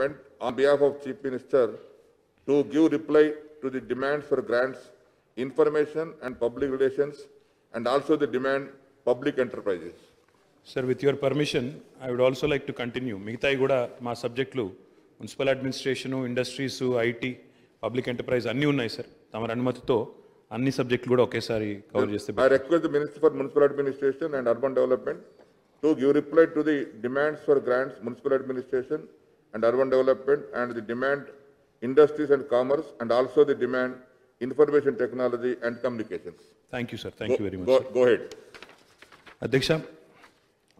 Development on behalf of Chief Minister to give reply to the demands for grants, information and public relations, and also the demand public enterprises. Sir with your permission I would also like to continue మిగతాయి కూడా మా సబ్జెక్టులు municipal administration industries IT public enterprise అన్నీ ఉన్నాయి sir తమ అనుమతితో అన్ని సబ్జెక్టులు కూడా ఒకేసారి కవర్ చేస్తే I request the Minister for Municipal Administration and Urban Development to give reply to the demands for grants, municipal administration and urban development, and the demand industries and commerce, and also the demand information technology and communications. Thank you sir thank you very much Go, go ahead. అధ్యక్ష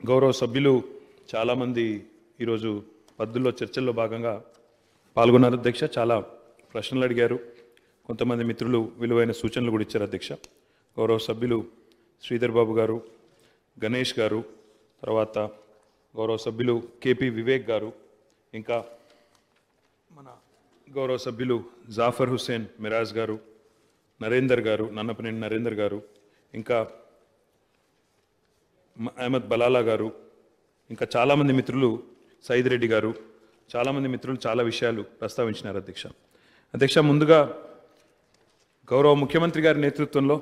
గౌరవ సభ్యులు చాలామంది ఈరోజు పద్దుల్లో చర్చల్లో భాగంగా పాల్గొన్నారు అధ్యక్ష. చాలా ప్రశ్నలు అడిగారు. కొంతమంది మిత్రులు విలువైన సూచనలు కూడా ఇచ్చారు అధ్యక్ష. గౌరవ సభ్యులు శ్రీధర్ బాబు గారు గణేష్ గారు తర్వాత గౌరవ సభ్యులు కేపీ వివేక్ గారు ఇంకా మన గౌరవ సభ్యులు జాఫర్ హుస్సేన్ మిరాజ్ గారు నరేందర్ గారు నన్నపనేని నరేందర్ గారు ఇంకా అహ్మద్ బలాలా గారు ఇంకా చాలామంది మిత్రులు సైద్ రెడ్డి గారు చాలామంది మిత్రులు చాలా విషయాలు ప్రస్తావించినారు అధ్యక్ష. అధ్యక్ష ముందుగా గౌరవ ముఖ్యమంత్రి గారి నేతృత్వంలో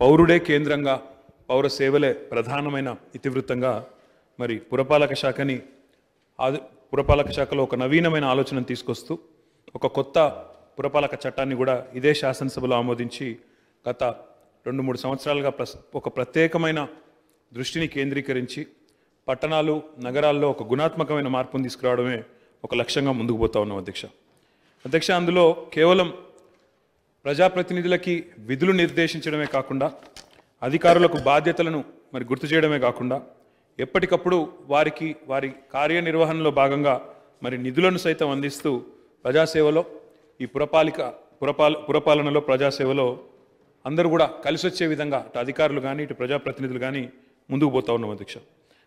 పౌరుడే కేంద్రంగా పౌర సేవలే ప్రధానమైన ఇతివృత్తంగా మరి పురపాలక శాఖని ఆది పురపాలక శాఖలో ఒక నవీనమైన ఆలోచనను తీసుకొస్తూ ఒక కొత్త పురపాలక చట్టాన్ని కూడా ఇదే శాసనసభలో ఆమోదించి గత రెండు మూడు సంవత్సరాలుగా ప్ర ఒక ప్రత్యేకమైన దృష్టిని కేంద్రీకరించి పట్టణాలు నగరాల్లో ఒక గుణాత్మకమైన మార్పును తీసుకురావడమే ఒక లక్ష్యంగా ముందుకు పోతా ఉన్నాం అధ్యక్ష. అధ్యక్ష అందులో కేవలం ప్రజాప్రతినిధులకి విధులు నిర్దేశించడమే కాకుండా అధికారులకు బాధ్యతలను మరి గుర్తు చేయడమే కాకుండా ఎప్పటికప్పుడు వారికి వారి కార్యనిర్వహణలో భాగంగా మరి నిధులను సైతం అందిస్తూ ప్రజాసేవలో ఈ పురపాలిక పురపాల పురపాలనలో ప్రజాసేవలో అందరూ కూడా కలిసి వచ్చే విధంగా అటు అధికారులు కానీ ఇటు ప్రజాప్రతినిధులు కానీ ముందుకు పోతా ఉన్నాం అధ్యక్ష.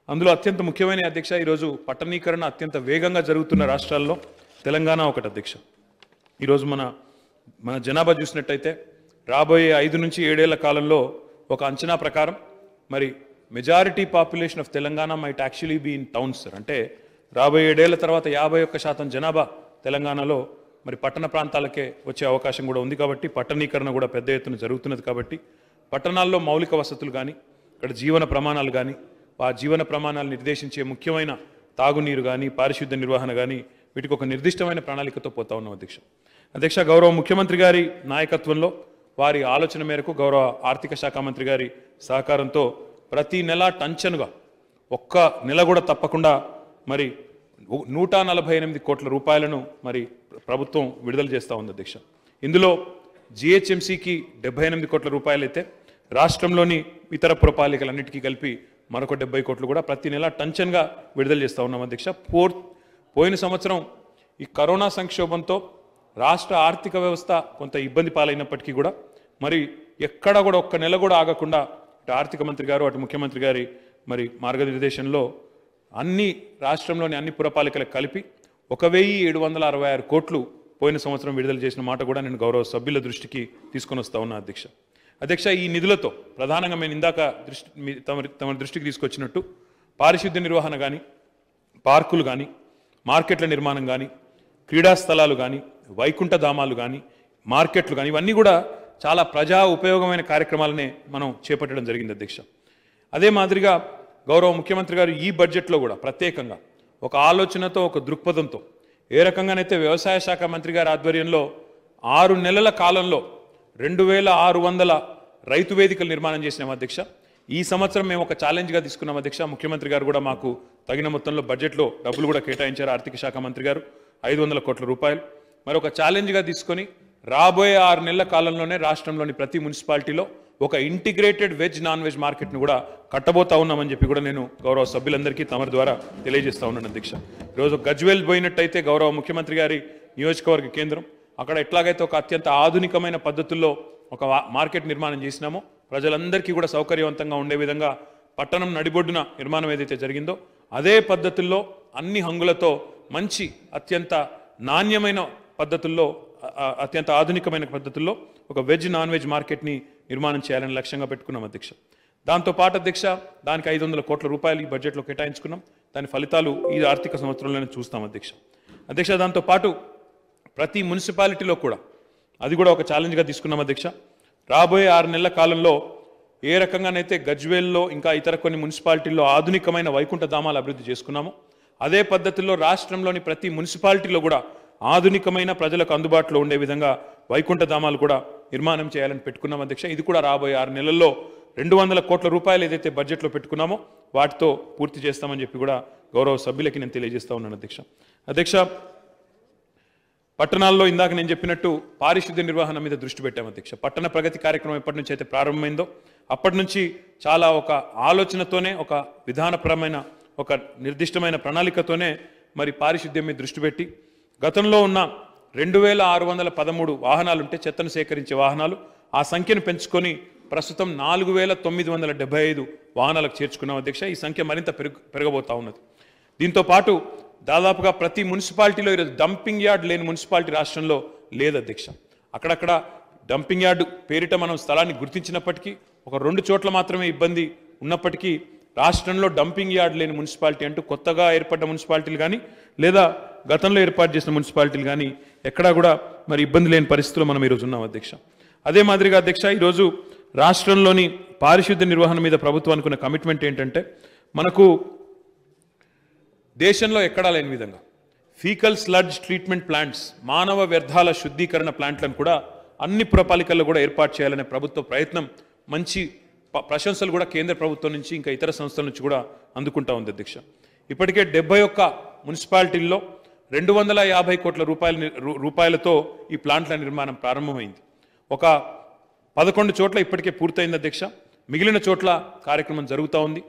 అందులో అత్యంత ముఖ్యమైన అధ్యక్ష ఈరోజు పట్టణీకరణ అత్యంత వేగంగా జరుగుతున్న రాష్ట్రాల్లో తెలంగాణ ఒకటి అధ్యక్ష. ఈరోజు మన మన జనాభా చూసినట్టయితే రాబోయే ఐదు నుంచి ఏడేళ్ళ కాలంలో ఒక అంచనా ప్రకారం మరి majority population of Telangana might actually be in towns sir అంటే రాబోయే ఏడేళ్ళ తర్వాత యాభై ఒక్క శాతం జనాభా తెలంగాణలో మరి పట్టణ ప్రాంతాలకే వచ్చే అవకాశం కూడా ఉంది కాబట్టి పట్టణీకరణ కూడా పెద్ద ఎత్తున జరుగుతున్నది కాబట్టి పట్టణాల్లో మౌలిక వసతులు కానీ ఇక్కడ జీవన ప్రమాణాలు కానీ ఆ జీవన ప్రమాణాలు నిర్దేశించే ముఖ్యమైన తాగునీరు కానీ పారిశుద్ధ్య నిర్వహణ కానీ వీటికి ఒక నిర్దిష్టమైన ప్రణాళికతో పోతా ఉన్నాం అధ్యక్ష. అధ్యక్ష గౌరవ ముఖ్యమంత్రి గారి నాయకత్వంలో వారి ఆలోచన మేరకు గౌరవ ఆర్థిక శాఖ మంత్రి గారి సహకారంతో ప్రతి నెల టంచనుగా ఒక్క నెల కూడా తప్పకుండా మరి నూట నలభై ఎనిమిది కోట్ల రూపాయలను మరి ప్రభుత్వం విడుదల చేస్తూ ఉంది అధ్యక్ష. ఇందులో జిహెచ్ఎంసీకి డెబ్బై ఎనిమిది కోట్ల రూపాయలు అయితే రాష్ట్రంలోని ఇతర పురపాలికలన్నిటికీ కలిపి మరొక డెబ్బై కోట్లు కూడా ప్రతి నెల టంచన్గా విడుదల చేస్తూ ఉన్నాం అధ్యక్ష. ఫోర్ పోయిన సంవత్సరం ఈ కరోనా సంక్షోభంతో రాష్ట్ర ఆర్థిక వ్యవస్థ కొంత ఇబ్బంది పాలైనప్పటికీ కూడా మరి ఎక్కడ కూడా ఒక్క నెల కూడా ఆగకుండా అటు ఆర్థిక మంత్రి గారు అటు ముఖ్యమంత్రి గారి మరి మార్గనిర్దేశంలో అన్ని రాష్ట్రంలోని అన్ని పురపాలికలకు కలిపి ఒక వెయ్యి ఏడు వందల అరవై ఆరు కోట్లు పోయిన సంవత్సరం విడుదల చేసిన మాట కూడా నేను గౌరవ సభ్యుల దృష్టికి తీసుకొని వస్తా ఉన్నా అధ్యక్ష. అధ్యక్ష ఈ నిధులతో ప్రధానంగా మేము ఇందాక దృష్టి మీ- తమ తమ దృష్టికి తీసుకొచ్చినట్టు పారిశుద్ధ్య నిర్వహణ కానీ పార్కులు కానీ మార్కెట్ల నిర్మాణం కానీ క్రీడా స్థలాలు కానీ వైకుంఠ ధామాలు కానీ మార్కెట్లు కానీ ఇవన్నీ కూడా చాలా ప్రజా ఉపయోగమైన కార్యక్రమాలనే మనం చేపట్టడం జరిగింది అధ్యక్ష. అదే మాదిరిగా గౌరవ ముఖ్యమంత్రి గారు ఈ బడ్జెట్లో కూడా ప్రత్యేకంగా ఒక ఆలోచనతో ఒక దృక్పథంతో ఏ రకంగానైతే వ్యవసాయ శాఖ మంత్రి గారి ఆధ్వర్యంలో ఆరు నెలల కాలంలో రెండు వేల ఆరు వందల రైతు వేదికలు నిర్మాణం చేసినాం అధ్యక్ష. ఈ సంవత్సరం మేము ఒక ఛాలెంజ్గా తీసుకున్నాం అధ్యక్ష. ముఖ్యమంత్రి గారు కూడా మాకు తగిన మొత్తంలో బడ్జెట్లో డబ్బులు కూడా కేటాయించారు ఆర్థిక శాఖ మంత్రి గారు. ఐదు వందల కోట్ల రూపాయలు. మరి ఒక ఛాలెంజ్గా తీసుకొని రాబోయే ఆరు నెలల కాలంలోనే రాష్ట్రంలోని ప్రతి మున్సిపాలిటీలో ఒక ఇంటిగ్రేటెడ్ వెజ్ నాన్ వెజ్ మార్కెట్ను కూడా కట్టబోతా ఉన్నామని చెప్పి కూడా నేను గౌరవ సభ్యులందరికీ తమ ద్వారా తెలియజేస్తా ఉన్నాను అధ్యక్ష. ఈరోజు గజ్వేల్ పోయినట్టయితే గౌరవ ముఖ్యమంత్రి గారి నియోజకవర్గ కేంద్రం. అక్కడ ఎట్లాగైతే ఒక అత్యంత ఆధునికమైన పద్ధతుల్లో ఒక మార్కెట్ నిర్మాణం చేసినామో ప్రజలందరికీ కూడా సౌకర్యవంతంగా ఉండే విధంగా పట్టణం నడిబొడ్డున నిర్మాణం ఏదైతే జరిగిందో అదే పద్ధతుల్లో అన్ని హంగులతో మంచి అత్యంత నాణ్యమైన పద్ధతుల్లో అత్యంత ఆధునికమైన పద్ధతుల్లో ఒక వెజ్ నాన్ వెజ్ మార్కెట్ని నిర్మాణం చేయాలని లక్ష్యంగా పెట్టుకున్నాం అధ్యక్ష. దాంతో పాటు అధ్యక్ష దానికి ఐదు వందల కోట్ల రూపాయలు ఈ బడ్జెట్లో కేటాయించుకున్నాం. దాని ఫలితాలు ఈ ఆర్థిక సంవత్సరంలోనే చూస్తాం అధ్యక్ష. అధ్యక్ష దాంతో పాటు ప్రతి మున్సిపాలిటీలో కూడా అది కూడా ఒక ఛాలెంజ్గా తీసుకున్నాం అధ్యక్ష. రాబోయే ఆరు నెలల కాలంలో ఏ రకంగానైతే గజ్వేల్లో ఇంకా ఇతర కొన్ని మున్సిపాలిటీల్లో ఆధునికమైన వైకుంఠ ధామాలు అభివృద్ధి చేసుకున్నామో అదే పద్ధతిలో రాష్ట్రంలోని ప్రతి మున్సిపాలిటీలో కూడా ఆధునికమైన ప్రజలకు అందుబాటులో ఉండే విధంగా వైకుంఠ ధామాలు కూడా నిర్మాణం చేయాలని పెట్టుకున్నాం అధ్యక్ష. ఇది కూడా రాబోయే ఆరు నెలల్లో రెండు వందల కోట్ల రూపాయలు ఏదైతే బడ్జెట్లో పెట్టుకున్నామో వాటితో పూర్తి చేస్తామని చెప్పి కూడా గౌరవ సభ్యులకి నేను తెలియజేస్తా ఉన్నాను అధ్యక్ష. అధ్యక్ష పట్టణాల్లో ఇందాక నేను చెప్పినట్టు పారిశుద్ధ్య నిర్వహణ మీద దృష్టి పెట్టాం అధ్యక్ష. పట్టణ ప్రగతి కార్యక్రమం ఎప్పటి నుంచి అయితే ప్రారంభమైందో అప్పటి నుంచి చాలా ఒక ఆలోచనతోనే ఒక విధానపరమైన ఒక నిర్దిష్టమైన ప్రణాళికతోనే మరి పారిశుద్ధ్యం మీద దృష్టి పెట్టి గతంలో ఉన్న రెండు వేల ఆరు వందల పదమూడు వాహనాలు ఉంటే చెత్తను సేకరించే వాహనాలు ఆ సంఖ్యను పెంచుకొని ప్రస్తుతం నాలుగు వేల తొమ్మిది వందల డెబ్బై ఐదు వాహనాలకు చేర్చుకున్నాం అధ్యక్ష. ఈ సంఖ్య మరింత పెరుగు పెరగబోతా ఉన్నది. దీంతో పాటు దాదాపుగా ప్రతి మున్సిపాలిటీలో ఈరోజు డంపింగ్ యార్డ్ లేని మున్సిపాలిటీ రాష్ట్రంలో లేదు అధ్యక్ష. అక్కడక్కడ డంపింగ్ యార్డు పేరిట మనం స్థలాన్ని గుర్తించినప్పటికీ ఒక రెండు చోట్ల మాత్రమే ఇబ్బంది ఉన్నప్పటికీ రాష్ట్రంలో డంపింగ్ యార్డ్ లేని మున్సిపాలిటీ అంటూ కొత్తగా ఏర్పడ్డ మున్సిపాలిటీలు కానీ లేదా గతంలో ఏర్పాటు చేసిన మున్సిపాలిటీలు కానీ ఎక్కడా కూడా మరి ఇబ్బంది లేని పరిస్థితుల్లో మనం ఈరోజు ఉన్నాం అధ్యక్ష. అదే మాదిరిగా అధ్యక్ష ఈరోజు రాష్ట్రంలోని పారిశుద్ధ్య నిర్వహణ మీద ప్రభుత్వం అనుకున్న కమిట్మెంట్ ఏంటంటే మనకు దేశంలో ఎక్కడా లేని విధంగా ఫీకల్ స్లడ్జ్ ట్రీట్మెంట్ ప్లాంట్స్ మానవ వ్యర్థాల శుద్ధీకరణ ప్లాంట్లను కూడా అన్ని పురపాలికల్లో కూడా ఏర్పాటు చేయాలనే ప్రభుత్వ ప్రయత్నం మంచి ప్రశంసలు కూడా కేంద్ర ప్రభుత్వం నుంచి ఇంకా ఇతర సంస్థల నుంచి కూడా అందుకుంటా ఉంది అధ్యక్ష. ఇప్పటికే డెబ్బై ఒక్క మున్సిపాలిటీల్లో రెండు వందల యాభై కోట్ల రూపాయల రూ- రూపాయలతో ఈ ప్లాంట్ల నిర్మాణం ప్రారంభమైంది. ఒక పదకొండు చోట్ల ఇప్పటికే పూర్తయింది అధ్యక్ష. మిగిలిన చోట్ల కార్యక్రమం జరుగుతూ ఉంది.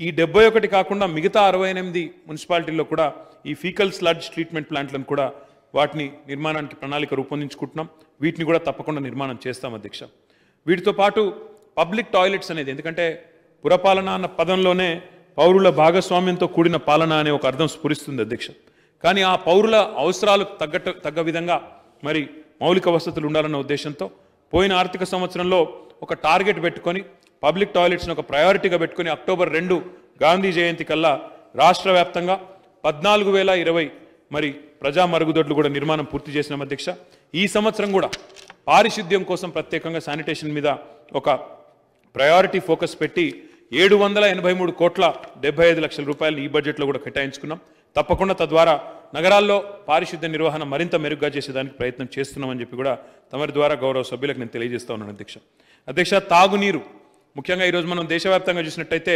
ఈ డెబ్బై ఒకటి కాకుండా మిగతా అరవై ఎనిమిది మున్సిపాలిటీల్లో కూడా ఈ ఫీకల్ స్లడ్జ్ ట్రీట్మెంట్ ప్లాంట్లను కూడా వాటిని నిర్మాణానికి ప్రణాళిక రూపొందించుకుంటున్నాం. వీటిని కూడా తప్పకుండా నిర్మాణం చేస్తాం అధ్యక్ష. వీటితో పాటు పబ్లిక్ టాయిలెట్స్ అనేది ఎందుకంటే పురపాలన అన్న పదంలోనే పౌరుల భాగస్వామ్యంతో కూడిన పాలన అనే ఒక అర్థం స్ఫురిస్తుంది అధ్యక్ష. కానీ ఆ పౌరుల అవసరాలకు తగ్గట్టు తగ్గ విధంగా మరి మౌలిక వసతులు ఉండాలన్న ఉద్దేశంతో పోయిన ఆర్థిక సంవత్సరంలో ఒక టార్గెట్ పెట్టుకొని పబ్లిక్ టాయిలెట్స్ని ఒక ప్రయారిటీగా పెట్టుకొని అక్టోబర్ రెండు గాంధీ జయంతి కల్లా రాష్ట్ర వ్యాప్తంగా పద్నాలుగు వేల ఇరవై మరి ప్రజా మరుగుదొడ్లు కూడా నిర్మాణం పూర్తి చేసిన అధ్యక్ష. ఈ సంవత్సరం కూడా పారిశుద్ధ్యం కోసం ప్రత్యేకంగా శానిటేషన్ మీద ఒక ప్రయారిటీ ఫోకస్ పెట్టి ఏడు వందల ఎనభై మూడు కోట్ల డెబ్బై ఐదు లక్షల రూపాయలు ఈ బడ్జెట్లో కూడా కేటాయించుకున్నాం. తప్పకుండా తద్వారా నగరాల్లో పారిశుద్ధ్య నిర్వహణ మరింత మెరుగ్గా చేసేదానికి ప్రయత్నం చేస్తున్నామని చెప్పి కూడా తమరి ద్వారా గౌరవ సభ్యులకు నేను తెలియజేస్తా ఉన్నాను అధ్యక్ష. అధ్యక్ష తాగునీరు. ముఖ్యంగా ఈరోజు మనం దేశవ్యాప్తంగా చూసినట్టయితే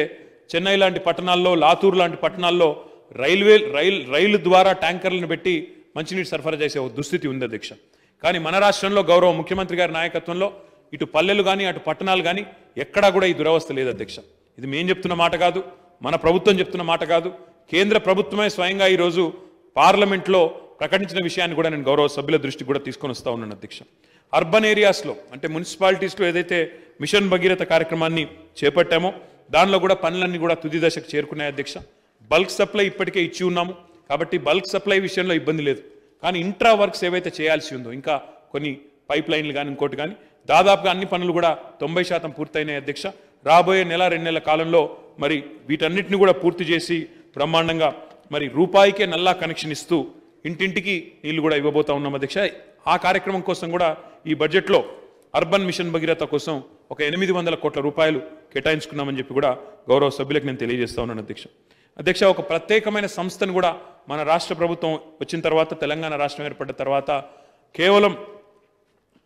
చెన్నై లాంటి పట్టణాల్లో లాతూరు లాంటి పట్టణాల్లో రైల్వే రైల్ రైలు ద్వారా ట్యాంకర్లను పెట్టి మంచినీటి సరఫరా చేసే ఒక దుస్థితి ఉంది అధ్యక్ష. కానీ మన రాష్ట్రంలో గౌరవ ముఖ్యమంత్రి గారి నాయకత్వంలో ఇటు పల్లెలు కానీ అటు పట్టణాలు కానీ ఎక్కడా కూడా ఈ దురవస్థ లేదు అధ్యక్ష. ఇది మేం చెప్తున్న మాట కాదు మన ప్రభుత్వం చెప్తున్న మాట కాదు కేంద్ర ప్రభుత్వమే స్వయంగా ఈరోజు పార్లమెంట్లో ప్రకటించిన విషయాన్ని కూడా నేను గౌరవ సభ్యుల దృష్టికి కూడా తీసుకొని వస్తూ ఉన్నాను అధ్యక్ష. అర్బన్ ఏరియాస్లో అంటే మున్సిపాలిటీస్లో ఏదైతే మిషన్ భగీరథ కార్యక్రమాన్ని చేపట్టామో దానిలో కూడా పనులన్నీ కూడా తుది దశకు చేరుకున్నాయి అధ్యక్ష. బల్క్ సప్లై ఇప్పటికే ఇచ్చి ఉన్నాము. కాబట్టి బల్క్ సప్లై విషయంలో ఇబ్బంది లేదు. కానీ ఇంట్రా వర్క్స్ ఏవైతే చేయాల్సి ఉందో ఇంకా కొన్ని పైప్ లైన్లు కానీ ఇంకోటి కానీ దాదాపుగా అన్ని పనులు కూడా తొంభై శాతం పూర్తయినాయి అధ్యక్ష. రాబోయే నెల రెండు నెలల కాలంలో మరి వీటన్నిటిని కూడా పూర్తి చేసి బ్రహ్మాండంగా మరి రూపాయికే నల్లా కనెక్షన్ ఇస్తూ ఇంటింటికి నీళ్ళు కూడా ఇవ్వబోతా ఉన్నాం అధ్యక్ష. ఆ కార్యక్రమం కోసం కూడా ఈ బడ్జెట్లో అర్బన్ మిషన్ భగీరథ కోసం ఒక ఎనిమిది వందల కోట్ల రూపాయలు కేటాయించుకున్నామని చెప్పి కూడా గౌరవ సభ్యులకు నేను తెలియజేస్తా ఉన్నాను అధ్యక్ష. అధ్యక్ష ఒక ప్రత్యేకమైన సంస్థను కూడా మన రాష్ట్ర ప్రభుత్వం వచ్చిన తర్వాత తెలంగాణ రాష్ట్రం ఏర్పడ్డ తర్వాత కేవలం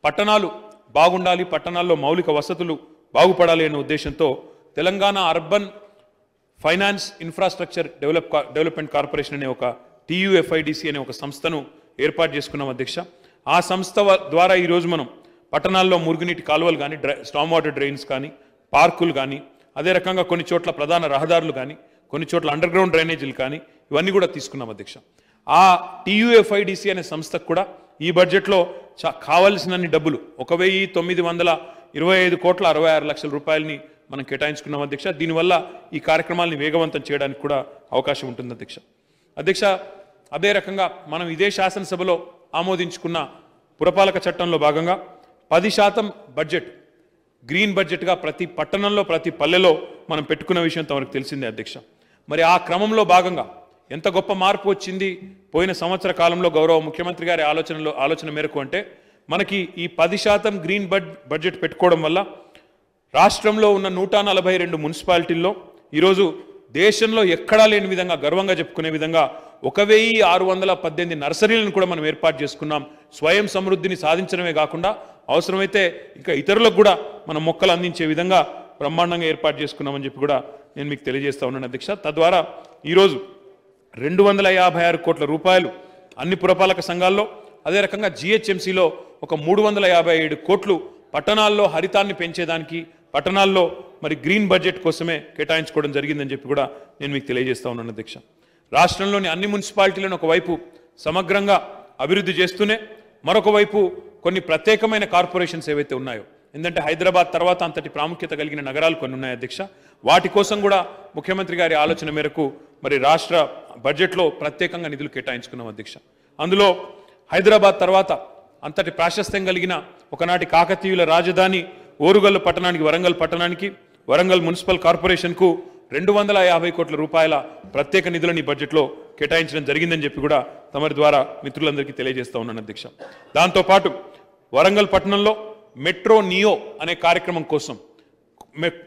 పట్టణాలు బాగుండాలి పట్టణాల్లో మౌలిక వసతులు బాగుపడాలి అనే ఉద్దేశంతో Telangana urban finance infrastructure develop development corporation అనే ఒక టీయూఎఫ్ఐడిసి అనే ఒక సంస్థను ఏర్పాటు చేసుకున్నాం అధ్యక్ష. ఆ సంస్థ ద్వారా ఈరోజు మనం పట్టణాల్లో మురుగునీటి కాలువలు కానీ డ్రై స్టామ్ వాటర్ డ్రైన్స్ కానీ పార్కులు కానీ అదే రకంగా కొన్ని చోట్ల ప్రధాన రహదారులు కానీ కొన్ని చోట్ల అండర్ గ్రౌండ్ డ్రైనేజీలు కానీ ఇవన్నీ కూడా తీసుకున్నాం అధ్యక్ష. ఆ టీయూఎఫ్ఐడిసి అనే సంస్థకు కూడా ఈ బడ్జెట్లో చా- కావలసినన్ని డబ్బులు ఒక వెయ్యి తొమ్మిది వందల ఇరవై ఐదు కోట్ల అరవై ఆరు లక్షల రూపాయలని మనం కేటాయించుకున్నాం అధ్యక్ష. దీనివల్ల ఈ కార్యక్రమాలను వేగవంతం చేయడానికి కూడా అవకాశం ఉంటుంది అధ్యక్ష. అధ్యక్ష అదే రకంగా మనం ఇదే శాసనసభలో ఆమోదించుకున్న పురపాలక చట్టంలో భాగంగా పది శాతం బడ్జెట్ గ్రీన్ బడ్జెట్గా ప్రతి పట్టణంలో ప్రతి పల్లెలో మనం పెట్టుకున్న విషయం తమకు తెలిసిందే అధ్యక్ష. మరి ఆ క్రమంలో భాగంగా ఎంత గొప్ప మార్పు వచ్చింది పోయిన సంవత్సర కాలంలో గౌరవ ముఖ్యమంత్రి గారి ఆలోచనలో ఆలోచన మేరకు అంటే మనకి ఈ పది శాతం గ్రీన్ బడ్ బడ్జెట్ పెట్టుకోవడం వల్ల రాష్ట్రంలో ఉన్న నూట నలభై రెండు మున్సిపాలిటీల్లో ఈరోజు దేశంలో ఎక్కడా లేని విధంగా గర్వంగా చెప్పుకునే విధంగా ఒక వెయ్యి ఆరు వందల పద్దెనిమిది నర్సరీలను కూడా మనం ఏర్పాటు చేసుకున్నాం. స్వయం సమృద్ధిని సాధించడమే కాకుండా అవసరమైతే ఇంకా ఇతరులకు కూడా మనం మొక్కలు అందించే విధంగా బ్రహ్మాండంగా ఏర్పాటు చేసుకున్నామని చెప్పి కూడా నేను మీకు తెలియజేస్తా ఉన్నాను అధ్యక్ష. తద్వారా ఈరోజు రెండు వందల యాభై ఆరు కోట్ల రూపాయలు అన్ని పురపాలక సంఘాల్లో అదే రకంగా జిహెచ్ఎంసీలో ఒక మూడు వందల యాభై ఏడు కోట్లు పట్టణాల్లో హరితాన్ని పెంచేదానికి పట్టణాల్లో మరి గ్రీన్ బడ్జెట్ కోసమే కేటాయించుకోవడం జరిగిందని చెప్పి కూడా నేను మీకు తెలియజేస్తా ఉన్నాను అధ్యక్ష రాష్ట్రంలోని అన్ని మున్సిపాలిటీలను ఒకవైపు సమగ్రంగా అభివృద్ధి చేస్తూనే మరొక వైపు కొన్ని ప్రత్యేకమైన కార్పొరేషన్స్ ఏవైతే ఉన్నాయో ఎందుకంటే హైదరాబాద్ తర్వాత అంతటి ప్రాముఖ్యత కలిగిన నగరాలు కొన్ని ఉన్నాయి అధ్యక్ష వాటి కోసం కూడా ముఖ్యమంత్రి గారి ఆలోచన మేరకు మరి రాష్ట్ర బడ్జెట్లో ప్రత్యేకంగా నిధులు కేటాయించుకున్నాం అధ్యక్ష అందులో హైదరాబాద్ తర్వాత అంతటి ప్రాశస్త్యం కలిగిన ఒకనాటి కాకతీయుల రాజధాని ఓరుగల్లు పట్టణానికి వరంగల్ పట్టణానికి వరంగల్ మున్సిపల్ కార్పొరేషన్కు రెండు వందల యాభై కోట్ల రూపాయల ప్రత్యేక నిధులను ఈ బడ్జెట్లో కేటాయించడం జరిగిందని చెప్పి కూడా తమరి ద్వారా మిత్రులందరికీ తెలియజేస్తా ఉన్నాను అధ్యక్ష. దాంతోపాటు వరంగల్ పట్టణంలో మెట్రో నియో అనే కార్యక్రమం కోసం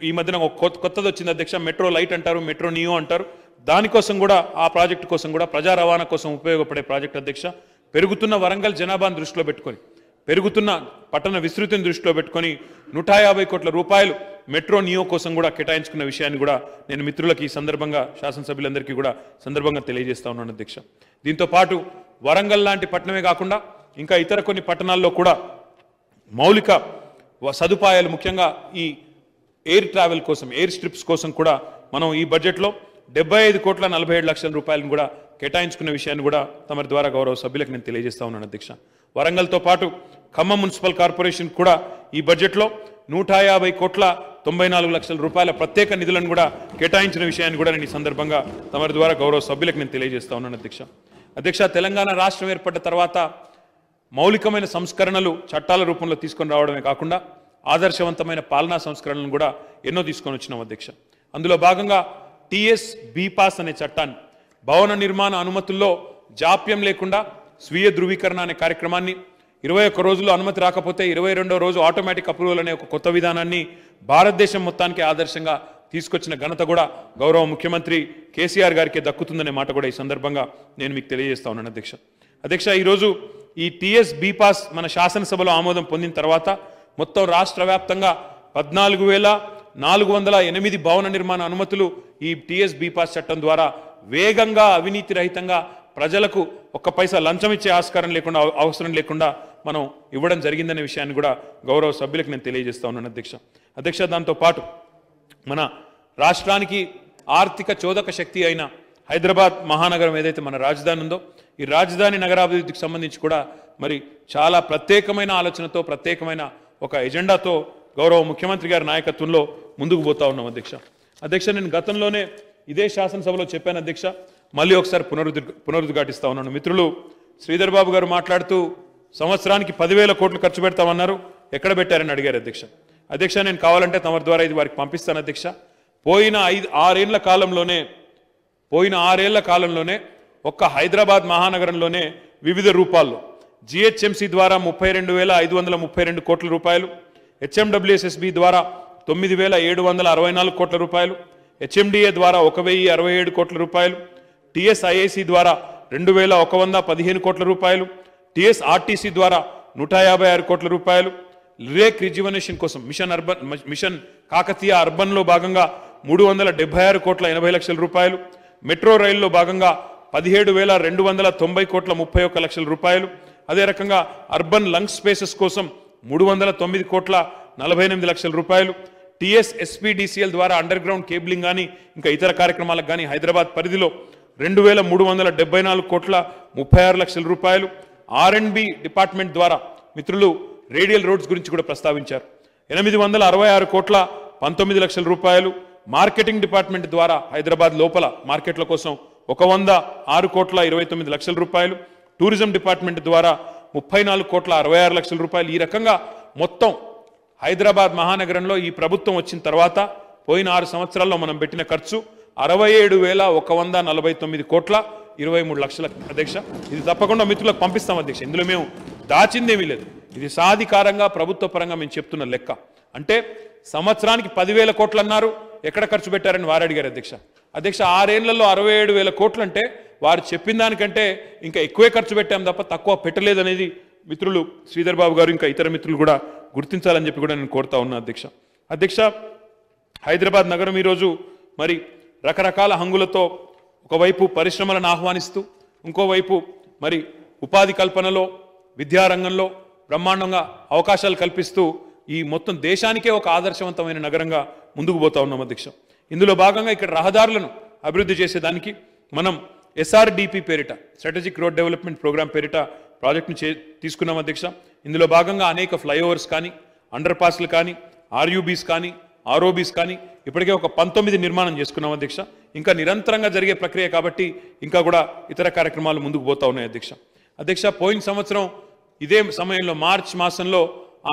ఈ మధ్యన ఒక కొత్త కొత్తది వచ్చింది అధ్యక్ష మెట్రో లైట్ అంటారు మెట్రో నియో అంటారు. దానికోసం కూడా ఆ ప్రాజెక్టు కోసం కూడా ప్రజా రవాణా కోసం ఉపయోగపడే ప్రాజెక్ట్ అధ్యక్ష. పెరుగుతున్న వరంగల్ జనాభాను దృష్టిలో పెట్టుకొని పెరుగుతున్న పట్టణ విస్తృతిని దృష్టిలో పెట్టుకొని నూట యాభై కోట్ల రూపాయలు మెట్రో నియో కోసం కూడా కేటాయించుకున్న విషయాన్ని కూడా నేను మిత్రులకి ఈ సందర్భంగా శాసనసభ్యులందరికీ కూడా సందర్భంగా తెలియజేస్తా ఉన్నాను అధ్యక్ష. దీంతో పాటు వరంగల్ లాంటి పట్టణమే కాకుండా ఇంకా ఇతర కొన్ని పట్టణాల్లో కూడా మౌలిక సదుపాయాలు ముఖ్యంగా ఈ ఎయిర్ ట్రావెల్ కోసం ఎయిర్ స్ట్రిప్స్ కోసం కూడా మనం ఈ బడ్జెట్లో డెబ్బై ఐదు కోట్ల నలభై ఏడు లక్షల రూపాయలను కూడా కేటాయించుకున్న విషయాన్ని కూడా తమరి ద్వారా గౌరవ సభ్యులకు నేను తెలియజేస్తా ఉన్నాను అధ్యక్ష. వరంగల్తో పాటు ఖమ్మం మున్సిపల్ కార్పొరేషన్ కూడా ఈ బడ్జెట్లో నూట యాభై కోట్ల తొంభై నాలుగు లక్షల రూపాయల ప్రత్యేక నిధులను కూడా కేటాయించిన విషయాన్ని కూడా నేను ఈ సందర్భంగా తమరి ద్వారా గౌరవ సభ్యులకు నేను తెలియజేస్తా ఉన్నాను అధ్యక్ష. అధ్యక్ష తెలంగాణ రాష్ట్రం ఏర్పడ్డ తర్వాత మౌలికమైన సంస్కరణలు చట్టాల రూపంలో తీసుకొని రావడమే కాకుండా ఆదర్శవంతమైన పాలనా సంస్కరణలను కూడా ఎన్నో తీసుకొని వచ్చినాం అధ్యక్ష. అందులో భాగంగా టిఎస్ బీపాస్ అనే చట్టాన్ని భవన నిర్మాణ అనుమతుల్లో జాప్యం లేకుండా స్వీయ ధృవీకరణ అనే కార్యక్రమాన్ని ఇరవై ఒక్క రోజుల్లో అనుమతి రాకపోతే ఇరవై రెండో రోజు ఆటోమేటిక్ అప్రూవల్ అనే ఒక కొత్త విధానాన్ని భారతదేశం మొత్తానికి ఆదర్శంగా తీసుకొచ్చిన ఘనత కూడా గౌరవ ముఖ్యమంత్రి కేసీఆర్ గారికి దక్కుతుందనే మాట కూడా ఈ సందర్భంగా నేను మీకు తెలియజేస్తా ఉన్నాను అధ్యక్ష. అధ్యక్ష ఈరోజు ఈ టీఎస్ బీపాస్ మన శాసనసభలో ఆమోదం పొందిన తర్వాత మొత్తం రాష్ట్ర వ్యాప్తంగా పద్నాలుగు వేల నాలుగు వందల ఎనిమిది భవన నిర్మాణ అనుమతులు ఈ టీఎస్ బీపాస్ చట్టం ద్వారా వేగంగా అవినీతి రహితంగా ప్రజలకు ఒక్క పైసా లంచం ఇచ్చే ఆస్కారం లేకుండా అవసరం లేకుండా మనం ఇవ్వడం జరిగిందనే విషయాన్ని కూడా గౌరవ సభ్యులకు నేను తెలియజేస్తా ఉన్నాను అధ్యక్ష. అధ్యక్ష దాంతో పాటు మన రాష్ట్రానికి ఆర్థిక చోదక శక్తి అయిన హైదరాబాద్ మహానగరం ఏదైతే మన రాజధాని ఉందో ఈ రాజధాని నగరాభివృద్ధికి సంబంధించి కూడా మరి చాలా ప్రత్యేకమైన ఆలోచనతో ప్రత్యేకమైన ఒక ఎజెండాతో గౌరవ ముఖ్యమంత్రి గారి నాయకత్వంలో ముందుకు పోతా ఉన్నాం అధ్యక్ష. అధ్యక్ష నేను గతంలోనే ఇదే శాసనసభలో చెప్పాను అధ్యక్ష మళ్ళీ ఒకసారి పునరుద్ పునరుద్ఘాటిస్తా ఉన్నాను. మిత్రులు శ్రీధర్ బాబు గారు మాట్లాడుతూ సంవత్సరానికి పదివేల కోట్లు ఖర్చు పెడతామన్నారు. ఎక్కడ పెట్టారని అడిగారు అధ్యక్ష. అధ్యక్ష నేను కావాలంటే తమ ద్వారా ఇది వారికి పంపిస్తాను అధ్యక్ష. పోయిన ఐదు ఆరేళ్ళ కాలంలోనే పోయిన ఆరేళ్ళ కాలంలోనే ఒక్క హైదరాబాద్ మహానగరంలోనే వివిధ రూపాల్లో జిహెచ్ఎంసీ ద్వారా ముప్పై రెండు వేల ఐదు వందల ముప్పై రెండు కోట్ల రూపాయలు హెచ్ఎండబ్ల్యూఎస్ఎస్బి ద్వారా తొమ్మిది వేల ఏడు వందల అరవై నాలుగు కోట్ల రూపాయలు హెచ్ఎండిఏ ద్వారా ఒక వెయ్యి అరవై ఏడు కోట్ల రూపాయలు టిఎస్ఐఏసి ద్వారా రెండు వేల ఒక వంద పదిహేను కోట్ల రూపాయలు టిఎస్ఆర్టీసీ ద్వారా నూట యాభై ఆరు కోట్ల రూపాయలు రేక్ రిజ్యువనేషన్ కోసం మిషన్ అర్బన్ మిషన్ కాకతీయ అర్బన్లో భాగంగా మూడు వందల డెబ్బై ఆరు కోట్ల ఎనభై లక్షల రూపాయలు మెట్రో రైల్లో భాగంగా పదిహేడు వేల రెండు వందల తొంభై కోట్ల ముప్పై ఒక్క లక్షల రూపాయలు అదే రకంగా అర్బన్ లంగ్ స్పేసెస్ కోసం మూడు వందల తొమ్మిది కోట్ల నలభై ఎనిమిది లక్షల రూపాయలు టీఎస్ ఎస్పీడీసీఎల్ ద్వారా అండర్ గ్రౌండ్ కేబులింగ్ కానీ ఇంకా ఇతర కార్యక్రమాలకు కానీ హైదరాబాద్ పరిధిలో రెండు వేల మూడు వందల డెబ్బై నాలుగు కోట్ల ముప్పై ఆరు లక్షల రూపాయలు ఆర్ డిపార్ట్మెంట్ ద్వారా మిత్రులు రేడియల్ రోడ్స్ గురించి కూడా ప్రస్తావించారు. ఎనిమిది వందల అరవై ఆరు కోట్ల పంతొమ్మిది లక్షల రూపాయలు మార్కెటింగ్ డిపార్ట్మెంట్ ద్వారా హైదరాబాద్ లోపల మార్కెట్ల కోసం ఒక వంద ఆరు కోట్ల ఇరవై తొమ్మిది లక్షల రూపాయలు టూరిజం డిపార్ట్మెంట్ ద్వారా ముప్పై నాలుగు కోట్ల అరవై ఆరు లక్షల రూపాయలు. ఈ రకంగా మొత్తం హైదరాబాద్ మహానగరంలో ఈ ప్రభుత్వం వచ్చిన తర్వాత పోయిన ఆరు సంవత్సరాల్లో మనం పెట్టిన ఖర్చు అరవై ఏడు వేల ఒక వంద నలభై తొమ్మిది కోట్ల ఇరవై మూడు లక్షల అధ్యక్ష. ఇది తప్పకుండా మిత్రులకు పంపిస్తాం అధ్యక్ష. ఇందులో మేము దాచిందేమీ లేదు. ఇది సాధికారంగా ప్రభుత్వ పరంగా మేము చెప్తున్న లెక్క. అంటే సంవత్సరానికి పదివేల కోట్లు అన్నారు. ఎక్కడ ఖర్చు పెట్టారని వారు అడిగారు అధ్యక్ష. అధ్యక్ష ఆరేళ్ళలో అరవై ఏడు వేల కోట్లు అంటే వారు చెప్పిన దానికంటే ఇంకా ఎక్కువే ఖర్చు పెట్టాం తప్ప తక్కువ పెట్టలేదనేది మిత్రులు శ్రీధర్ బాబు గారు ఇంకా ఇతర మిత్రులు కూడా గుర్తించాలని చెప్పి కూడా నేను కోరుతా ఉన్నా అధ్యక్ష. అధ్యక్ష హైదరాబాద్ నగరం ఈరోజు మరి రకరకాల హంగులతో ఒకవైపు పరిశ్రమలను ఆహ్వానిస్తూ ఇంకోవైపు మరి ఉపాధి కల్పనలో విద్యారంగంలో బ్రహ్మాండంగా అవకాశాలు కల్పిస్తూ ఈ మొత్తం దేశానికే ఒక ఆదర్శవంతమైన నగరంగా ముందుకు పోతా ఉన్నాం అధ్యక్ష. ఇందులో భాగంగా ఇక్కడ రహదారులను అభివృద్ధి చేసేదానికి మనం ఎస్ఆర్డిపి పేరిట స్ట్రాటజిక్ రోడ్ డెవలప్మెంట్ ప్రోగ్రామ్ పేరిట ప్రాజెక్ట్ను చే తీసుకున్నాం అధ్యక్ష. ఇందులో భాగంగా అనేక ఫ్లైఓవర్స్ కానీ అండర్ పాస్లు కానీ ఆర్యూబీస్ కానీ ఆర్ఓబీస్ కానీ ఇప్పటికే ఒక పంతొమ్మిది నిర్మాణం చేసుకున్నాం అధ్యక్ష. ఇంకా నిరంతరంగా జరిగే ప్రక్రియ కాబట్టి ఇంకా కూడా ఇతర కార్యక్రమాలు ముందుకు పోతా ఉన్నాయి అధ్యక్ష. అధ్యక్ష పోయిన సంవత్సరం ఇదే సమయంలో మార్చ్ మాసంలో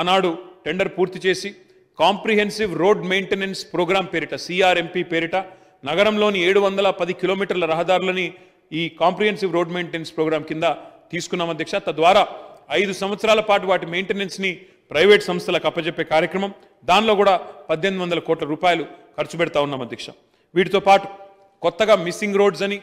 ఆనాడు టెండర్ పూర్తి చేసి కాంప్రిహెన్సివ్ రోడ్ మెయింటెనెన్స్ ప్రోగ్రాం పేరిట సిఆర్ఎంపీ పేరిట నగరంలోని ఏడు వందల పది కిలోమీటర్ల రహదారులని ఈ కాంప్రిహెన్సివ్ రోడ్ మెయింటెనెన్స్ ప్రోగ్రాం కింద తీసుకున్నాం అధ్యక్ష. తద్వారా ఐదు సంవత్సరాల పాటు వాటి మెయింటెనెన్స్ని ప్రైవేట్ సంస్థలకు అప్పజెప్పే కార్యక్రమం దానిలో కూడా పద్దెనిమిది వందల కోట్ల రూపాయలు ఖర్చు పెడతా ఉన్నాం అధ్యక్ష. వీటితో పాటు కొత్తగా మిస్సింగ్ రోడ్స్ అని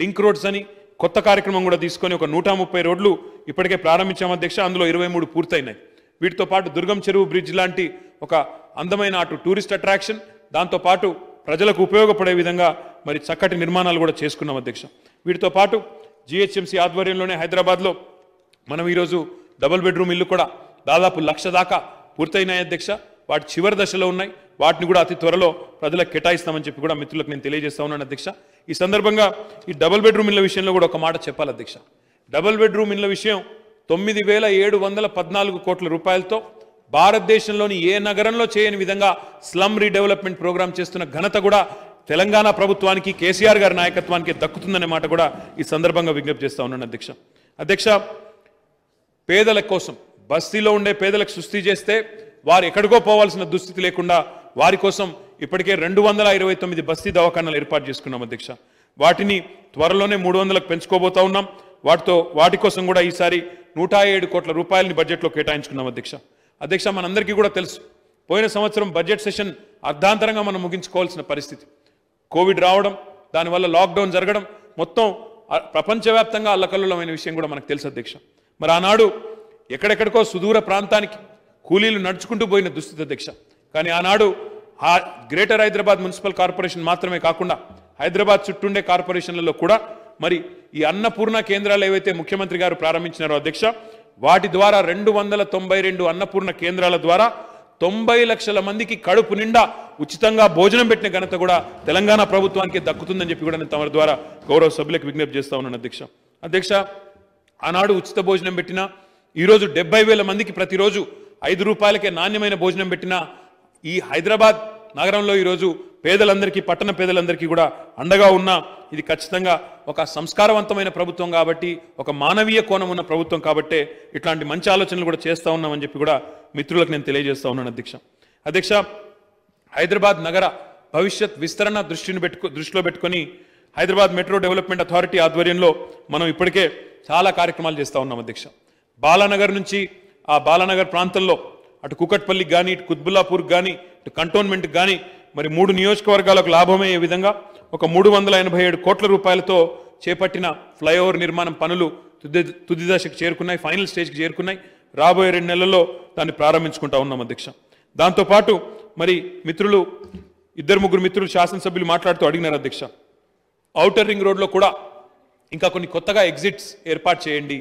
లింక్ రోడ్స్ అని కొత్త కార్యక్రమం కూడా తీసుకొని ఒక నూట ముప్పై రోడ్లు ఇప్పటికే ప్రారంభించాం అధ్యక్ష. అందులో ఇరవై మూడు పూర్తయినాయి. వీటితో పాటు దుర్గం చెరువు బ్రిడ్జ్ లాంటి ఒక అందమైన అటు టూరిస్ట్ అట్రాక్షన్ దాంతోపాటు ప్రజలకు ఉపయోగపడే విధంగా మరి చక్కటి నిర్మాణాలు కూడా చేసుకున్నాం అధ్యక్ష. వీటితో పాటు జిహెచ్ఎంసీ ఆధ్వర్యంలోనే హైదరాబాద్లో మనం ఈరోజు డబుల్ బెడ్రూమ్ ఇల్లు కూడా దాదాపు లక్ష దాకా పూర్తయినాయి అధ్యక్ష. వాటి చివరి దశలో ఉన్నాయి. వాటిని కూడా అతి త్వరలో ప్రజలకు కేటాయిస్తామని చెప్పి కూడా మిత్రులకు నేను తెలియజేస్తా ఉన్నాను అధ్యక్ష. ఈ సందర్భంగా ఈ డబుల్ బెడ్రూమ్ ఇళ్ళ విషయంలో కూడా ఒక మాట చెప్పాలి అధ్యక్ష. డబుల్ బెడ్రూమ్ ఇళ్ళ విషయం తొమ్మిది వేల ఏడు వందల పద్నాలుగు కోట్ల రూపాయలతో భారతదేశంలోని ఏ నగరంలో చేయని విధంగా స్లమ్ రీడెవలప్మెంట్ ప్రోగ్రామ్ చేస్తున్న ఘనత కూడా తెలంగాణ ప్రభుత్వానికి కేసీఆర్ గారి నాయకత్వానికి దక్కుతుందనే మాట కూడా ఈ సందర్భంగా విజ్ఞప్తి చేస్తా ఉన్నాను అధ్యక్ష. అధ్యక్ష పేదల కోసం బస్తీలో ఉండే పేదలకు సుస్థి చేస్తే వారు ఎక్కడికో పోవాల్సిన దుస్థితి లేకుండా వారి కోసం ఇప్పటికే రెండు వందల ఇరవై తొమ్మిది బస్తీ దవాఖానాలు ఏర్పాటు చేసుకున్నాం అధ్యక్ష. వాటిని త్వరలోనే మూడు వందలకు పెంచుకోబోతా ఉన్నాం. వాటితో వాటి కోసం కూడా ఈసారి నూట ఏడు కోట్ల రూపాయలని బడ్జెట్లో కేటాయించుకున్నాం అధ్యక్ష. అధ్యక్ష మనందరికీ కూడా తెలుసు పోయిన సంవత్సరం బడ్జెట్ సెషన్ అర్ధాంతరంగా మనం ముగించుకోవాల్సిన పరిస్థితి. కోవిడ్ రావడం దానివల్ల లాక్డౌన్ జరగడం మొత్తం ప్రపంచవ్యాప్తంగా అల్లకల్లోలమైన విషయం కూడా మనకు తెలుసు అధ్యక్ష. మరి ఆనాడు ఎక్కడెక్కడికో సుదూర ప్రాంతానికి కూలీలు నడుచుకుంటూ పోయిన దుస్థితి అధ్యక్ష కానీ ఆనాడు ఆ గ్రేటర్ హైదరాబాద్ మున్సిపల్ కార్పొరేషన్ మాత్రమే కాకుండా హైదరాబాద్ చుట్టుండే కార్పొరేషన్లలో కూడా మరి ఈ అన్నపూర్ణ కేంద్రాలు ఏవైతే ముఖ్యమంత్రి గారు ప్రారంభించినారో అధ్యక్ష వాటి ద్వారా రెండు వందల తొంభై రెండు అన్నపూర్ణ కేంద్రాల ద్వారా తొంభై లక్షల మందికి కడుపు నిండా ఉచితంగా భోజనం పెట్టిన ఘనత కూడా తెలంగాణ ప్రభుత్వానికి దక్కుతుందని చెప్పి కూడా నేను తమ ద్వారా గౌరవ సభ్యులకు విజ్ఞప్తి చేస్తా ఉన్నాను అధ్యక్ష. అధ్యక్ష ఆనాడు ఉచిత భోజనం పెట్టిన ఈరోజు డెబ్బై వేల మందికి ప్రతిరోజు ఐదు రూపాయలకే నాణ్యమైన భోజనం పెట్టిన ఈ హైదరాబాద్ నగరంలో ఈరోజు పేదలందరికీ పట్టణ పేదలందరికీ కూడా అండగా ఉన్న ఇది ఖచ్చితంగా ఒక సంస్కారవంతమైన ప్రభుత్వం కాబట్టి ఒక మానవీయ కోణం ఉన్న ప్రభుత్వం కాబట్టే ఇట్లాంటి మంచి ఆలోచనలు కూడా చేస్తూ ఉన్నామని చెప్పి కూడా మిత్రులకు నేను తెలియజేస్తూ ఉన్నాను అధ్యక్ష. అధ్యక్ష హైదరాబాద్ నగర భవిష్యత్ విస్తరణ దృష్టిని పెట్టుకు దృష్టిలో పెట్టుకొని హైదరాబాద్ మెట్రో డెవలప్మెంట్ అథారిటీ ఆధ్వర్యంలో మనం ఇప్పటికే చాలా కార్యక్రమాలు చేస్తూ ఉన్నాం అధ్యక్ష. బాలానగర్ నుంచి ఆ బాలానగర్ ప్రాంతంలో అటు కుకట్పల్లికి కానీ ఇటు కుత్బుల్లాపూర్కి కానీ ఇటు కంటోన్మెంట్కి కానీ మరి మూడు నియోజకవర్గాలకు లాభమయ్యే విధంగా ఒక మూడు వందల ఎనభై ఏడు కోట్ల రూపాయలతో చేపట్టిన ఫ్లైఓవర్ నిర్మాణం పనులు తుది తుది దశకు చేరుకున్నాయి ఫైనల్ స్టేజ్కి చేరుకున్నాయి. రాబోయే రెండు నెలల్లో దాన్ని ప్రారంభించుకుంటా ఉన్నాం అధ్యక్ష. దాంతోపాటు మరి మిత్రులు ఇద్దరు ముగ్గురు మిత్రులు శాసనసభ్యులు మాట్లాడుతూ అడిగినారు అధ్యక్ష. ఔటర్ రింగ్ రోడ్లో కూడా ఇంకా కొన్ని కొత్తగా ఎగ్జిట్స్ ఏర్పాటు చేయండి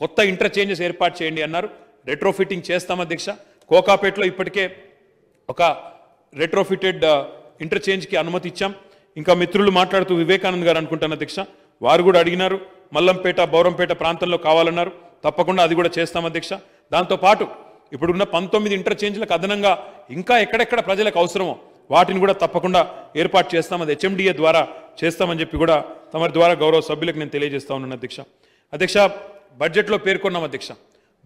కొత్త ఇంటర్చేంజెస్ ఏర్పాటు చేయండి అన్నారు. రెట్రోఫిట్టింగ్ చేస్తాం అధ్యక్ష కోకాపేటలో ఇప్పటికే ఒక రెట్రోఫిటెడ్ ఇంటర్చేంజ్కి అనుమతి ఇచ్చాం. ఇంకా మిత్రులు మాట్లాడుతూ వివేకానంద్ గారు అనుకుంటాను అధ్యక్ష వారు కూడా అడిగినారు మల్లంపేట బౌరంపేట ప్రాంతంలో కావాలన్నారు తప్పకుండా అది కూడా చేస్తాం అధ్యక్ష దాంతోపాటు ఇప్పుడున్న పంతొమ్మిది ఇంటర్చేంజ్లకు అదనంగా ఇంకా ఎక్కడెక్కడ ప్రజలకు అవసరమో వాటిని కూడా తప్పకుండా ఏర్పాటు చేస్తాం అది హెచ్ఎండిఏ ద్వారా చేస్తామని చెప్పి కూడా తమరి ద్వారా గౌరవ సభ్యులకు నేను తెలియజేస్తా ఉన్నాను అధ్యక్ష అధ్యక్ష బడ్జెట్లో పేర్కొన్నాం అధ్యక్ష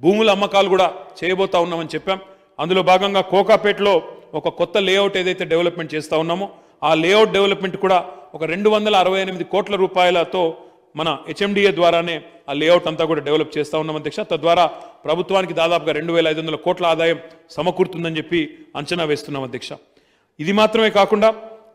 భూముల అమ్మకాలు కూడా చేయబోతా ఉన్నామని చెప్పాం. అందులో భాగంగా కోకాపేటలో ఒక కొత్త లేఅవుట్ ఏదైతే డెవలప్మెంట్ చేస్తూ ఉన్నామో ఆ లేఅవుట్ డెవలప్మెంట్ కూడా ఒక రెండు వందల అరవై ఎనిమిది కోట్ల రూపాయలతో మన హెచ్ఎండిఏ ద్వారానే ఆ లేఅవుట్ అంతా కూడా డెవలప్ చేస్తూ ఉన్నాం అధ్యక్ష. తద్వారా ప్రభుత్వానికి దాదాపుగా రెండు వేల ఐదు వందల కోట్ల ఆదాయం సమకూరుతుందని చెప్పి అంచనా వేస్తున్నాం అధ్యక్ష. ఇది మాత్రమే కాకుండా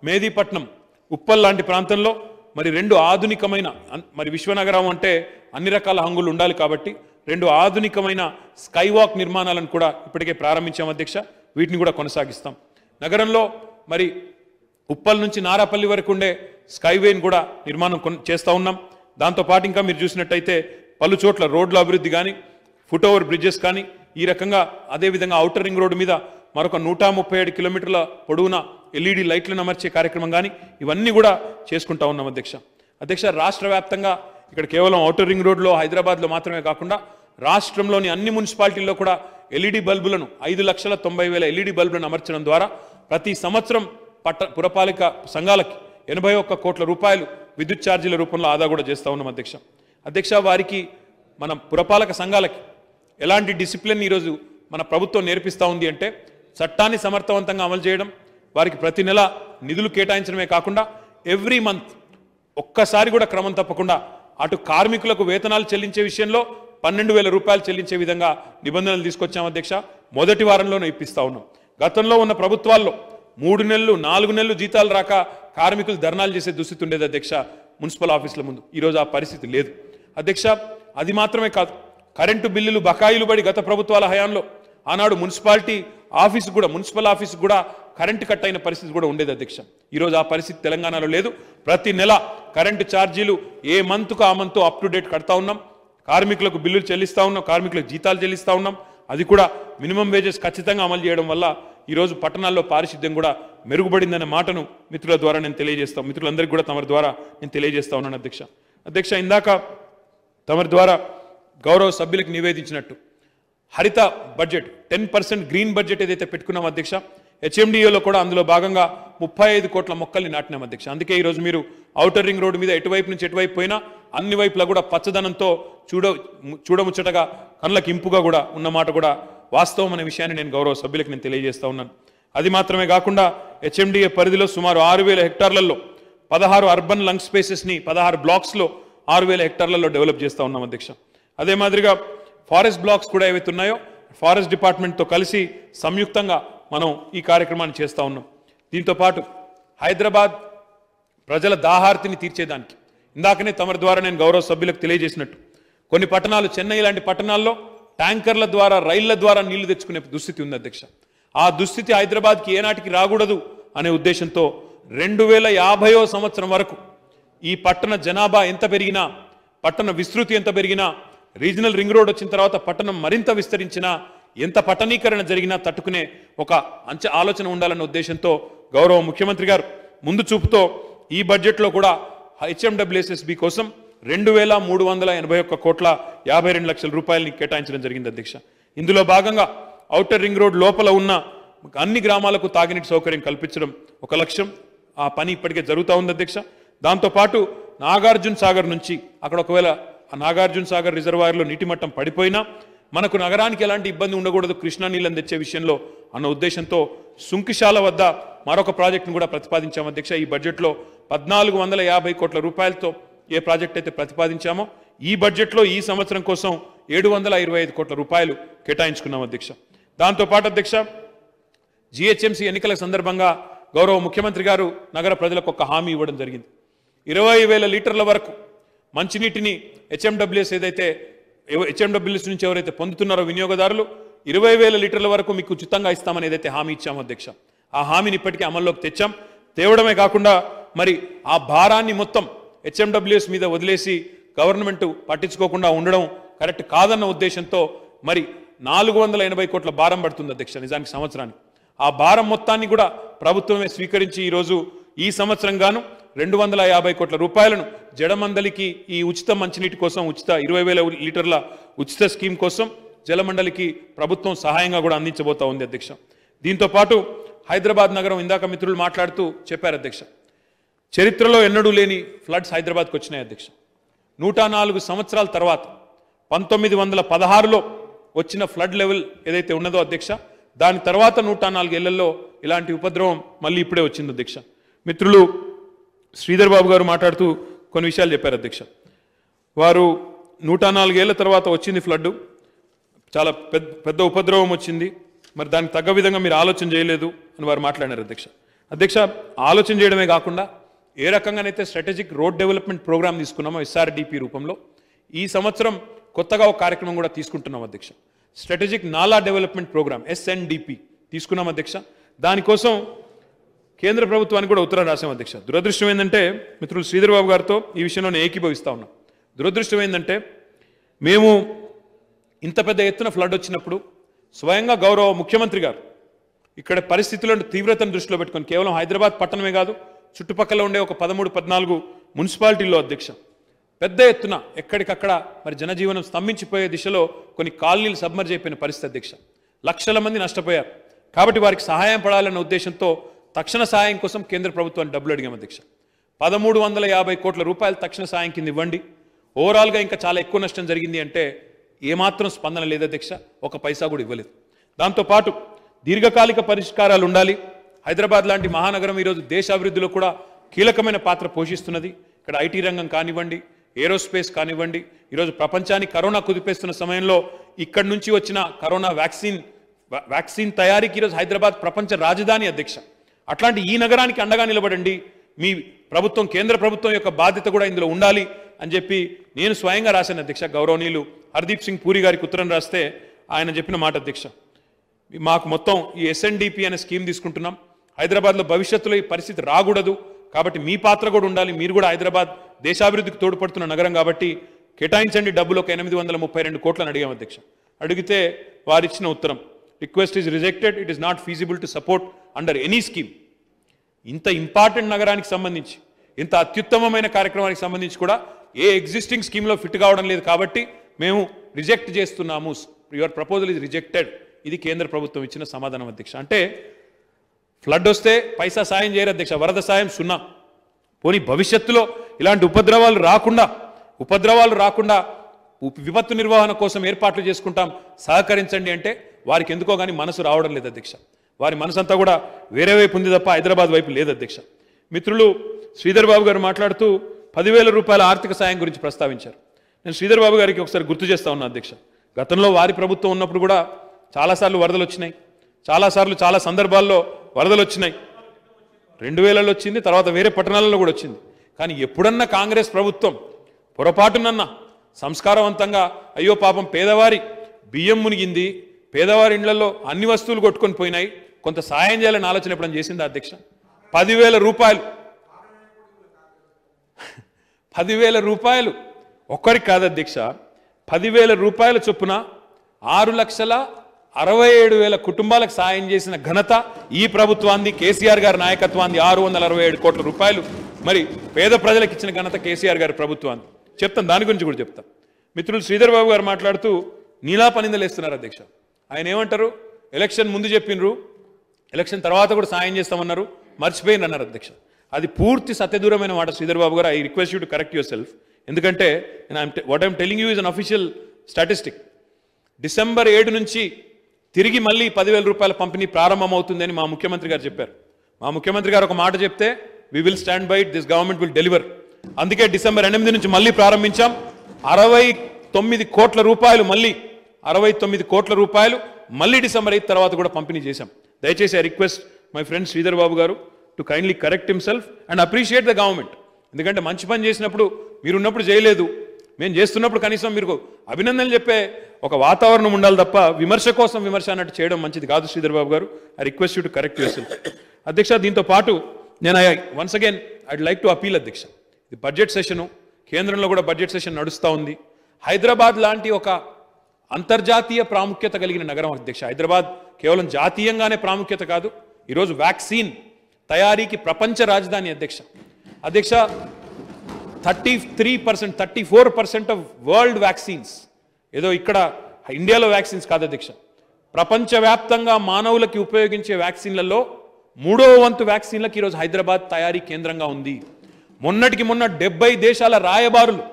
మేదీపట్నం ఉప్పల్ లాంటి ప్రాంతంలో మరి రెండు ఆధునికమైన మరి విశ్వనగరం అంటే అన్ని రకాల హంగులు ఉండాలి కాబట్టి రెండు ఆధునికమైన స్కై వాక్ నిర్మాణాలను కూడా ఇప్పటికే ప్రారంభించాం అధ్యక్ష. వీటిని కూడా కొనసాగిస్తాం. నగరంలో మరి ఉప్పల్ నుంచి నారాపల్లి వరకు ఉండే స్కైవేని కూడా నిర్మాణం కొన్- చేస్తూ ఉన్నాం. దాంతోపాటు ఇంకా మీరు చూసినట్టయితే పలు చోట్ల రోడ్ల అభివృద్ధి కానీ ఫుట్ ఓవర్ బ్రిడ్జెస్ కానీ ఈ రకంగా అదేవిధంగా ఔటర్ రింగ్ రోడ్డు మీద మరొక నూట ముప్పై ఏడు కిలోమీటర్ల పొడవున ఎల్ఈడి లైట్లను అమర్చే కార్యక్రమం కానీ ఇవన్నీ కూడా చేసుకుంటా ఉన్నాం అధ్యక్ష. అధ్యక్ష రాష్ట్ర వ్యాప్తంగా ఇక్కడ కేవలం ఔటర్ రింగ్ రోడ్లో హైదరాబాద్లో మాత్రమే కాకుండా రాష్ట్రంలోని అన్ని మున్సిపాలిటీల్లో కూడా ఎల్ఈడి బల్బులను ఐదు లక్షల తొంభై వేల ఎల్ఈడి బల్బులను అమర్చడం ద్వారా ప్రతి సంవత్సరం పట్ట పురపాలిక సంఘాలకి ఎనభై ఒక్క కోట్ల రూపాయలు విద్యుత్ ఛార్జీల రూపంలో ఆదా కూడా చేస్తా ఉన్నాం అధ్యక్ష. అధ్యక్ష వారికి మన పురపాలక సంఘాలకి ఎలాంటి డిసిప్లిన్ ఈరోజు మన ప్రభుత్వం నేర్పిస్తూ ఉంది అంటే చట్టాన్ని సమర్థవంతంగా అమలు చేయడం వారికి ప్రతి నెల నిధులు కేటాయించడమే కాకుండా ఎవ్రీ మంత్ ఒక్కసారి కూడా క్రమం తప్పకుండా అటు కార్మికులకు వేతనాలు చెల్లించే విషయంలో పన్నెండు వేల రూపాయలు చెల్లించే విధంగా నిబంధనలు తీసుకొచ్చాం అధ్యక్ష. మొదటి వారంలోనే ఇప్పిస్తా ఉన్నాం. గతంలో ఉన్న ప్రభుత్వాల్లో మూడు నెలలు నాలుగు నెలలు జీతాలు రాక కార్మికులు ధర్నాలు చేసే దుస్థితి ఉండేది అధ్యక్ష మున్సిపల్ ఆఫీసుల ముందు. ఈరోజు ఆ పరిస్థితి లేదు. అధ్యక్ష అది మాత్రమే కాదు. కరెంటు బిల్లులు బకాయిలు పడి గత ప్రభుత్వాల హయాంలో ఆనాడు మున్సిపాలిటీ ఆఫీసు కూడా మున్సిపల్ ఆఫీసు కూడా కరెంటు కట్ అయిన పరిస్థితి కూడా ఉండేది అధ్యక్ష. ఈరోజు ఆ పరిస్థితి తెలంగాణలో లేదు. ప్రతి నెల కరెంటు ఛార్జీలు ఏ మంత్కు ఆ మంత్ అప్ టు డేట్ కడతా ఉన్నాం. కార్మికులకు బిల్లులు చెల్లిస్తా ఉన్నాం. కార్మికులకు జీతాలు చెల్లిస్తా ఉన్నాం. అది కూడా మినిమం వేజెస్ ఖచ్చితంగా అమలు చేయడం వల్ల ఈరోజు పట్టణాల్లో పారిశుద్ధ్యం కూడా మెరుగుపడిందనే మాటను మిత్రుల ద్వారా నేను తెలియజేస్తాను మిత్రులందరికీ కూడా తమరి ద్వారా నేను తెలియజేస్తా ఉన్నాను అధ్యక్ష. అధ్యక్ష ఇందాక తమరి ద్వారా గౌరవ సభ్యులకు నివేదించినట్టు హరిత budget ten percent green budget ఏదైతే పెట్టుకున్నాం అధ్యక్ష హెచ్ఎండిఏలో కూడా అందులో భాగంగా ముప్పై ఐదు కోట్ల మొక్కల్ని నాటినాం అధ్యక్ష. అందుకే ఈరోజు మీరు ఔటర్ రింగ్ రోడ్డు మీద ఎటువైపు నుంచి ఎటువైపు పోయినా అన్ని వైపులా కూడా పచ్చదనంతో చూడ చూడముచ్చటగా కళ్ళకి ఇంపుగా కూడా ఉన్నమాట కూడా వాస్తవం అనే విషయాన్ని నేను గౌరవ సభ్యులకు నేను తెలియజేస్తా ఉన్నాను. అది మాత్రమే కాకుండా హెచ్ఎండిఏ పరిధిలో సుమారు ఆరు వేల హెక్టార్లలో పదహారు అర్బన్ లంగ్ స్పేసెస్ని పదహారు బ్లాక్స్లో ఆరు వేల హెక్టార్లలో డెవలప్ చేస్తూ ఉన్నాం అధ్యక్ష. అదే మాదిరిగా ఫారెస్ట్ బ్లాక్స్ కూడా ఏవైతే ఉన్నాయో ఫారెస్ట్ డిపార్ట్మెంట్తో కలిసి సంయుక్తంగా మనం ఈ కార్యక్రమాన్ని చేస్తా ఉన్నాం. దీంతో పాటు హైదరాబాద్ ప్రజల దాహార్తిని తీర్చేదానికి. ఇందాకనే తమరి ద్వారా నేను గౌరవ సభ్యులకు తెలియజేసినట్టు కొన్ని పట్టణాలు చెన్నై లాంటి పట్టణాల్లో ట్యాంకర్ల ద్వారా రైళ్ళ ద్వారా నీళ్ళు తెచ్చుకునే దుస్థితి ఉంది అధ్యక్ష. ఆ దుస్థితి హైదరాబాద్కి ఏనాటికి రాకూడదు అనే ఉద్దేశంతో రెండు వేల యాభైవ సంవత్సరం వరకు ఈ పట్టణ జనాభా ఎంత పెరిగినా పట్టణ విస్తృతి ఎంత పెరిగినా రీజనల్ రింగ్ రోడ్ వచ్చిన తర్వాత పట్టణం మరింత విస్తరించినా ఎంత పట్టణీకరణ జరిగినా తట్టుకునే ఒక మంచి ఆలోచన ఉండాలన్న ఉద్దేశంతో గౌరవ ముఖ్యమంత్రి గారు ముందు చూపుతో ఈ బడ్జెట్లో కూడా హెచ్ఎండబ్ల్యూఎస్ఎస్బి కోసం రెండు వేల మూడు వందల ఎనభై ఒక్క కోట్ల యాభై రెండు లక్షల రూపాయలని కేటాయించడం జరిగింది అధ్యక్ష. ఇందులో భాగంగా ఔటర్ రింగ్ రోడ్ లోపల ఉన్న అన్ని గ్రామాలకు తాగినీటి సౌకర్యం కల్పించడం ఒక లక్ష్యం. ఆ పని ఇప్పటికే జరుగుతూ ఉంది అధ్యక్ష. దాంతోపాటు నాగార్జున సాగర్ నుంచి అక్కడ ఒకవేళ ఆ నాగార్జున సాగర్ రిజర్వాయర్లో నీటి మట్టం పడిపోయినా మనకు నగరానికి ఎలాంటి ఇబ్బంది ఉండకూడదు. కృష్ణా నీళ్ళని తెచ్చే విషయంలో అన్న ఉద్దేశంతో సుంకిశాల వద్ద మరొక ప్రాజెక్టును కూడా ప్రతిపాదించాము అధ్యక్ష. ఈ బడ్జెట్లో పద్నాలుగు వందల యాభై కోట్ల రూపాయలతో ఏ ప్రాజెక్ట్ అయితే ప్రతిపాదించామో ఈ బడ్జెట్లో ఈ సంవత్సరం కోసం ఏడు వందల ఇరవై ఐదు కోట్ల రూపాయలు కేటాయించుకున్నాం అధ్యక్ష. దాంతోపాటు అధ్యక్ష జిహెచ్ఎంసీ ఎన్నికల సందర్భంగా గౌరవ ముఖ్యమంత్రి గారు నగర ప్రజలకు ఒక హామీ ఇవ్వడం జరిగింది. ఇరవై వేల లీటర్ల వరకు మంచినీటిని హెచ్ఎండబ్ల్యూఎస్ ఏదైతే హెచ్ఎండబ్ల్యూఎస్ నుంచి ఎవరైతే పొందుతున్నారో వినియోగదారులు ఇరవై వేల లీటర్ల వరకు మీకు ఉచితంగా ఇస్తామని ఏదైతే హామీ ఇచ్చామో అధ్యక్ష ఆ హామీని ఇప్పటికీ అమల్లోకి తెచ్చాం. తేవడమే కాకుండా మరి ఆ భారాన్ని మొత్తం హెచ్ఎండబ్ల్యూఎస్ మీద వదిలేసి గవర్నమెంట్ పట్టించుకోకుండా ఉండడం కరెక్ట్ కాదన్న ఉద్దేశంతో మరి నాలుగు వందల ఎనభై కోట్ల భారం పడుతుంది అధ్యక్ష నిజానికి సంవత్సరానికి. ఆ భారం మొత్తాన్ని కూడా ప్రభుత్వమే స్వీకరించి ఈరోజు ఈ సంవత్సరం గాను రెండు వందల యాభై కోట్ల రూపాయలను జడమండలికి ఈ ఉచిత మంచినీటి కోసం ఉచిత ఇరవై వేల లీటర్ల ఉచిత స్కీమ్ కోసం జలమండలికి ప్రభుత్వం సహాయంగా కూడా అందించబోతా ఉంది అధ్యక్ష. దీంతో పాటు హైదరాబాద్ నగరం ఇందాక మిత్రులు మాట్లాడుతూ చెప్పారు అధ్యక్ష. చరిత్రలో ఎన్నడూ లేని ఫ్లడ్స్ హైదరాబాద్కి వచ్చినాయి అధ్యక్ష. నూట నాలుగు సంవత్సరాల తర్వాత పంతొమ్మిది వందల పదహారులో వచ్చిన ఫ్లడ్ లెవెల్ ఏదైతే ఉన్నదో అధ్యక్ష దాని తర్వాత నూట నాలుగు ఇళ్ళలో ఇలాంటి ఉపద్రవం మళ్ళీ ఇప్పుడే వచ్చింది అధ్యక్ష. మిత్రులు శ్రీధర్ బాబు గారు మాట్లాడుతూ కొన్ని విషయాలు చెప్పారు అధ్యక్ష. వారు నూట నాలుగేళ్ళ తర్వాత వచ్చింది ఫ్లడ్ చాలా పెద్ద పెద్ద ఉపద్రవం వచ్చింది. మరి దానికి తగ్గ విధంగా మీరు ఆలోచన చేయలేదు అని వారు మాట్లాడినారు అధ్యక్ష. అధ్యక్ష ఆలోచన చేయడమే కాకుండా ఏ రకంగానైతే స్ట్రాటజిక్ రోడ్ డెవలప్మెంట్ ప్రోగ్రామ్ తీసుకున్నామో ఎస్ఆర్డిపి రూపంలో ఈ సంవత్సరం కొత్తగా ఒక కార్యక్రమం కూడా తీసుకుంటున్నాం అధ్యక్ష. స్ట్రాటజిక్ నాలా డెవలప్మెంట్ ప్రోగ్రామ్ ఎస్ఎన్డిపి తీసుకున్నాం అధ్యక్ష. దానికోసం కేంద్ర ప్రభుత్వానికి కూడా ఉత్తరం రాశాం అధ్యక్ష. దురదృష్టం ఏంటంటే మిత్రులు శ్రీధర్ బాబు గారితో ఈ విషయంలో నేను ఏకీభవిస్తా ఉన్నా. దురదృష్టం ఏంటంటే మేము ఇంత పెద్ద ఎత్తున ఫ్లడ్ వచ్చినప్పుడు స్వయంగా గౌరవ ముఖ్యమంత్రి గారు ఇక్కడ పరిస్థితులను తీవ్రతను దృష్టిలో పెట్టుకొని కేవలం హైదరాబాద్ పట్టణమే కాదు చుట్టుపక్కల ఉండే ఒక పదమూడు పద్నాలుగు మున్సిపాలిటీల్లో అధ్యక్ష. పెద్ద ఎత్తున ఎక్కడికక్కడ మరి జనజీవనం స్తంభించిపోయే దిశలో కొన్ని కాలనీలు సబ్మర్జ్ అయిపోయిన పరిస్థితి అధ్యక్ష. లక్షల మంది నష్టపోయారు. కాబట్టి వారికి సహాయం పడాలన్న ఉద్దేశంతో తక్షణ సాయం కోసం కేంద్ర ప్రభుత్వాన్ని డబ్బులు అడిగాము అధ్యక్ష. పదమూడు వందల యాభై కోట్ల రూపాయలు తక్షణ సాయం కింద ఇవ్వండి. ఓవరాల్గా ఇంకా చాలా ఎక్కువ నష్టం జరిగింది అంటే ఏమాత్రం స్పందన లేదు అధ్యక్ష. ఒక పైసా కూడా ఇవ్వలేదు. దాంతోపాటు దీర్ఘకాలిక పరిష్కారాలు ఉండాలి. హైదరాబాద్ లాంటి మహానగరం ఈరోజు దేశ అభివృద్ధిలో కూడా కీలకమైన పాత్ర పోషిస్తున్నది. ఇక్కడ ఐటీ రంగం కానివ్వండి ఏరోస్పేస్ కానివ్వండి ఈరోజు ప్రపంచాన్ని కరోనా కుదిపేస్తున్న సమయంలో ఇక్కడి నుంచి వచ్చిన కరోనా వ్యాక్సిన్ వ్యాక్సిన్ తయారీకి ఈరోజు హైదరాబాద్ ప్రపంచ రాజధాని అధ్యక్ష. అట్లాంటి ఈ నగరానికి అండగా నిలబడండి. మీ ప్రభుత్వం కేంద్ర ప్రభుత్వం యొక్క బాధ్యత కూడా ఇందులో ఉండాలి అని చెప్పి నేను స్వయంగా రాశాను అధ్యక్ష గౌరవనీయులు హర్దీప్ సింగ్ పూరి గారికి ఉత్తరం రాస్తే ఆయన చెప్పిన మాట అధ్యక్ష. మాకు మొత్తం ఈ ఎస్ఎన్డిపి అనే స్కీమ్ తీసుకుంటున్నాం. హైదరాబాద్లో భవిష్యత్తులో ఈ పరిస్థితి రాకూడదు. కాబట్టి మీ పాత్ర కూడా ఉండాలి. మీరు కూడా హైదరాబాద్ దేశాభివృద్ధికి తోడ్పడుతున్న నగరం కాబట్టి కేటాయించండి డబ్బులు. ఒక ఎనిమిది వందల ముప్పై రెండు కోట్లను అడిగాం అధ్యక్ష. అడిగితే వారిచ్చిన ఉత్తరం. Request is rejected it is not feasible to support under any scheme ఇంత ఇంపార్టెంట్ నగరానికి సంబంధించి ఇంత అత్యుత్తమమైన కార్యక్రమానికి సంబంధించి కూడా ఏ ఎగ్జిస్టింగ్ స్కీమ్లో ఫిట్ కావడం లేదు కాబట్టి మేము రిజెక్ట్ చేస్తున్నాము. యువర్ ప్రపోజల్ ఈజ్ రిజెక్టెడ్ ఇది కేంద్ర ప్రభుత్వం ఇచ్చిన సమాధానం అధ్యక్ష. అంటే ఫ్లడ్ వస్తే పైసా సాయం చేయరు అధ్యక్ష. వరద సాయం సున్నా. పోనీ భవిష్యత్తులో ఇలాంటి ఉపద్రవాలు రాకుండా ఉపద్రవాలు రాకుండా విపత్తు నిర్వహణ కోసం ఏర్పాట్లు చేసుకుంటాం. సహకరించండి అంటే వారికి ఎందుకో కానీ మనసు రావడం లేదు అధ్యక్ష. వారి మనసంతా కూడా వేరే వైపు ఉంది తప్ప హైదరాబాద్ వైపు లేదు అధ్యక్ష. మిత్రులు శ్రీధర్ బాబు గారు మాట్లాడుతూ పదివేల రూపాయల ఆర్థిక సాయం గురించి ప్రస్తావించారు. నేను శ్రీధర్ బాబు గారికి ఒకసారి గుర్తు చేస్తా ఉన్నా అధ్యక్ష. గతంలో వారి ప్రభుత్వం ఉన్నప్పుడు కూడా చాలాసార్లు వరదలు వచ్చినాయి. చాలాసార్లు చాలా సందర్భాల్లో వరదలు వచ్చినాయి. రెండు వేలలో వచ్చింది తర్వాత వేరే పట్టణాలలో కూడా వచ్చింది. కానీ ఎప్పుడన్నా కాంగ్రెస్ ప్రభుత్వం పొరపాటునన్నా సంస్కారవంతంగా అయ్యో పాపం పేదవారి బియ్యం మునిగింది పేదవారి ఇళ్ళలో అన్ని వస్తువులు కొట్టుకొని పోయినాయి. కొంత సాయం చేయాలని ఆలోచన ఎప్పుడైనా చేసింది అధ్యక్ష? పదివేల రూపాయలు. పదివేల రూపాయలు. ఒక్కరికి కాదు అధ్యక్ష. పదివేల రూపాయల చొప్పున ఆరు లక్షల అరవై ఏడు వేల కుటుంబాలకు సాయం చేసిన ఘనత ఈ ప్రభుత్వాన్ని కేసీఆర్ గారి నాయకత్వాన్ని ఆరు వందల అరవై ఏడు కోట్ల రూపాయలు. మరి పేద ప్రజలకు ఇచ్చిన ఘనత కేసీఆర్ గారి ప్రభుత్వాన్ని చెప్తాను. దాని గురించి కూడా చెప్తాం మిత్రులు శ్రీధర్ బాబు గారు మాట్లాడుతూ నీలా పనిందలేస్తున్నారు అధ్యక్ష. ఆయన ఏమంటారు? ఎలక్షన్ ముందు చెప్పినరు. ఎలక్షన్ తర్వాత కూడా సాయం చేస్తామన్నారు. మర్చిపోయింది అన్నారు అధ్యక్ష. అది పూర్తి సత్యదూరమైన మాట Sridhar Babu garu. I request you to correct yourself ఎందుకంటే what I'm telling you is an official statistic. December ఏడు నుంచి తిరిగి మళ్ళీ పదివేల రూపాయల పంపిణీ ప్రారంభమవుతుందని మా ముఖ్యమంత్రి గారు చెప్పారు. మా ముఖ్యమంత్రి గారు ఒక మాట చెప్తే we will stand by this government will deliver అందుకే డిసెంబర్ ఎనిమిది నుంచి మళ్ళీ ప్రారంభించాం. అరవై తొమ్మిది కోట్ల రూపాయలు మళ్ళీ అరవై తొమ్మిది కోట్ల రూపాయలు మళ్ళీ డిసెంబర్ ఎయిత్ తర్వాత కూడా పంపిణీ చేశాం. దయచేసి I request my friend Sridhar Babu garu to kindly correct himself and appreciate the government ఎందుకంటే మంచి పని చేసినప్పుడు మీరున్నప్పుడు చేయలేదు. మేము చేస్తున్నప్పుడు కనీసం మీరు అభినందనలు చెప్పే ఒక వాతావరణం ఉండాలి తప్ప విమర్శ కోసం విమర్శ అన్నట్టు చేయడం మంచిది కాదు Sridhar Babu garu. I request you to correct your అధ్యక్ష దీంతో పాటు నేను I once again I'd like to appeal అధ్యక్ష. ఇది బడ్జెట్ సెషను కేంద్రంలో కూడా బడ్జెట్ సెషన్ నడుస్తూ ఉంది. హైదరాబాద్ లాంటి ఒక అంతర్జాతీయ ప్రాముఖ్యత కలిగిన నగరం అధ్యక్ష. హైదరాబాద్ కేవలం జాతీయంగానే ప్రాముఖ్యత కాదు ఈరోజు వ్యాక్సిన్ తయారీకి ప్రపంచ రాజధాని అధ్యక్ష. అధ్యక్ష thirty three percent thirty four percent of world vaccines ఏదో ఇక్కడ ఇండియాలో వ్యాక్సిన్స్ కాదు అధ్యక్ష. ప్రపంచవ్యాప్తంగా మానవులకి ఉపయోగించే వ్యాక్సిన్లలో మూడో వంతు వ్యాక్సిన్లకు ఈరోజు హైదరాబాద్ తయారీ కేంద్రంగా ఉంది. మొన్నటికి మొన్న డెబ్బై దేశాల రాయబారులు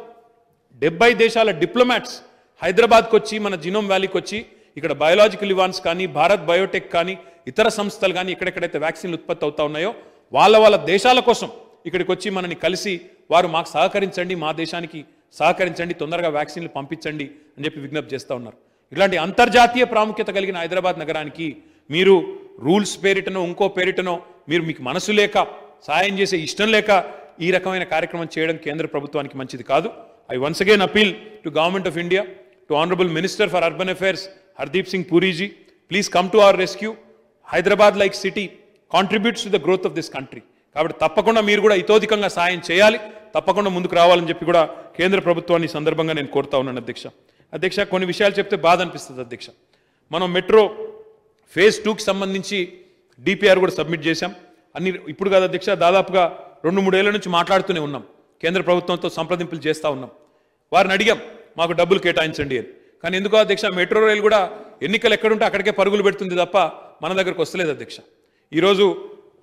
డెబ్బై దేశాల డిప్లొమాట్స్ హైదరాబాద్కి వచ్చి మన జినోమ్ వ్యాలీకి వచ్చి ఇక్కడ బయోలాజికల్ ఇవాన్స్ కానీ భారత్ బయోటెక్ కానీ ఇతర సంస్థలు కానీ ఎక్కడెక్కడైతే వ్యాక్సిన్లు ఉత్పత్తి అవుతా ఉన్నాయో వాళ్ళ వాళ్ళ దేశాల కోసం ఇక్కడికి వచ్చి మనని కలిసి వారు మాకు సహకరించండి మా దేశానికి సహకరించండి తొందరగా వ్యాక్సిన్లు పంపించండి అని చెప్పి విజ్ఞప్తి చేస్తూ ఉన్నారు. ఇలాంటి అంతర్జాతీయ ప్రాముఖ్యత కలిగిన హైదరాబాద్ నగరానికి మీరు రూల్స్ పేరిటనో ఇంకో పేరిటనో మీరు మీకు మనసు లేక సాయం చేసే ఇష్టం లేక ఈ రకమైన కార్యక్రమం చేయడం కేంద్ర ప్రభుత్వానికి మంచిది కాదు. I once again appeal to government of India to honourable minister for urban affairs Hardeep Singh Puriji. Please come to our rescue. Hyderabad like city contributes to the growth of this country. కాబట్టి తప్పకుండా మీరు కూడా ఇతోధికంగా సాయం చేయాలి. తప్పకుండా ముందుకు రావాలని చెప్పి కూడా కేంద్ర ప్రభుత్వాన్ని ఈ సందర్భంగా నేను కోరుతా ఉన్నాను అధ్యక్ష. అధ్యక్ష కొన్ని విషయాలు చెప్తే బాధ అనిపిస్తుంది అధ్యక్ష. మనం మెట్రో ఫేజ్ టూకి సంబంధించి డిపిఆర్ కూడా సబ్మిట్ చేశాం. అన్ని ఇప్పుడు కాదు అధ్యక్ష దాదాపుగా రెండు మూడేళ్ళ నుంచి మాట్లాడుతూనే ఉన్నాం. కేంద్ర ప్రభుత్వంతో సంప్రదింపులు చేస్తూ ఉన్నాం. వారిని అడిగాం మాకు డబ్బులు కేటాయించండి అని. కానీ ఎందుకో అధ్యక్ష మెట్రో రైలు కూడా ఎన్నికలు ఎక్కడుంటే అక్కడికే పరుగులు పెడుతుంది తప్ప మన దగ్గరకు వస్తలేదు అధ్యక్ష. ఈరోజు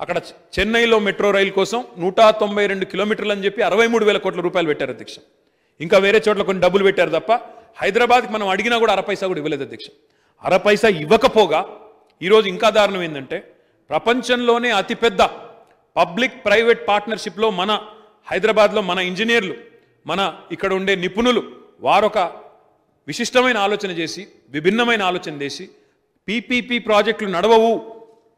అక్కడ చెన్నైలో మెట్రో రైలు కోసం నూట తొంభై రెండు కిలోమీటర్లు అని చెప్పి అరవై మూడు వేల కోట్ల రూపాయలు పెట్టారు అధ్యక్ష. ఇంకా వేరే చోట్ల కొన్ని డబ్బులు పెట్టారు తప్ప హైదరాబాద్కి మనం అడిగినా కూడా అర పైసా కూడా ఇవ్వలేదు అధ్యక్ష. అర పైసా ఇవ్వకపోగా ఈరోజు ఇంకా దారుణం ఏంటంటే ప్రపంచంలోనే అతిపెద్ద పబ్లిక్ ప్రైవేట్ పార్ట్నర్షిప్లో మన హైదరాబాద్లో మన ఇంజనీర్లు మన ఇక్కడ ఉండే నిపుణులు వారొక విశిష్టమైన ఆలోచన చేసి విభిన్నమైన ఆలోచన చేసి పీపీపీ ప్రాజెక్టులు నడవవు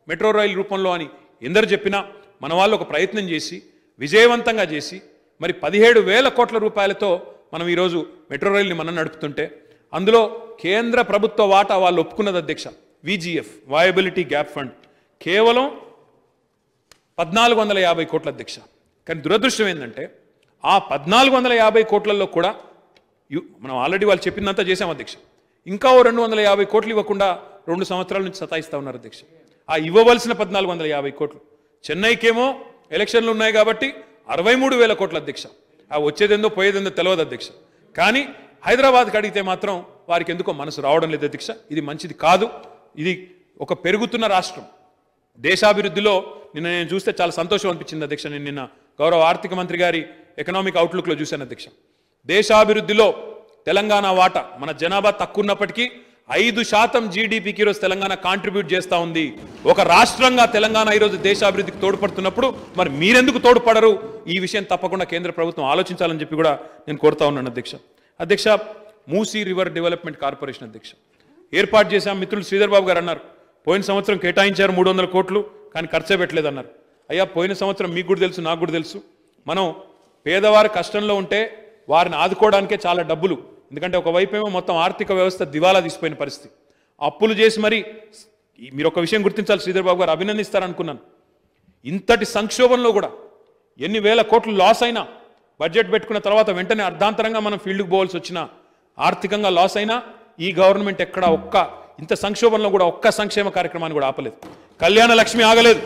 మెట్రో రైలు రూపంలో అని ఎందరు చెప్పినా మన వాళ్ళు ఒక ప్రయత్నం చేసి విజయవంతంగా చేసి మరి పదిహేడు వేల కోట్ల రూపాయలతో మనం ఈరోజు మెట్రో రైల్ని మనం నడుపుతుంటే అందులో కేంద్ర ప్రభుత్వ వాటా వాళ్ళు ఒప్పుకున్నది అధ్యక్ష విజిఎఫ్ వయబిలిటీ గ్యాప్ ఫండ్ కేవలం పద్నాలుగు వందల యాభై కోట్ల అధ్యక్ష. కానీ దురదృష్టం ఏంటంటే ఆ పద్నాలుగు వందల యాభై కోట్లలో కూడా మనం ఆల్రెడీ వాళ్ళు చెప్పిందంతా చేశాం అధ్యక్ష. ఇంకా ఓ రెండు వందల యాభై కోట్లు ఇవ్వకుండా రెండు సంవత్సరాల నుంచి సతాయిస్తా ఉన్నారు అధ్యక్ష. ఆ ఇవ్వవలసిన పద్నాలుగు వందల యాభై కోట్లు. చెన్నైకేమో ఎలక్షన్లు ఉన్నాయి కాబట్టి అరవై మూడు వేల కోట్ల అధ్యక్ష. ఆ వచ్చేదేందో పోయేదేందో తెలియదు అధ్యక్ష. కానీ హైదరాబాద్కి అడిగితే మాత్రం వారికి ఎందుకో మనసు రావడం లేదు అధ్యక్ష. ఇది మంచిది కాదు. ఇది ఒక పెరుగుతున్న రాష్ట్రం. దేశాభివృద్ధిలో నిన్న నేను చూస్తే చాలా సంతోషం అనిపించింది అధ్యక్ష. నేను నిన్న గౌరవ ఆర్థిక మంత్రి గారి ఎకనామిక్ అవుట్లుక్లో చూశాను అధ్యక్ష. దేశాభివృద్ధిలో తెలంగాణ వాటా మన జనాభా తక్కువ ఉన్నప్పటికీ ఐదు శాతం జీడిపికి ఈరోజు తెలంగాణ కాంట్రిబ్యూట్ చేస్తూ ఉంది. ఒక రాష్ట్రంగా తెలంగాణ ఈరోజు దేశాభివృద్ధికి తోడ్పడుతున్నప్పుడు మరి మీరెందుకు తోడ్పడరు? ఈ విషయం తప్పకుండా కేంద్ర ప్రభుత్వం ఆలోచించాలని చెప్పి కూడా నేను కోరుతా ఉన్నాను అధ్యక్ష. అధ్యక్ష మూసీ రివర్ డెవలప్మెంట్ కార్పొరేషన్ అధ్యక్ష. ఏర్పాటు చేశాం మిత్రులు శ్రీధర్ బాబు గారు అన్నారు. పోయిన సంవత్సరం కేటాయించారు మూడు వందల కోట్లు కానీ ఖర్చే పెట్టలేదన్నారు. అయ్యా పోయిన సంవత్సరం మీకు కూడా తెలుసు నాకు కూడా తెలుసు. మనం పేదవారు కష్టంలో ఉంటే వారిని ఆదుకోవడానికే చాలా డబ్బులు. ఎందుకంటే ఒకవైపేమో మొత్తం ఆర్థిక వ్యవస్థ దివాలా తీసిపోయిన పరిస్థితి. అప్పులు చేసి మరి ఈ- మీరు ఒక విషయం గుర్తించాలి శ్రీధర్ బాబు గారు అభినందిస్తారనుకున్నాను. ఇంతటి సంక్షోభంలో కూడా ఎన్ని వేల కోట్లు లాస్ అయినా బడ్జెట్ పెట్టుకున్న తర్వాత వెంటనే అర్ధాంతరంగా మనం ఫీల్డ్కి పోవాల్సి వచ్చినా ఆర్థికంగా లాస్ అయినా ఈ గవర్నమెంట్ ఎక్కడ ఒక్క ఇంత సంక్షోభంలో కూడా ఒక్క సంక్షేమ కార్యక్రమాన్ని కూడా ఆపలేదు. కళ్యాణ లక్ష్మి ఆగలేదు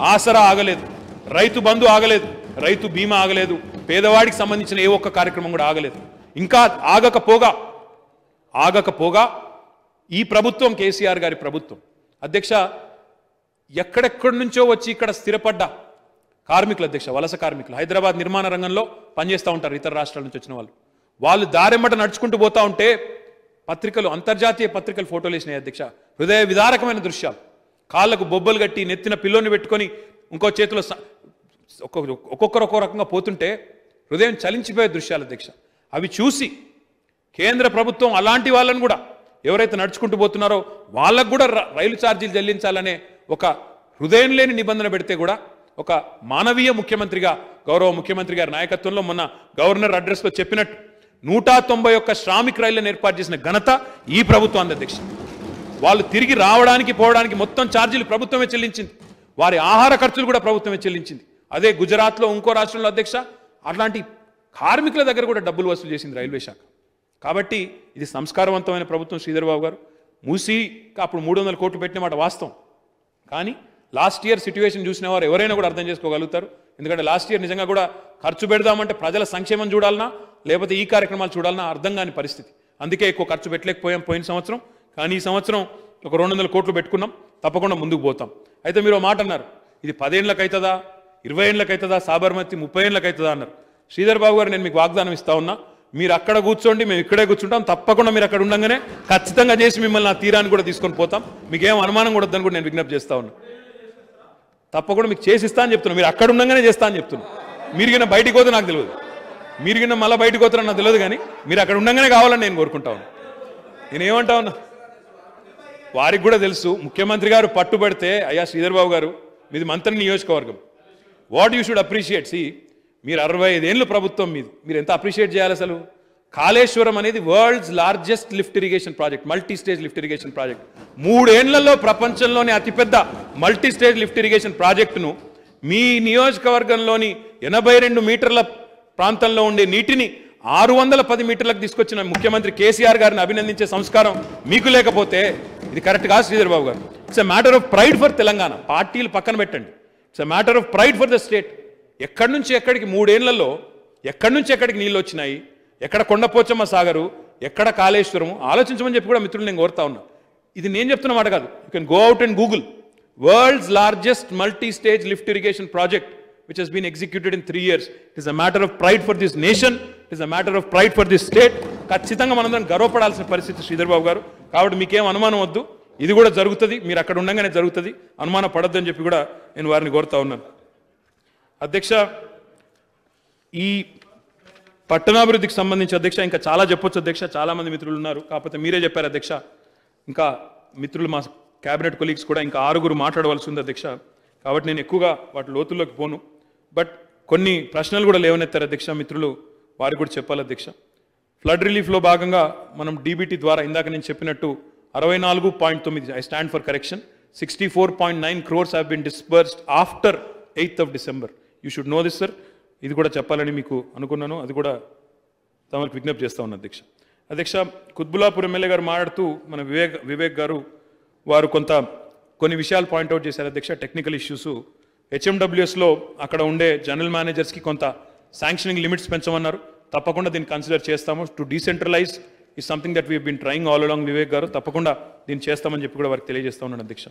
ఆసరా ఆగలేదు రైతు బంధు ఆగలేదు రైతు బీమా ఆగలేదు పేదవాడికి సంబంధించిన ఏ ఒక్క కార్యక్రమం కూడా ఆగలేదు. ఇంకా ఆగకపోగా ఆగకపోగా ఈ ప్రభుత్వం కేసీఆర్ గారి ప్రభుత్వం అధ్యక్ష ఎక్కడెక్కడి నుంచో వచ్చి ఇక్కడ స్థిరపడ్డ కార్మికులు అధ్యక్ష వలస కార్మికులు హైదరాబాద్ నిర్మాణ రంగంలో పనిచేస్తూ ఉంటారు ఇతర రాష్ట్రాల నుంచి వచ్చిన వాళ్ళు. వాళ్ళు దారెమ్మట నడుచుకుంటూ పోతా ఉంటే పత్రికలు అంతర్జాతీయ పత్రికలు ఫోటోలు వేసినాయి అధ్యక్ష. హృదయ విదారకమైన దృశ్యాలు. కాళ్ళకు బొబ్బలు కట్టి నెత్తిన పిల్లోని పెట్టుకొని ఇంకో చేతిలో ఒక్కొక్కరు ఒక్కో రకంగా పోతుంటే హృదయం చలించిపోయే దృశ్యాలు అధ్యక్ష అవి చూసి కేంద్ర ప్రభుత్వం అలాంటి వాళ్ళని కూడా ఎవరైతే నడుచుకుంటూ పోతున్నారో వాళ్ళకు కూడా రైలు ఛార్జీలు చెల్లించాలనే ఒక హృదయం లేని నిబంధన పెడితే కూడా ఒక మానవీయ ముఖ్యమంత్రిగా గౌరవ ముఖ్యమంత్రి గారి నాయకత్వంలో మొన్న గవర్నర్ అడ్రస్లో చెప్పినట్టు నూట తొంభై ఒక్క శ్రామిక్ రైళ్ళను ఏర్పాటు చేసిన ఘనత ఈ ప్రభుత్వం అధ్యక్ష వాళ్ళు తిరిగి రావడానికి పోవడానికి మొత్తం ఛార్జీలు ప్రభుత్వమే చెల్లించింది. వారి ఆహార ఖర్చులు కూడా ప్రభుత్వమే చెల్లించింది. అదే గుజరాత్లో ఇంకో రాష్ట్రంలో అధ్యక్ష అట్లాంటి కార్మికుల దగ్గర కూడా డబ్బులు వసూలు చేసింది రైల్వే శాఖ. కాబట్టి ఇది సంస్కారవంతమైన ప్రభుత్వం శ్రీధర్బాబు గారు. మూసి అప్పుడు మూడు వందల కోట్లు పెట్టిన మాట వాస్తవం. కానీ లాస్ట్ ఇయర్ సిచ్యువేషన్ చూసిన వారు ఎవరైనా కూడా అర్థం చేసుకోగలుగుతారు. ఎందుకంటే లాస్ట్ ఇయర్ నిజంగా కూడా ఖర్చు పెడదామంటే ప్రజల సంక్షేమం చూడాలన్నా లేకపోతే ఈ కార్యక్రమాలు చూడాలన్నా అర్థం కాని పరిస్థితి. అందుకే ఎక్కువ ఖర్చు పెట్టలేకపోయాం పోయిన సంవత్సరం. కానీ ఈ సంవత్సరం ఒక రెండు వందల కోట్లు పెట్టుకున్నాం. తప్పకుండా ముందుకు పోతాం. అయితే మీరు మాట అన్నారు. ఇది పదేళ్ళకి అవుతుందా ఇరవై ఏళ్ళకి అవుతుందా సాబర్మతి ముప్పై ఏళ్ళకి అవుతుందా అన్నారు. శ్రీధర్ బాబు గారు నేను మీకు వాగ్దానం ఇస్తా ఉన్నా మీరు అక్కడ కూర్చోండి మేము ఇక్కడే కూర్చుంటాం తప్పకుండా మీరు అక్కడ ఉండగానే ఖచ్చితంగా చేసి మిమ్మల్ని నా తీరాన్ని కూడా తీసుకొని పోతాం. మీకేం అనుమానం కూడా వద్దని కూడా నేను విజ్ఞప్తి చేస్తా ఉన్నా. తప్పకుండా మీకు చేసి ఇస్తా అని చెప్తున్నా. మీరు అక్కడ ఉండగానే చేస్తా అని చెప్తున్నా. మీరు కింద బయటికి పోతే నాకు తెలియదు మీరు కింద మళ్ళీ బయటికి పోతారని నాకు తెలియదు కానీ మీరు అక్కడ ఉండగానే కావాలని నేను కోరుకుంటా ఉన్నా. నేను ఏమంటా ఉన్నా? వారికి కూడా తెలుసు ముఖ్యమంత్రి గారు పట్టుబడితే అయ్యా శ్రీధర్ బాబు గారు మీది మంత్రి నియోజకవర్గం. What you should appreciate? See మీరు అరవై ఐదేళ్ళు ప్రభుత్వం మీది. మీరు ఎంత అప్రిషియేట్ చేయాలి అసలు? కాళేశ్వరం అనేది world's largest lift irrigation project multi stage lift irrigation project. మూడేళ్ళలో ప్రపంచంలోనే అతిపెద్ద మల్టీ స్టేజ్ లిఫ్ట్ ఇరిగేషన్ ప్రాజెక్టును మీ నియోజకవర్గంలోని ఎనభై రెండు మీటర్ల ప్రాంతంలో ఉండే నీటిని ఆరు వందల పది మీటర్లకు తీసుకొచ్చిన ముఖ్యమంత్రి కేసీఆర్ గారిని అభినందించే సంస్కారం మీకు లేకపోతే ఇది కరెక్ట్ కాదు Sridhar Babu garu. It's a matter of pride for Telangana. పార్టీలు పక్కన పెట్టండి. It's a matter of pride for the state ఎక్కడి నుంచి ఎక్కడికి మూడేళ్ళలో ఎక్కడి నుంచి ఎక్కడికి నీళ్ళు వచ్చినాయి ఎక్కడ కొండపోచమ్మ సాగరు ఎక్కడ కాళేశ్వరం ఆలోచించమని చెప్పి కూడా మిత్రులు నేను కోరుతా ఉన్నా. ఇది నేను చెప్తున్న మాట కాదు. You can go out and google world's largest multi stage lift irrigation project which has been executed in three years it is a matter of pride for this nation it is a matter of pride for this state ఖచ్చితంగా మనందరం గర్వపడాల్సిన పరిస్థితి శ్రీధర్ బాబు గారు. కాబట్టి మీకేం అనుమానం వద్దు. ఇది కూడా జరుగుతుంది మీరు అక్కడ ఉండగానే జరుగుతుంది. అనుమానం పడద్దని చెప్పి కూడా నేను వారిని కోరుతా ఉన్నాను. అధ్యక్ష ఈ పట్టణాభివృద్ధికి సంబంధించి అధ్యక్ష ఇంకా చాలా చెప్పొచ్చు అధ్యక్ష చాలామంది మిత్రులు ఉన్నారు. కాకపోతే మీరే చెప్పారు అధ్యక్ష ఇంకా మిత్రులు మా క్యాబినెట్ కొలీగ్స్ కూడా ఇంకా ఆరుగురు మాట్లాడవలసి ఉంది అధ్యక్ష. కాబట్టి నేను ఎక్కువగా వాటి లోతుల్లోకి పోను. బట్ కొన్ని ప్రశ్నలు కూడా లేవనెత్తారు అధ్యక్ష మిత్రులు వారికి కూడా చెప్పాలి అధ్యక్ష. ఫ్లడ్ రిలీఫ్లో భాగంగా మనం డీబీటీ ద్వారా ఇందాక నేను చెప్పినట్టు అరవై నాలుగు పాయింట్ తొమ్మిది I stand for correction sixty four point nine crores have been disbursed after eighth of December you should know this sir ఇది కూడా చెప్పాలని మీకు అనుకున్నాను. అది కూడా తమకు విజ్ఞప్తి చేస్తా ఉన్నా అధ్యక్ష. అధ్యక్ష కుత్బులాపూర్ ఎమ్మెల్యే గారు మాట్లాడుతూ మన వివేక్ వివేక్ గారు వారు కొంత కొన్ని విషయాలు పాయింట్అవుట్ చేశారు అధ్యక్ష టెక్నికల్ ఇష్యూస్ హెచ్ఎండబ్ల్యూఎస్లో అక్కడ ఉండే జనరల్ మేనేజర్స్కి కొంత శాంక్షనింగ్ లిమిట్స్ పెంచమన్నారు. తప్పకుండా దీన్ని కన్సిడర్ చేస్తాము. To decentralise ఈ something that we been trying all along Vivek garu తప్పకుండా దీన్ని చేస్తామని చెప్పి కూడా వారికి తెలియజేస్తా ఉన్నాను అధ్యక్ష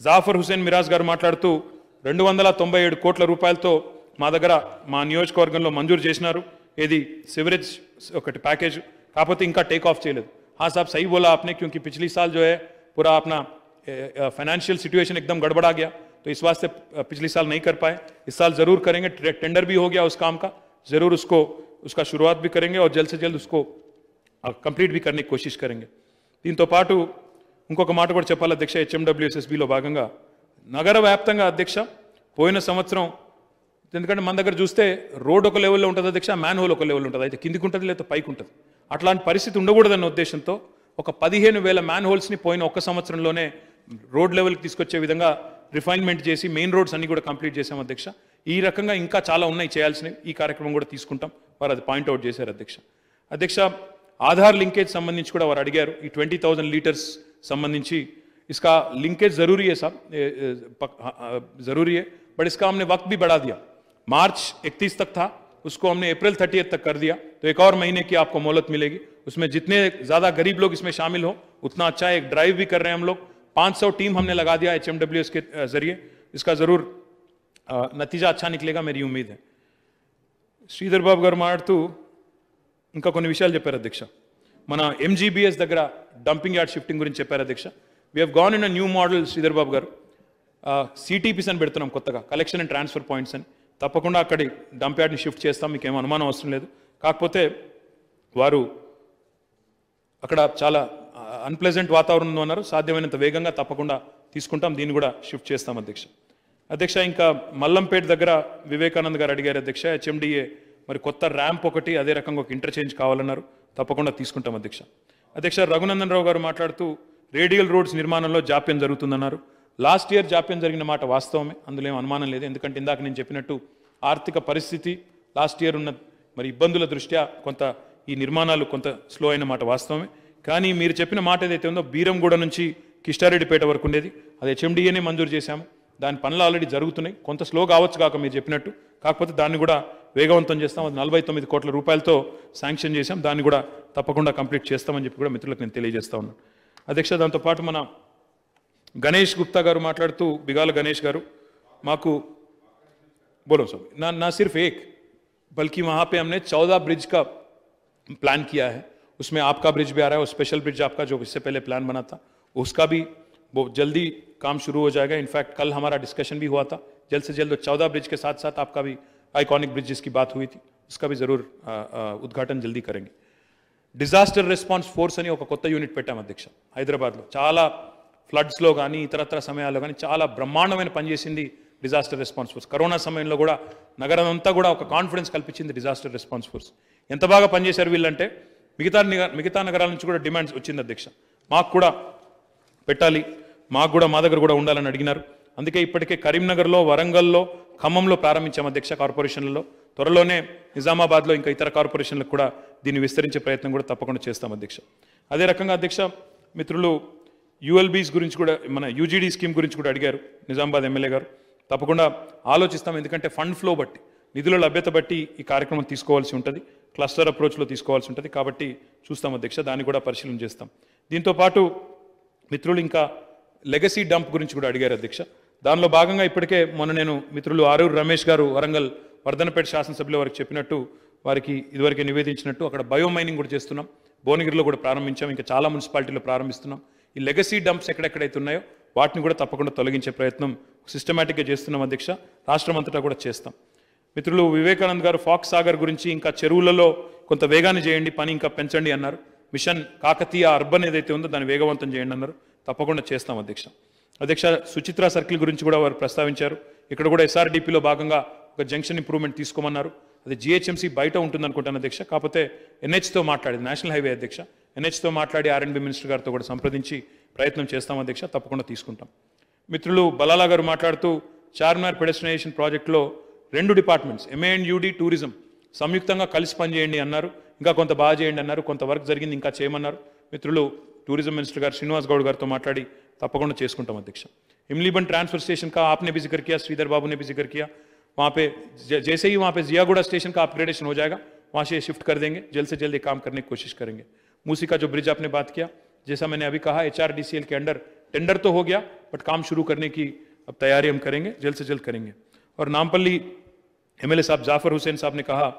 జాఫర్ హుసేన్ మిరాజ్ గారు మాట్లాడుతూ రెండు వందల తొంభై ఏడు కోట్ల రూపాయలతో మా దగ్గర మా నియోజకవర్గంలో మంజూరు చేసినారు ఏది సివరేజ్ ఒకటి ప్యాకేజ్ కాకపోతే ఇంకా టేక్ ఆఫ్ చేయలేదు हाँ साहब सही बोला आपने क्योंकि पिछली साल जो है पूरा अपना फाइनेंशियल सिचुएशन एकदम गड़बड़ा गया तो इस वास्ते अ, पिछली साल नहीं कर पाए इस साल जरूर करेंगे टे- टेंडर भी हो गया उस काम का जरूर उसको उसका शुरुआत भी करेंगे और जल्द से जल्द उसको కంప్లీట్ బి కర్నే కోషిష్ కరెంగే. దీంతో పాటు ఇంకొక మాట కూడా చెప్పాలి అధ్యక్ష హెచ్ఎండబ్ల్యూఎస్ఎస్బిలో భాగంగా. నగర వ్యాప్తంగా అధ్యక్ష పోయిన సంవత్సరం ఎందుకంటే మన దగ్గర చూస్తే రోడ్ ఒక లెవెల్లో ఉంటుంది అధ్యక్ష మ్యాన్ హోల్ ఒక లెవెల్ ఉంటుంది. అయితే కిందికి ఉంటుంది లేదా పైకి ఉంటుంది. అట్లాంటి పరిస్థితి ఉండకూడదన్న ఉద్దేశంతో ఒక పదిహేను వేల మ్యాన్ హోల్స్ని పోయిన ఒక్క సంవత్సరంలోనే రోడ్ లెవెల్కి తీసుకొచ్చే విధంగా రిఫైన్మెంట్ చేసి మెయిన్ రోడ్స్ అన్ని కూడా కంప్లీట్ చేశాం అధ్యక్ష. ఈ రకంగా ఇంకా చాలా ఉన్నాయి చేయాల్సినవి. ఈ కార్యక్రమం కూడా తీసుకుంటాం. వారు అది పాయింట్అవుట్ చేశారు అధ్యక్ష. అధ్యక్ష ఆధార్ లింకేజ్ సంబంధించి కూడా వారు అడిగారు ఈ ట్వంటీ థౌజండ్ లీటర్స్ సంబంధించి इसका लिंकेज जरूरी है साहब ए, ए, पक- हाँ, हाँ, जरूरी है बट इसका हमने वक्त भी बढ़ा दिया मार्च 31 तक था उसको हमने अप्रैल 30 तक कर दिया तो एक और महीने की आपको मोहलत मिलेगी उसमें जितने ज़्यादा गरीब लोग इसमें शामिल हो उतना अच्छा है एक ड्राइव भी कर रहे हैं हम लोग 500 टीम हमने लगा दिया एच के अ, जरिए इसका ज़रूर अ, नतीजा अच्छा निकलेगा मेरी उम्मीद है శ్రీధర్ బాబు గారు మాట్లాడుతూ ఇంకా కొన్ని విషయాలు చెప్పారు అధ్యక్ష. మన ఎంజీబీఎస్ దగ్గర డంపింగ్ యార్డ్ షిఫ్టింగ్ గురించి చెప్పారు అధ్యక్ష. We have gone in a new model Sridhar Babu garu. సిటీపీస్ అని పెడుతున్నాం కొత్తగా కలెక్షన్ అండ్ ట్రాన్స్ఫర్ పాయింట్స్ అని. తప్పకుండా అక్కడి డంప్ యార్డ్ని షిఫ్ట్ చేస్తాం మీకు ఏం అనుమానం అవసరం లేదు. కాకపోతే వారు అక్కడ చాలా అన్ప్లెజెంట్ వాతావరణం ఉంది అన్నారు సాధ్యమైనంత వేగంగా తప్పకుండా తీసుకుంటాం దీన్ని కూడా షిఫ్ట్ చేస్తాం అధ్యక్ష. అధ్యక్ష ఇంకా మల్లంపేట దగ్గర వివేకానంద్ గారు అడిగారు అధ్యక్ష హెచ్ఎండిఏ మరి కొత్త ర్యాంప్ ఒకటి అదే రకంగా ఒక ఇంటర్చేంజ్ కావాలన్నారు. తప్పకుండా తీసుకుంటాం అధ్యక్ష. అధ్యక్ష రఘునందన్ రావు గారు మాట్లాడుతూ రేడియల్ రోడ్స్ నిర్మాణంలో జాప్యం జరుగుతుందన్నారు. లాస్ట్ ఇయర్ జాప్యం జరిగిన మాట వాస్తవమే అందులో ఏం అనుమానం లేదు. ఎందుకంటే ఇందాక నేను చెప్పినట్టు ఆర్థిక పరిస్థితి లాస్ట్ ఇయర్ ఉన్న మరి ఇబ్బందుల దృష్ట్యా కొంత ఈ నిర్మాణాలు కొంత స్లో అయిన మాట వాస్తవమే. కానీ మీరు చెప్పిన మాట ఏదైతే ఉందో బీరంగూడ నుంచి కిష్టారెడ్డిపేట వరకు ఉండేది. అది హెచ్ఎండిఏనే మంజూరు చేశాము. దాని పనులు ఆల్రెడీ జరుగుతున్నాయి. కొంత స్లో కావచ్చు కాక మీరు చెప్పినట్టు. కాకపోతే దాన్ని కూడా వేగవంతం చేస్తాం అది నలభై తొమ్మిది కోట్ల రూపాయలతో శాంక్షన్ చేశాం దాన్ని కూడా తప్పకుండా కంప్లీట్ చేస్తామని చెప్పి కూడా మిత్రులకు నేను తెలియజేస్తా ఉన్నాను అధ్యక్ష దాంతోపాటు మన గణేష్ గుప్తా గారు మాట్లాడుతూ బిగాల గణేష్ గారు మాకు बोलो सब ना ना सिर्फ एक बल्कि वहाँ पे हमने चौदह ब्रिज का प्लान किया है उसमें आपका ब्रिज भी आ रहा है और स्पेशल ब्रिज आपका जो इससे पहले प्लान बना था उसका भी वो जल्दी काम शुरू हो जाएगा इनफैक्ट कल हमारा डिस्कशन भी हुआ था जल्द से जल्द चौदह ब्रिज के साथ साथ आपका भी आइकॉनिक ब्रिजेस की बात हुई थी उसका भी जरूर आ, आ, उद्घाटन जल्दी करेंगे డిజాస్టర్ రెస్పాన్స్ ఫోర్స్ అని ఒక కొత్త యూనిట్ పెట్టాం అధ్యక్ష హైదరాబాద్లో చాలా ఫ్లడ్స్లో కానీ ఇతరత్ర సమయాల్లో కానీ చాలా బ్రహ్మాండమైన పనిచేసింది డిజాస్టర్ రెస్పాన్స్ ఫోర్స్ కరోనా సమయంలో కూడా నగరం అంతా కూడా ఒక కాన్ఫిడెన్స్ కల్పించింది డిజాస్టర్ రెస్పాన్స్ ఫోర్స్ ఎంత బాగా పనిచేశారు వీళ్ళంటే మిగతా నిగ- మిగతా నగరాల నుంచి కూడా డిమాండ్స్ వచ్చింది అధ్యక్ష మాకు కూడా పెట్టాలి మాకు కూడా మా దగ్గర కూడా ఉండాలని అడిగినారు అందుకే ఇప్పటికే కరీంనగర్లో వరంగల్లో ఖమ్మంలో ప్రారంభించాము అధ్యక్ష కార్పొరేషన్లలో. త్వరలోనే నిజామాబాద్లో ఇంకా ఇతర కార్పొరేషన్లకు కూడా దీన్ని విస్తరించే ప్రయత్నం కూడా తప్పకుండా చేస్తాం అధ్యక్ష. అదే రకంగా అధ్యక్ష మిత్రులు యుఎల్బీస్ గురించి కూడా మన యూజీడీ స్కీమ్ గురించి కూడా అడిగారు నిజామాబాద్ ఎమ్మెల్యే గారు. తప్పకుండా ఆలోచిస్తాం ఎందుకంటే ఫండ్ ఫ్లో బట్టి నిధుల లభ్యత బట్టి ఈ కార్యక్రమం తీసుకోవాల్సి ఉంటుంది క్లస్టర్ అప్రోచ్లో తీసుకోవాల్సి ఉంటుంది కాబట్టి చూస్తాం అధ్యక్ష దాన్ని కూడా పరిశీలన చేస్తాం. దీంతో పాటు మిత్రులు ఇంకా లెగసీ డంప్ గురించి కూడా అడిగారు అధ్యక్ష. దానిలో భాగంగా ఇప్పటికే మొన్న నేను మిత్రులు ఆరూరు రమేష్ గారు వరంగల్ వర్ధనపేట శాసనసభ్యుల వారికి చెప్పినట్టు వారికి ఇదివరకే నివేదించినట్టు అక్కడ బయో మైనింగ్ కూడా చేస్తున్నాం. భువనగిరిలో కూడా ప్రారంభించాం. ఇంకా చాలా మున్సిపాలిటీలో ప్రారంభిస్తున్నాం. ఈ లెగసీ డంప్స్ ఎక్కడెక్కడైతే ఉన్నాయో వాటిని కూడా తప్పకుండా తొలగించే ప్రయత్నం సిస్టమేటిక్గా చేస్తున్నాం అధ్యక్ష. రాష్ట్రం అంతటా కూడా చేస్తాం. మిత్రులు వివేకానంద్ గారు ఫాక్స్ సాగర్ గురించి ఇంకా చెరువులలో కొంత వేగాన్ని చేయండి పని ఇంకా పెంచండి అన్నారు. మిషన్ కాకతీయ అర్బన్ ఏదైతే ఉందో దాన్ని వేగవంతం చేయండి అన్నారు. తప్పకుండా చేస్తాం అధ్యక్ష. అధ్యక్ష సుచిత్ర సర్కిల్ గురించి కూడా వారు ప్రస్తావించారు. ఇక్కడ కూడా ఎస్ఆర్డిపిలో భాగంగా ఒక జంక్షన్ ఇంప్రూవ్మెంట్ తీసుకోమన్నారు. అది జిహెచ్ఎంసీ బయట ఉంటుంది అనుకుంటాను అధ్యక్ష. కాకపోతే ఎన్హెచ్తో మాట్లాడింది నేషనల్ హైవే అధ్యక్ష. ఎన్హెచ్తో మాట్లాడి ఆర్ఎండ్బి మినిస్టర్ గారితో కూడా సంప్రదించి ప్రయత్నం చేస్తాం అధ్యక్ష. తప్పకుండా తీసుకుంటాం. మిత్రులు బలాలా గారు మాట్లాడుతూ చార్మినార్ పెడస్టినేషన్ ప్రాజెక్టులో రెండు డిపార్ట్మెంట్స్ ఎంఏఎండ్యూడి యూడి టూరిజం సంయుక్తంగా కలిసి పనిచేయండి అన్నారు. ఇంకా కొంత బాగా చేయండి అన్నారు. కొంత వర్క్ జరిగింది ఇంకా చేయమన్నారు. మిత్రులు టూరిజం మినిస్టర్ గారు శ్రీనివాస్ గౌడ్ గారితో మాట్లాడి తప్పకుండా చేసుకుంటాం అధ్యక్ష इमलीबन ट्रांसफर स्टेशन का आपने भी जिक्र किया श्रीधर बाबू ने भी जिक्र किया वहाँ पे ज- जैसे ही वहाँ पे जियागुड़ा स्टेशन का अपग्रेडेशन हो जाएगा वहाँ से शिफ्ट कर देंगे जल्द से जल्द ये काम करने की कोशिश करेंगे मूसी का जो ब्रिज आपने बात किया जैसा मैंने अभी कहा एच के अंडर टेंडर तो हो गया बट काम शुरू करने की अब तैयारी हम करेंगे जल्द से जल्द करेंगे और नामपल्ली एमएलए साहब जाफर हुसैन साहब ने कहा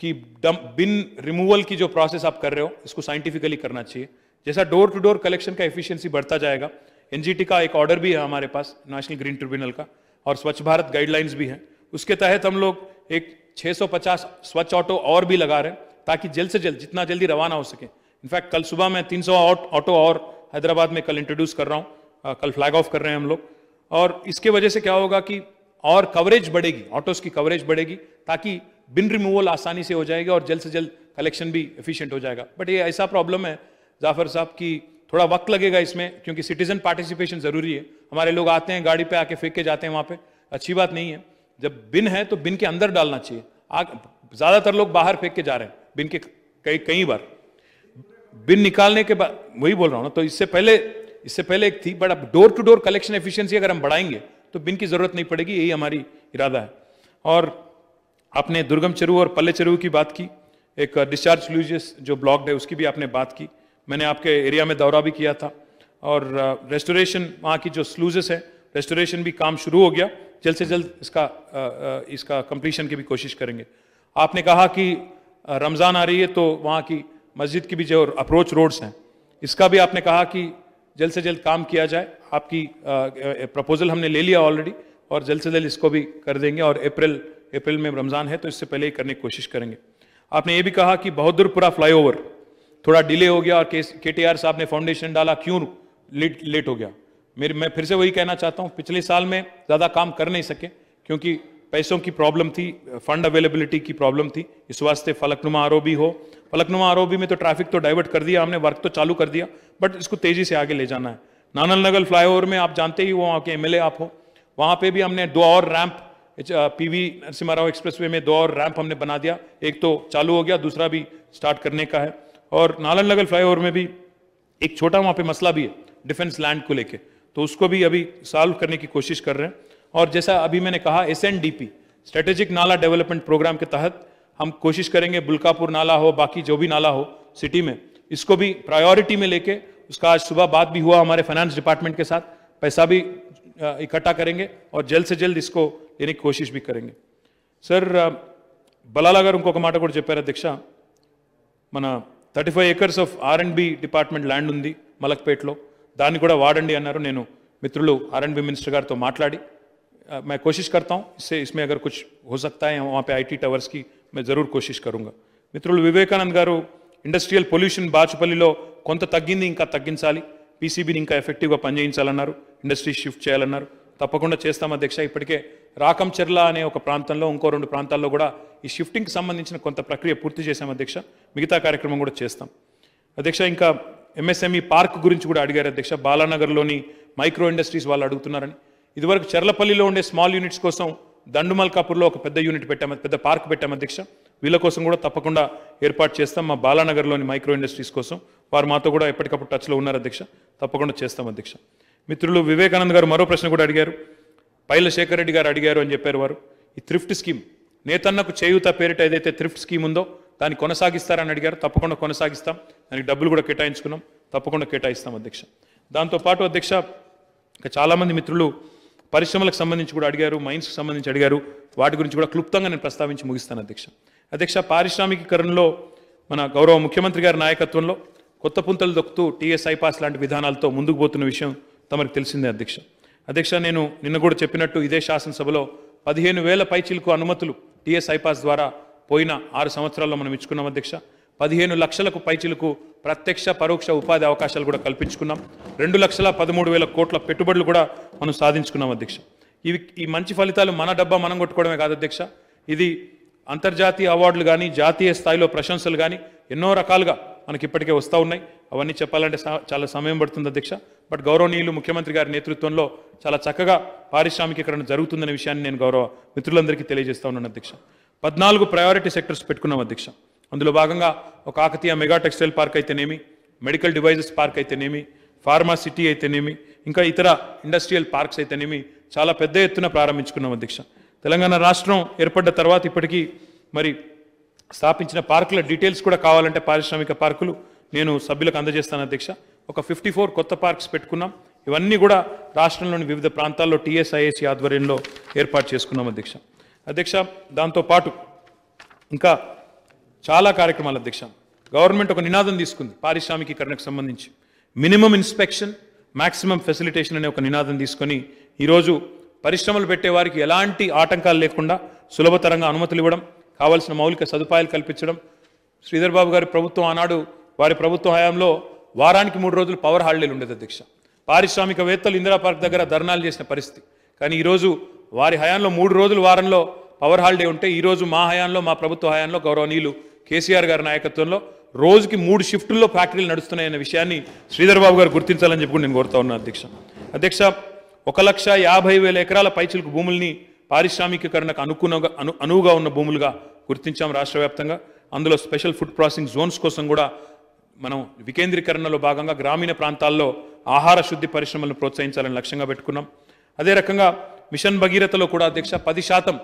कि डम बिन रिमूवल की जो प्रोसेस आप कर रहे हो इसको साइंटिफिकली करना चाहिए जैसा डोर टू डोर कलेक्शन का एफिशिएंसी बढ़ता जाएगा। एनजीटी का एक ऑर्डर भी है हमारे पास नेशनल ग्रीन ट्रिब्यूनल का, और स्वच्छ भारत गाइडलाइंस भी है। उसके तहत हम लोग एक 650 स्वच्छ ऑटो और भी लगा रहे हैं, ताकि जल्द से जल्द, जितना जल्दी रवाना हो सके। इनफैक्ट कल सुबह मैं 300 ऑट- और हैदराबाद में कल इंट्रोड्यूस कर रहा हूँ कल फ्लैग ऑफ़ कर रहे हैं हम लोग। और इसके वजह से क्या होगा कि और कवरेज बढ़ेगी ऑटोस की कवरेज बढ़ेगी, ताकि बिन रिमूवल आसानी से हो जाएगा और जल्द से जल्द कलेक्शन भी एफिशिएंट हो जाएगा। बट ये ऐसा प्रॉब्लम है जाफ़र साहब की थोड़ा वक्त लगेगा इसमें, क्योंकि सिटीजन पार्टिसिपेशन ज़रूरी है। हमारे लोग आते हैं, गाड़ी पे आके फेंक के जाते हैं वहाँ पे। अच्छी बात नहीं है। जब बिन है तो बिन के अंदर डालना चाहिए। ज़्यादातर लोग बाहर फेंक के जा रहे हैं, बिन के कई कई बार। बिन निकालने के बाद, वही बोल रहा हूँ ना तो इससे पहले इससे पहले एक थी बट अब door to door collection efficiency अगर हम बढ़ाएँगे तो बिन की ज़रूरत नहीं पड़ेगी, यही हमारी इरादा है। और आपने दुर्गम चरू और पल्ले चरू की बात की, एक डिस्चार्ज फ्लूजियस जो ब्लॉक्ड है, उसकी भी आपने बात की। मैंने आपके एरिया में दौरा भी किया था और रेस्टोरेशन वहाँ की जो स्लूजेस है रेस्टोरेशन भी काम शुरू हो गया। जल्द से जल्द इसका इसका कंप्लीशन की भी कोशिश करेंगे। आपने कहा कि रमज़ान आ रही है तो वहाँ की मस्जिद की भी जो अप्रोच रोड्स हैं, इसका भी आपने कहा कि जल्द से जल्द काम किया जाए। आपकी प्रपोजल हमने ले लिया ऑलरेडी और जल्द से जल्द इसको भी कर देंगे और अप्रैल अप्रैल में रमज़ान है तो इससे पहले ही करने की कोशिश करेंगे। आपने ये भी कहा कि बहादुरपुरा फ्लाईओवर थोड़ा डिले हो गया और के टी आर साहब ने फाउंडेशन डाला, क्यों लेट लेट हो गया? मेरे, मैं फिर से वही कहना चाहता हूँ, पिछले साल में ज़्यादा काम कर नहीं सके, क्योंकि पैसों की प्रॉब्लम थी फंड अवेलेबिलिटी की प्रॉब्लम थी, इस वास्ते फलकनुमा आरोबी हो। फलकनुमा आरोबी में तो ट्रैफ़िक तो डाइवर्ट कर दिया हमने वर्क तो चालू कर दिया बट इसको तेज़ी से आगे ले जाना है। नानल नगल फ्लाईओवर में आप जानते ही वहाँ के एमएलए आप हो। वहाँ पे भी हमने दो और ramp PV Narasimha Rao expressway में दो और रैंप हमने बना दिया। एक तो चालू हो गया, दूसरा भी स्टार्ट करने का है। और नालन लगल फ्लाईओवर में भी एक छोटा वहाँ पे मसला भी है डिफेंस लैंड को लेके। तो उसको भी अभी सॉल्व करने की कोशिश कर रहे हैं। और जैसा अभी मैंने कहा S N D P strategic nala development programme के तहत हम कोशिश करेंगे, बुल्कापुर नाला हो, बाकी जो भी नाला हो सिटी में, इसको भी प्रायोरिटी में लेके, उसका आज सुबह बात भी हुआ हमारे फाइनेंस डिपार्टमेंट के साथ, पैसा भी इकट्ठा करेंगे और जल्द से जल्द इसको लेने की कोशिश भी करेंगे। सर बलालागर उनको कमाटकोट जयपेरा दीक्षा, मना thirty five acres of R and B department land ఉంది మలక్పేట్లో దాన్ని కూడా వాడండి అన్నారు నేను మిత్రులు ఆర్ అండ్ బి మినిస్టర్ గారితో మాట్లాడి अ, मैं कोशिश करता हूँ इससे इसमें अगर कुछ हो सकता है वहाँ पे ఐటీ టవర్స్ की मैं जरूर कोशिश करूंगा మిత్రులు వివేకానంద్ గారు ఇండస్ట్రియల్ పొల్యూషన్ బాచుపల్లిలో కొంత తగ్గింది ఇంకా తగ్గించాలి పీసీబీని ఇంకా ఎఫెక్టివ్గా పనిచేయించాలన్నారు ఇండస్ట్రీ షిఫ్ట్ చేయాలన్నారు తప్పకుండా చేస్తాం అధ్యక్ష ఇప్పటికే రాకంచెర్ల అనే ఒక ప్రాంతంలో ఇంకో రెండు ప్రాంతాల్లో కూడా ఈ షిఫ్టింగ్కి సంబంధించిన కొంత ప్రక్రియ పూర్తి చేశాం అధ్యక్ష. మిగతా కార్యక్రమం కూడా చేస్తాం. అధ్యక్ష ఇంకా ఎంఎస్ఎంఈ పార్క్ గురించి కూడా అడిగారు అధ్యక్ష. బాలానగర్లోని మైక్రో ఇండస్ట్రీస్ వాళ్ళు అడుగుతున్నారని. ఇదివరకు చెర్లపల్లిలో ఉండే స్మాల్ యూనిట్స్ కోసం దండుమల్కాపూర్లో ఒక పెద్ద యూనిట్ పెట్టాము పెద్ద పార్క్ పెట్టాము అధ్యక్ష. వీళ్ళ కోసం కూడా తప్పకుండా ఏర్పాటు చేస్తాం మా బాలానగర్లోని మైక్రో ఇండస్ట్రీస్ కోసం. వారు మాతో కూడా ఎప్పటికప్పుడు టచ్లో ఉన్నారు అధ్యక్ష. తప్పకుండా చేస్తాం అధ్యక్ష. మిత్రులు వివేకానంద్ గారు మరో ప్రశ్న కూడా అడిగారు. పైల శేఖర్ రెడ్డి గారు అడిగారు అని చెప్పారు వారు. ఈ థ్రిఫ్ట్ స్కీమ్ నేతన్నకు చేయూత పేరిట ఏదైతే థ్రిఫ్ట్ స్కీమ్ ఉందో దాన్ని కొనసాగిస్తారని అడిగారు. తప్పకుండా కొనసాగిస్తాం. దానికి డబ్బులు కూడా కేటాయించుకున్నాం. తప్పకుండా కేటాయిస్తాం అధ్యక్ష. దాంతోపాటు అధ్యక్ష ఇంకా చాలామంది మిత్రులు పరిశ్రమలకు సంబంధించి కూడా అడిగారు మైన్స్కి సంబంధించి అడిగారు. వాటి గురించి కూడా క్లుప్తంగా నేను ప్రస్తావించి ముగిస్తాను అధ్యక్ష. అధ్యక్ష పారిశ్రామికీకరణలో మన గౌరవ ముఖ్యమంత్రి గారి నాయకత్వంలో కొత్త పుంతలు దొక్కుతూ టీఎస్ఐ పాస్ లాంటి విధానాలతో ముందుకు పోతున్న విషయం తమకు తెలిసిందే అధ్యక్ష. అధ్యక్ష నేను నిన్న కూడా చెప్పినట్టు ఇదే శాసనసభలో పదిహేను వేల పైచీలకు అనుమతులు టీఎస్ ఐపాస్ ద్వారా పోయిన ఆరు సంవత్సరాల్లో మనం ఇచ్చుకున్నాం అధ్యక్ష. పదిహేను లక్షలకు పైచీలకు ప్రత్యక్ష పరోక్ష ఉపాధి అవకాశాలు కూడా కల్పించుకున్నాం. రెండు లక్షల పదమూడు వేల కోట్ల పెట్టుబడులు కూడా మనం సాధించుకున్నాం అధ్యక్ష. ఇవి ఈ మంచి ఫలితాలు మన డబ్బా మనం కొట్టుకోవడమే కాదు అధ్యక్ష. ఇది అంతర్జాతీయ అవార్డులు కానీ జాతీయ స్థాయిలో ప్రశంసలు కానీ ఎన్నో రకాలుగా మనకి ఇప్పటికే వస్తూ ఉన్నాయి. అవన్నీ చెప్పాలంటే సా- చాలా సమయం పడుతుంది అధ్యక్ష. బట్ గౌరవనీయులు ముఖ్యమంత్రి గారి నేతృత్వంలో చాలా చక్కగా పారిశ్రామికీకరణ జరుగుతుందనే విషయాన్ని నేను గౌరవ మిత్రులందరికీ తెలియజేస్తా ఉన్నాను అధ్యక్ష. పద్నాలుగు ప్రయారిటీ సెక్టర్స్ పెట్టుకున్నాం అధ్యక్ష. అందులో భాగంగా ఒక కాకతీయ మెగా టెక్స్టైల్ పార్క్ అయితేనేమి మెడికల్ డివైజెస్ పార్క్ అయితేనేమి ఫార్మా సిటీ అయితేనేమి ఇంకా ఇతర ఇండస్ట్రియల్ పార్క్స్ అయితేనేమి చాలా పెద్ద ఎత్తున ప్రారంభించుకున్నాం అధ్యక్ష. తెలంగాణ రాష్ట్రం ఏర్పడ్డ తర్వాత ఇప్పటికీ మరి స్థాపించిన పార్కుల డీటెయిల్స్ కూడా కావాలంటే పారిశ్రామిక పార్కులు నేను సభ్యులకు అందజేస్తాను అధ్యక్ష. ఒక ఫిఫ్టీ ఫోర్ కొత్త పార్క్స్ పెట్టుకున్నాం. ఇవన్నీ కూడా రాష్ట్రంలోని వివిధ ప్రాంతాల్లో టీఎస్ఐఎస్సి ఆధ్వర్యంలో ఏర్పాటు చేసుకున్నాం అధ్యక్ష. అధ్యక్ష దాంతోపాటు ఇంకా చాలా కార్యక్రమాలు అధ్యక్ష. గవర్నమెంట్ ఒక నినాదం తీసుకుంది పారిశ్రామికీకరణకు సంబంధించి. మినిమం ఇన్స్పెక్షన్ మ్యాక్సిమం ఫెసిలిటేషన్ అనే ఒక నినాదం తీసుకొని ఈరోజు పరిశ్రమలు పెట్టే వారికి ఎలాంటి ఆటంకాలు లేకుండా సులభతరంగా అనుమతులు ఇవ్వడం కావాల్సిన మౌలిక సదుపాయాలు కల్పించడం. శ్రీధర్ బాబు గారి ప్రభుత్వం ఆనాడు వారి ప్రభుత్వ హయాంలో వారానికి మూడు రోజులు పవర్ హాలిడేలు ఉండేది అధ్యక్ష. పారిశ్రామికవేత్తలు ఇందిరా పార్క్ దగ్గర ధర్నాలు చేసిన పరిస్థితి. కానీ ఈరోజు వారి హయాంలో మూడు రోజులు వారంలో పవర్ హాలిడే ఉంటే ఈరోజు మా హయాంలో మా ప్రభుత్వ హయాంలో గౌరవనీయులు కేసీఆర్ గారి నాయకత్వంలో రోజుకి మూడు షిఫ్టుల్లో ఫ్యాక్టరీలు నడుస్తున్నాయన్న విషయాన్ని శ్రీధర్ బాబు గారు గుర్తించాలని చెప్పి నేను కోరుతా ఉన్నాను అధ్యక్ష. అధ్యక్ష ఒక లక్ష యాభై వేల ఎకరాల పైచిలకు భూముల్ని పారిశ్రామికీకరణకు అనుకున్నగా అను అనువుగా ఉన్న భూములుగా గుర్తించాం రాష్ట్ర వ్యాప్తంగా. అందులో స్పెషల్ ఫుడ్ ప్రాసెసింగ్ జోన్స్ కోసం కూడా మనం వికేంద్రీకరణలో భాగంగా గ్రామీణ ప్రాంతాల్లో ఆహార శుద్ధి పరిశ్రమలను ప్రోత్సహించాలని లక్ష్యంగా పెట్టుకున్నాం. అదే రకంగా మిషన్ భగీరథలో కూడా అధ్యక్ష పది శాతం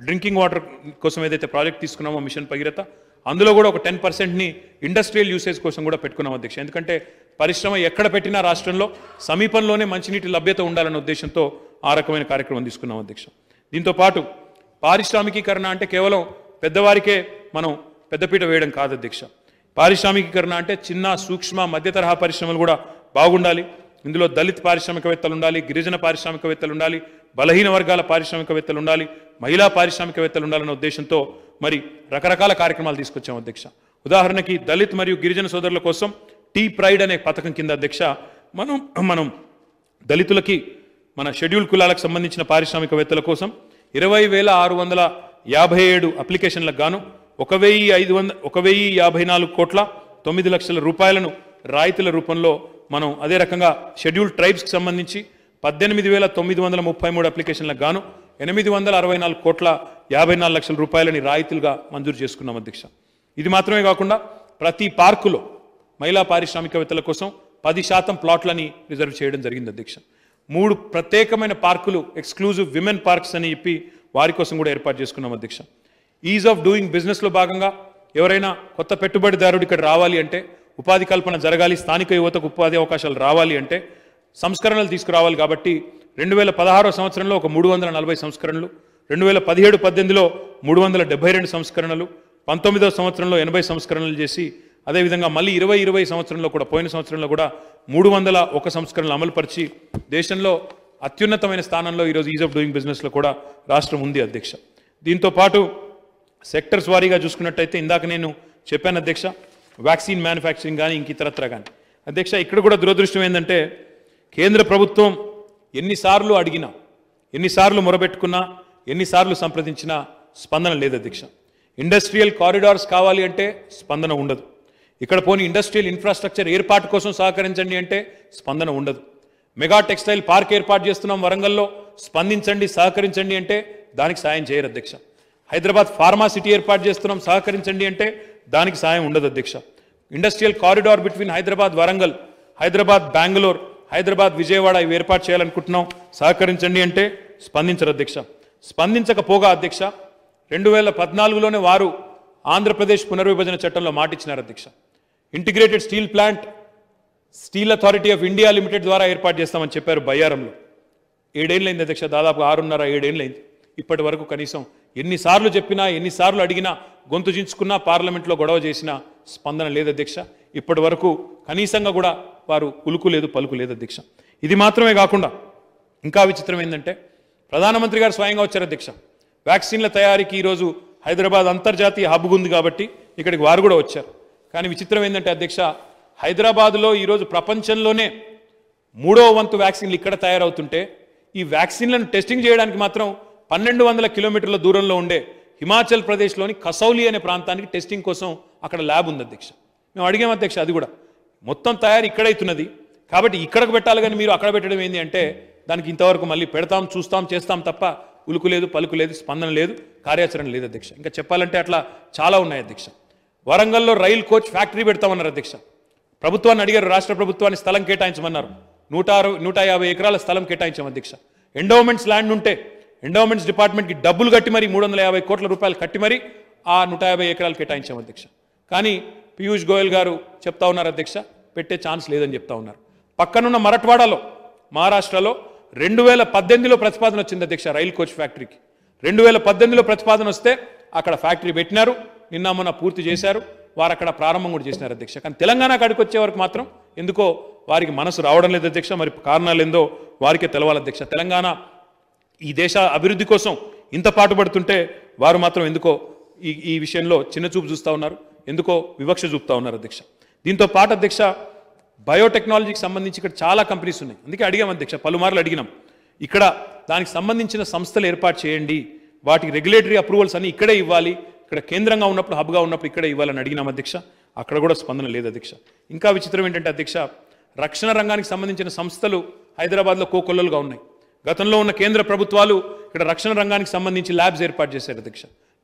డ్రింకింగ్ వాటర్ కోసం ఏదైతే ప్రాజెక్ట్ తీసుకున్నామో మిషన్ భగీరథ అందులో కూడా ఒక టెన్ పర్సెంట్ని ఇండస్ట్రియల్ యూసేజ్ కోసం కూడా పెట్టుకున్నాం అధ్యక్ష. ఎందుకంటే పరిశ్రమ ఎక్కడ పెట్టినా రాష్ట్రంలో సమీపంలోనే మంచినీటి లభ్యత ఉండాలనే ఉద్దేశంతో ఆ రకమైన కార్యక్రమం తీసుకున్నాం అధ్యక్ష. దీంతో పాటు పారిశ్రామికీకరణ అంటే కేవలం పెద్దవారికే మనం పెద్దపీట వేయడం కాదు అధ్యక్ష. పారిశ్రామికీకరణ అంటే చిన్న సూక్ష్మ మధ్య తరహా పరిశ్రమలు కూడా బాగుండాలి. ఇందులో దళిత్ పారిశ్రామికవేత్తలు ఉండాలి గిరిజన పారిశ్రామికవేత్తలు ఉండాలి బలహీన వర్గాల పారిశ్రామికవేత్తలు ఉండాలి మహిళా పారిశ్రామికవేత్తలు ఉండాలన్న ఉద్దేశంతో మరి రకరకాల కార్యక్రమాలు తీసుకొచ్చాం అధ్యక్ష. ఉదాహరణకి దళిత్ మరియు గిరిజన సోదరుల కోసం టీ ప్రైడ్ అనే పథకం కింద అధ్యక్ష మనం మనం దళితులకి మన షెడ్యూల్ కులాలకు సంబంధించిన పారిశ్రామికవేత్తల కోసం ఇరవై వేల ఆరు వందల యాభై ఏడు అప్లికేషన్లకు గాను ఒక వెయ్యి ఐదు వంద ఒక వెయ్యి యాభై నాలుగు కోట్ల తొమ్మిది లక్షల రూపాయలను రాయితీల రూపంలో మనం అదే రకంగా షెడ్యూల్ ట్రైబ్స్కి సంబంధించి పద్దెనిమిది వేల తొమ్మిది వందల ముప్పై మూడు అప్లికేషన్లకు గాను ఎనిమిది వందల అరవై నాలుగు కోట్ల యాభై నాలుగు లక్షల రూపాయలని రాయితీలుగా మంజూరు చేసుకున్నాం అధ్యక్ష. ఇది మాత్రమే కాకుండా ప్రతి పార్కులో మహిళా పారిశ్రామికవేత్తల కోసం పది శాతం ప్లాట్లని రిజర్వ్ చేయడం జరిగింది అధ్యక్ష. మూడు ప్రత్యేకమైన పార్కులు ఎక్స్క్లూజివ్ విమెన్ పార్క్స్ అని చెప్పి వారి కోసం కూడా ఏర్పాటు చేసుకున్నాం అధ్యక్ష. ఈజ్ ఆఫ్ డూయింగ్ బిజినెస్లో భాగంగా ఎవరైనా కొత్త పెట్టుబడిదారుడు ఇక్కడ రావాలి అంటే ఉపాధి కల్పన జరగాలి స్థానిక యువతకు ఉపాధి అవకాశాలు రావాలి అంటే సంస్కరణలు తీసుకురావాలి కాబట్టి రెండు వేల పదహారో సంవత్సరంలో ఒక మూడు వందల నలభై సంస్కరణలు రెండు వేల పదిహేడు పద్దెనిమిదిలో మూడు వందల డెబ్బై రెండు సంస్కరణలు పంతొమ్మిదవ సంవత్సరంలో ఎనభై సంస్కరణలు చేసి అదేవిధంగా మళ్ళీ ఇరవై ఇరవై సంవత్సరంలో కూడా పోయిన సంవత్సరంలో కూడా మూడు వందల ఒక సంస్కరణలు అమలుపరిచి దేశంలో అత్యున్నతమైన స్థానంలో ఈరోజు ఈజ్ ఆఫ్ డూయింగ్ బిజినెస్లో కూడా రాష్ట్రం ఉంది అధ్యక్ష. దీంతో పాటు సెక్టర్స్ వారీగా చూసుకున్నట్టయితే ఇందాక నేను చెప్పాను అధ్యక్ష వ్యాక్సిన్ మ్యానుఫ్యాక్చరింగ్ కానీ ఇంక ఇతరత్ర కానీ అధ్యక్ష ఇక్కడ కూడా దురదృష్టం ఏంటంటే కేంద్ర ప్రభుత్వం ఎన్నిసార్లు అడిగినా ఎన్నిసార్లు మొరబెట్టుకున్నా ఎన్నిసార్లు సంప్రదించినా స్పందన లేదు అధ్యక్ష. ఇండస్ట్రియల్ కారిడార్స్ కావాలి అంటే స్పందన ఉండదు. ఇక్కడ పోని ఇండస్ట్రియల్ ఇన్ఫ్రాస్ట్రక్చర్ ఏర్పాటు కోసం సహకరించండి అంటే స్పందన ఉండదు. మెగా టెక్స్టైల్ పార్క్ ఏర్పాటు చేస్తున్నాం వరంగల్లో స్పందించండి సహకరించండి అంటే దానికి సాయం చేయరు అధ్యక్ష. హైదరాబాద్ ఫార్మా సిటీ ఏర్పాటు చేస్తున్నాం. సహకరించండి అంటే దానికి సాయం ఉండదు అధ్యక్ష. Industrial corridor between Hyderabad Warangal Hyderabad Bengaluru Hyderabad Vijayawada ఇవి ఏర్పాటు చేయాలనుకుంటున్నాం. సహకరించండి అంటే స్పందించరు అధ్యక్ష. స్పందించకపోగా అధ్యక్ష రెండు వేల పద్నాలుగులోనే వారు ఆంధ్రప్రదేశ్ పునర్విభజన చట్టంలో మాటిచ్చినారు అధ్యక్ష. Integrated steel plant steel authority of India limited ద్వారా ఏర్పాటు చేస్తామని చెప్పారు బయ్యారంలో. ఏడేళ్ళైంది అధ్యక్ష దాదాపు ఆరున్నర ఏడేళ్ళైంది ఇప్పటి వరకు కనీసం ఎన్నిసార్లు చెప్పినా ఎన్నిసార్లు అడిగినా గొంతు చించుకున్నా పార్లమెంట్లో గొడవ చేసినా స్పందన లేదు అధ్యక్ష. ఇప్పటి వరకు కనీసంగా కూడా వారు ఉలుకు లేదు పలుకు లేదు అధ్యక్ష. ఇది మాత్రమే కాకుండా ఇంకా విచిత్రం ఏంటంటే ప్రధానమంత్రి గారు స్వయంగా వచ్చారు అధ్యక్ష. వ్యాక్సిన్ల తయారీకి ఈరోజు హైదరాబాద్ అంతర్జాతీయ హబ్ ఉంది కాబట్టి ఇక్కడికి వారు కూడా వచ్చారు. కానీ విచిత్రం ఏంటంటే అధ్యక్ష హైదరాబాద్లో ఈరోజు ప్రపంచంలోనే మూడో వంతు వ్యాక్సిన్లు ఇక్కడ తయారవుతుంటే ఈ వ్యాక్సిన్లను టెస్టింగ్ చేయడానికి మాత్రం పన్నెండు వందల కిలోమీటర్ల దూరంలో ఉండే హిమాచల్ ప్రదేశ్లోని కసౌలి అనే ప్రాంతానికి టెస్టింగ్ కోసం అక్కడ ల్యాబ్ ఉంది అధ్యక్ష. మేము అడిగాం అధ్యక్ష అది కూడా. మొత్తం తయారు ఇక్కడైతున్నది కాబట్టి ఇక్కడకు పెట్టాలి కానీ మీరు అక్కడ పెట్టడం ఏంటి అంటే దానికి ఇంతవరకు మళ్ళీ పెడతాం చూస్తాం చేస్తాం తప్ప ఉలుకు లేదు పలుకు లేదు స్పందన లేదు కార్యాచరణ లేదు అధ్యక్ష. ఇంకా చెప్పాలంటే అట్లా చాలా ఉన్నాయి అధ్యక్ష. వరంగల్లో రైల్ కోచ్ ఫ్యాక్టరీ పెడతామన్నారు అధ్యక్ష. ప్రభుత్వాన్ని అడిగారు రాష్ట్ర ప్రభుత్వాన్ని స్థలం కేటాయించమన్నారు. నూట అరవై నూట యాభై ఎకరాల స్థలం కేటాయించాం అధ్యక్ష. ఎండోమెంట్స్ ల్యాండ్ ఉంటే ఎండోమెంట్స్ డిపార్ట్మెంట్కి డబ్బులు కట్టి మరి మూడు వందల యాభై కోట్ల రూపాయలు కట్టి మరి ఆ నూట యాభై ఎకరాలు కేటాయించాం అధ్యక్ష. కానీ పీయూష్ గోయల్ గారు చెప్తా ఉన్నారు అధ్యక్ష పెట్టే ఛాన్స్ లేదని చెప్తా ఉన్నారు. పక్కనున్న మరట్వాడలో మహారాష్ట్రలో రెండు వేల పద్దెనిమిదిలో ప్రతిపాదన వచ్చింది అధ్యక్ష రైల్ కోచ్ ఫ్యాక్టరీకి. రెండు వేల పద్దెనిమిదిలో ప్రతిపాదన వస్తే అక్కడ ఫ్యాక్టరీ పెట్టినారు నిన్న మొన్న పూర్తి చేశారు వారు అక్కడ ప్రారంభం కూడా చేసినారు అధ్యక్ష. కానీ తెలంగాణ కాడికి వచ్చే వరకు మాత్రం ఎందుకో వారికి మనసు రావడం లేదు అధ్యక్ష మరి కారణాలు ఏందో వారికే తెలవాలి అధ్యక్ష. తెలంగాణ ఈ దేశ అభివృద్ధి కోసం ఇంత పాటుపడుతుంటే వారు మాత్రం ఎందుకో ఈ ఈ విషయంలో చిన్న చూపు చూస్తూ ఉన్నారు. ఎందుకో వివక్ష చూపుతా ఉన్నారు అధ్యక్ష. దీంతో పాటు అధ్యక్ష బయోటెక్నాలజీకి సంబంధించి ఇక్కడ చాలా కంపెనీస్ ఉన్నాయి. అందుకే అడిగాం అధ్యక్ష పలుమార్లు అడిగినాం. ఇక్కడ దానికి సంబంధించిన సంస్థలు ఏర్పాటు చేయండి. వాటికి రెగ్యులేటరీ అప్రూవల్స్ అన్ని ఇక్కడే ఇవ్వాలి. ఇక్కడ కేంద్రంగా ఉన్నప్పుడు హబ్గా ఉన్నప్పుడు ఇక్కడే ఇవ్వాలని అడిగినాం అధ్యక్ష. అక్కడ కూడా స్పందన లేదు అధ్యక్ష. ఇంకా విచిత్రం ఏంటంటే అధ్యక్ష రక్షణ రంగానికి సంబంధించిన సంస్థలు హైదరాబాద్లో కోకొల్లలుగా ఉన్నాయి. గతంలో ఉన్న కేంద్ర ప్రభుత్వాలు ఇక్కడ రక్షణ రంగానికి సంబంధించి ల్యాబ్స్ ఏర్పాటు చేశారు అధ్యక్ష.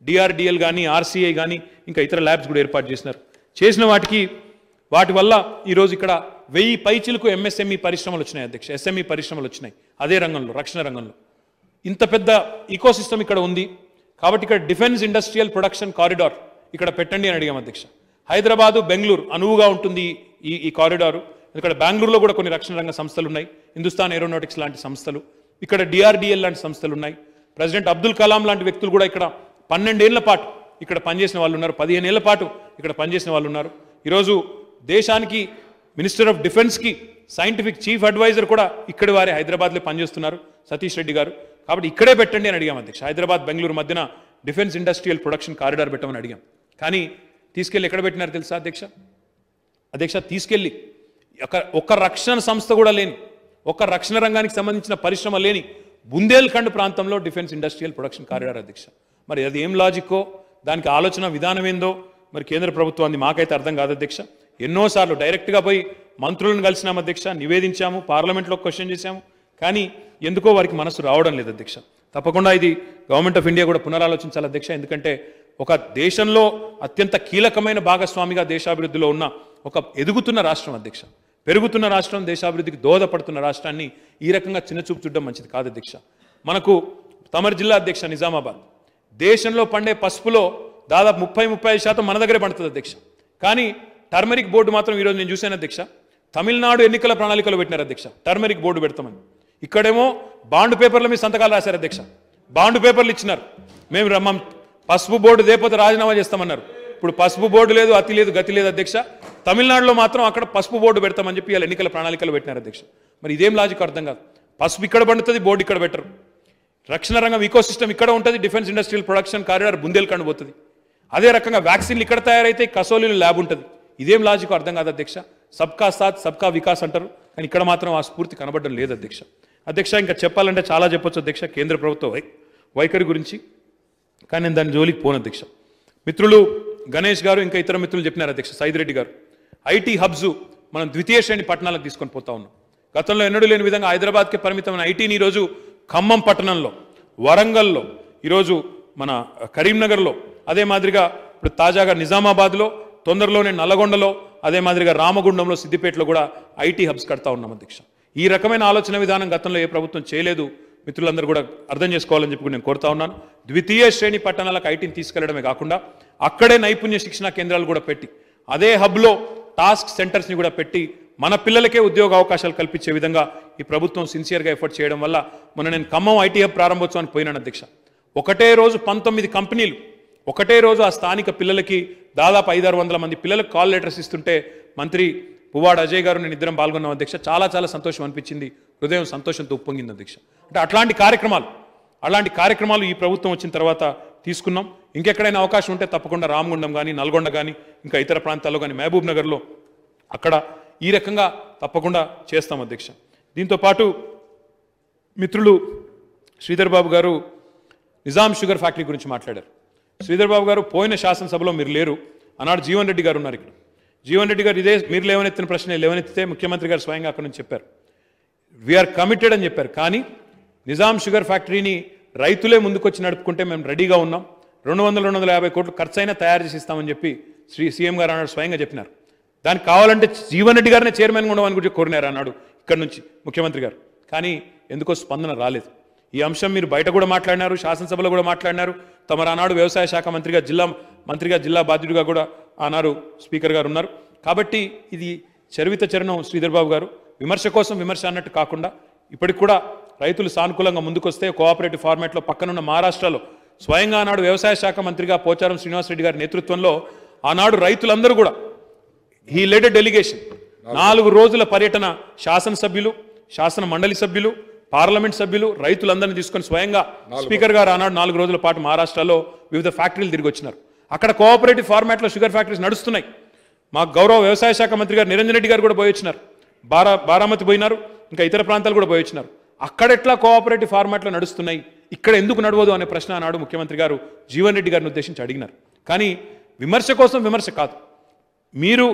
డిఆర్డిఎల్ కానీ ఆర్సీఐ కానీ ఇంకా ఇతర ల్యాబ్స్ కూడా ఏర్పాటు చేసినారు. చేసిన వాటికి వాటి వల్ల ఈరోజు ఇక్కడ వెయ్యి పైచిలకు ఎంఎస్ఎంఈ పరిశ్రమలు వచ్చినాయి అధ్యక్ష. ఎస్ఎంఈ పరిశ్రమలు వచ్చినాయి అదే రంగంలో రక్షణ రంగంలో. ఇంత పెద్ద ఈకోసిస్టమ్ ఇక్కడ ఉంది. కాబట్టి ఇక్కడ డిఫెన్స్ ఇండస్ట్రియల్ ప్రొడక్షన్ కారిడార్ ఇక్కడ పెట్టండి అని అడిగాం అధ్యక్ష. హైదరాబాదు బెంగళూరు అనువుగా ఉంటుంది ఈ ఈ కారిడారు. ఇక్కడ బెంగళూరులో కూడా కొన్ని రక్షణ రంగ సంస్థలు ఉన్నాయి. హిందుస్థాన్ ఏరోనాటిక్స్ లాంటి సంస్థలు. ఇక్కడ డిఆర్డిఎల్ లాంటి సంస్థలు ఉన్నాయి ప్రెసిడెంట్ అబ్దుల్ కలాం లాంటి వ్యక్తులు కూడా ఇక్కడ పన్నెండేళ్ళ పాటు ఇక్కడ పనిచేసిన వాళ్ళు ఉన్నారు. పదిహేను ఏళ్ళ పాటు ఇక్కడ పనిచేసిన వాళ్ళు ఉన్నారు. ఈరోజు దేశానికి మినిస్టర్ ఆఫ్ డిఫెన్స్కి సైంటిఫిక్ చీఫ్ అడ్వైజర్ కూడా ఇక్కడి వారే హైదరాబాద్లో పనిచేస్తున్నారు సతీష్ రెడ్డి గారు. కాబట్టి ఇక్కడే పెట్టండి అని అడిగాం అధ్యక్ష. హైదరాబాద్ బెంగళూరు మధ్యన డిఫెన్స్ ఇండస్ట్రియల్ ప్రొడక్షన్ కారిడార్ పెట్టమని అడిగాం. కానీ తీసుకెళ్ళి ఎక్కడ పెట్టినారు తెలుసా అధ్యక్ష? అధ్యక్ష తీసుకెళ్ళి ఒక ఒక రక్షణ సంస్థ కూడా లేని ఒక రక్షణ రంగానికి సంబంధించిన పరిశ్రమ లేని బుందేల్ఖండ్ ప్రాంతంలో డిఫెన్స్ ఇండస్ట్రియల్ ప్రొడక్షన్ కారిడార్ అధ్యక్ష. మరి అది ఏం లాజిక్కో? దానికి ఆలోచన విధానం ఏందో? మరి కేంద్ర ప్రభుత్వాన్ని మాకైతే అర్థం కాదు అధ్యక్ష. ఎన్నోసార్లు డైరెక్ట్గా పోయి మంత్రులను కలిసినాం అధ్యక్ష నివేదించాము పార్లమెంట్లో క్వశ్చన్ చేశాము. కానీ ఎందుకో వారికి మనసు రావడం లేదు అధ్యక్ష. తప్పకుండా ఇది గవర్నమెంట్ ఆఫ్ ఇండియా కూడా పునరాలోచించాలి అధ్యక్ష. ఎందుకంటే ఒక దేశంలో అత్యంత కీలకమైన భాగస్వామిగా దేశాభివృద్ధిలో ఉన్న ఒక ఎదుగుతున్న రాష్ట్రం అధ్యక్ష. పెరుగుతున్న రాష్ట్రం దేశాభివృద్ధికి దోహదపడుతున్న రాష్ట్రాన్ని ఈ రకంగా చిన్నచూపు చూడడం మంచిది కాదు అధ్యక్ష మనకు తమర్ జిల్లా అధ్యక్ష నిజామాబాద్. దేశంలో పండే పసుపులో దాదాపు ముప్పై ముప్పై ఐదు శాతం మన దగ్గరే పండుతుంది అధ్యక్ష కానీ టర్మరిక్ బోర్డు మాత్రం ఈరోజు నేను చూశాను అధ్యక్ష. తమిళనాడు ఎన్నికల ప్రణాళికలో పెట్టినారు అధ్యక్ష. టర్మరిక్ బోర్డు పెడతామని. ఇక్కడేమో బాండ్ పేపర్ల మీద సంతకాలు రాశారు అధ్యక్ష. బాండ్ పేపర్లు ఇచ్చినారు. మేము రమ్మం. పసుపు బోర్డు లేకపోతే రాజీనామా చేస్తామన్నారు. ఇప్పుడు పసుపు బోర్డు లేదు అతి లేదు గతి లేదు అధ్యక్ష. తమిళనాడులో మాత్రం అక్కడ పసుపు బోర్డు పెడతామని చెప్పి ఇలా ఎన్నికల ప్రణాళికలు పెట్టినారు అధ్యక్ష. మరి ఇదేం లాజిక్ అర్థం కాదు. పసుపు ఇక్కడ పండుతుంది బోర్డు ఇక్కడ పెట్టరు. రక్షణ రంగం ఈకో సిస్టమ్ ఇక్కడ ఉంటుంది defence industrial production corridor Bundelkhand పోతుంది. అదే రకంగా వ్యాక్సిన్లు ఇక్కడ తయారైతే కసోలీలు ల్యాబ్ ఉంటుంది. ఇదేం లాజిక్ అర్థం కాదు అధ్యక్ష. సబ్కా సాత్ సబ్కా వికాస్ అంటారు. కానీ ఇక్కడ మాత్రం ఆ స్ఫూర్తి కనబడడం లేదు అధ్యక్ష. అధ్యక్ష ఇంకా చెప్పాలంటే చాలా చెప్పొచ్చు అధ్యక్ష కేంద్ర ప్రభుత్వ వై వైఖరి గురించి. కానీ నేను దాని జోలికి పోను అధ్యక్ష. మిత్రులు గణేష్ గారు ఇంకా ఇతర మిత్రులు చెప్పినారు అధ్యక్ష సైదిరెడ్డి గారు. ఐటీ హబ్స్ మనం ద్వితీయ శ్రేణి పట్టణాలకు తీసుకొని పోతా ఉన్నాం. గతంలో ఎన్నడూ లేని విధంగా హైదరాబాద్కి పరిమితమైన ఐటీని ఈరోజు ఖమ్మం పట్టణంలో వరంగల్లో ఈరోజు మన కరీంనగర్లో అదే మాదిరిగా ఇప్పుడు తాజాగా నిజామాబాద్లో తొందరలోనే నల్లగొండలో అదే మాదిరిగా రామగుండంలో సిద్దిపేటలో కూడా ఐటీ హబ్స్ కడతా ఉన్నాం అధ్యక్ష. ఈ రకమైన ఆలోచన విధానం గతంలో ఏ ప్రభుత్వం చేయలేదు. మిత్రులందరూ కూడా అర్థం చేసుకోవాలని చెప్పి నేను కోరుతా ఉన్నాను. ద్వితీయ శ్రేణి పట్టణాలకు ఐటీని తీసుకెళ్ళడమే కాకుండా అక్కడే నైపుణ్య శిక్షణ కేంద్రాలు కూడా పెట్టి అదే హబ్లో టాస్క్ సెంటర్స్ని కూడా పెట్టి మన పిల్లలకే ఉద్యోగ అవకాశాలు కల్పించే విధంగా ఈ ప్రభుత్వం సిన్సియర్గా ఎఫర్ట్ చేయడం వల్ల మొన్న నేను ఖమ్మం ఐటీ హబ్ ప్రారంభోత్సవానికి పోయినాను అధ్యక్ష. ఒకటే రోజు పంతొమ్మిది కంపెనీలు ఒకటే రోజు ఆ స్థానిక పిల్లలకి దాదాపు ఐదారు వందల మంది పిల్లలకు కాల్ లెటర్స్ ఇస్తుంటే మంత్రి పువ్వాడ అజయ్ గారు నేను ఇద్దరం పాల్గొన్నాం అధ్యక్ష. చాలా చాలా సంతోషం అనిపించింది. హృదయం సంతోషంతో ఉప్పొంగింది అధ్యక్ష. అంటే అట్లాంటి కార్యక్రమాలు అలాంటి కార్యక్రమాలు ఈ ప్రభుత్వం వచ్చిన తర్వాత తీసుకున్నాం. ఇంకెక్కడైనా అవకాశం ఉంటే తప్పకుండా రామగుండం కానీ నల్గొండ కానీ ఇంకా ఇతర ప్రాంతాల్లో కానీ మహబూబ్ నగర్లో అక్కడ ఈ రకంగా తప్పకుండా చేస్తాం అధ్యక్ష. దీంతో పాటు మిత్రులు శ్రీధర్ బాబు గారు నిజాం షుగర్ ఫ్యాక్టరీ గురించి మాట్లాడారు. శ్రీధర్ బాబు గారు పోయిన శాసనసభలో మీరు లేరు. ఆనాడు జీవన్ రెడ్డి గారు ఉన్నారు ఇక్కడ. జీవన్ రెడ్డి గారు ఇదే మీరు లేవనెత్తిన ప్రశ్న లేవనెత్తితే ముఖ్యమంత్రి గారు స్వయంగా అక్కడ నుంచి చెప్పారు. వీఆర్ కమిటెడ్ అని చెప్పారు. కానీ నిజాం షుగర్ ఫ్యాక్టరీని రైతులే ముందుకొచ్చి నడుపుకుంటే మేము రెడీగా ఉన్నాం. రెండు వందల రెండు వందల యాభై కోట్లు ఖర్చైనా తయారు చేసి ఇస్తామని చెప్పి శ్రీ సీఎం గారు అన్నాడు స్వయంగా చెప్పినారు. దానికి కావాలంటే జీవన్ రెడ్డి గారినే చైర్మన్గా ఉండమని గురించి కోరినారు అన్నాడు ఇక్కడ నుంచి ముఖ్యమంత్రి గారు. కానీ ఎందుకో స్పందన రాలేదు. ఈ అంశం మీరు బయట కూడా మాట్లాడినారు శాసనసభలో కూడా మాట్లాడినారు. తమరు ఆనాడు వ్యవసాయ శాఖ మంత్రిగా జిల్లా మంత్రిగా జిల్లా బాధ్యుడిగా కూడా ఆనాడు స్పీకర్ గారు ఉన్నారు. కాబట్టి ఇది చరివిత చరణం శ్రీధర్ బాబు గారు. విమర్శ కోసం విమర్శ అన్నట్టు కాకుండా ఇప్పటికి కూడా రైతులు సానుకూలంగా ముందుకొస్తే కోఆపరేటివ్ ఫార్మాట్లో పక్కనున్న మహారాష్ట్రలో స్వయంగా ఆనాడు వ్యవసాయ శాఖ మంత్రిగా పోచారం శ్రీనివాసరెడ్డి గారి నేతృత్వంలో ఆనాడు రైతులందరూ కూడా హీ లెడ్ డెలిగేషన్ నాలుగు రోజుల పర్యటన శాసనసభ్యులు శాసన మండలి సభ్యులు పార్లమెంట్ సభ్యులు రైతులందరినీ తీసుకొని స్వయంగా స్పీకర్ గారు ఆనాడు నాలుగు రోజుల పాటు మహారాష్ట్రలో వివిధ ఫ్యాక్టరీలు తిరిగి వచ్చినారు. అక్కడ కోఆపరేటివ్ ఫార్మాట్లో షుగర్ ఫ్యాక్టరీస్ నడుస్తున్నాయి. మా గౌరవ వ్యవసాయ శాఖ మంత్రి గారు నిరంజన్ రెడ్డి గారు కూడా పోయి వచ్చినారు. బారా బారామతి పోయినారు ఇంకా ఇతర ప్రాంతాలు కూడా పోయి వచ్చినారు. అక్కడ ఎట్లా కోఆపరేటివ్ ఫార్మాట్లో నడుస్తున్నాయి ఇక్కడ ఎందుకు నడవదు అనే ప్రశ్న ఆనాడు ముఖ్యమంత్రి గారు జీవన్ రెడ్డి గారిని ఉద్దేశించి అడిగినారు. కానీ విమర్శ కోసం విమర్శ కాదు. మీరు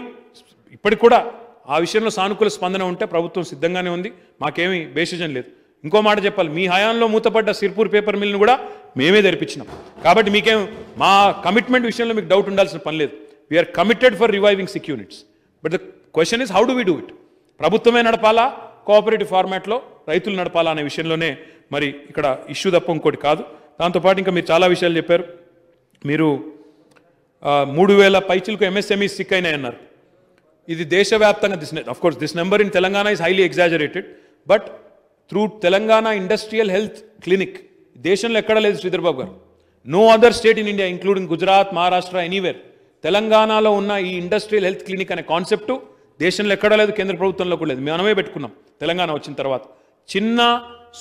ఇప్పటికి కూడా ఆ విషయంలో సానుకూల స్పందన ఉంటే ప్రభుత్వం సిద్ధంగానే ఉంది. మాకేమీ బేసిజన్ లేదు. ఇంకో మాట చెప్పాలి. మీ హయాంలో మూతపడ్డ సిర్పూర్ పేపర్ మిల్ని కూడా మేమే తెరిపించినాం. కాబట్టి మీకేం మా కమిట్మెంట్ విషయంలో మీకు డౌట్ ఉండాల్సిన పని లేదు. We are committed for reviving sick units but the question is how do we do it ప్రభుత్వమే నడపాలా? కోఆపరేటివ్ ఫార్మాట్లో రైతులు నడపాలా అనే విషయంలోనే మరి ఇక్కడ ఇష్యూ తప్ప ఇంకోటి కాదు. దాంతోపాటు ఇంకా మీరు చాలా విషయాలు చెప్పారు. మీరు మూడు వేల పైచులకు ఎంఎస్ఎంఈ సిక్ అయినాయి అన్నారు ఇది దేశవ్యాప్తంగా this of course this number in Telangana is highly exaggerated but through Telangana industrial health clinic దేశంలో ఎక్కడ లేదు Sridhar Babu garu. No other state in India including Gujarat Maharashtra anywhere తెలంగాణలో ఉన్న ఈ ఇండస్ట్రియల్ హెల్త్ క్లినిక్ అనే concept దేశంలో ఎక్కడ లేదు కేంద్ర ప్రభుత్వంలో కూడా లేదు. మనమే పెట్టుకున్నాం తెలంగాణ వచ్చిన తర్వాత. చిన్న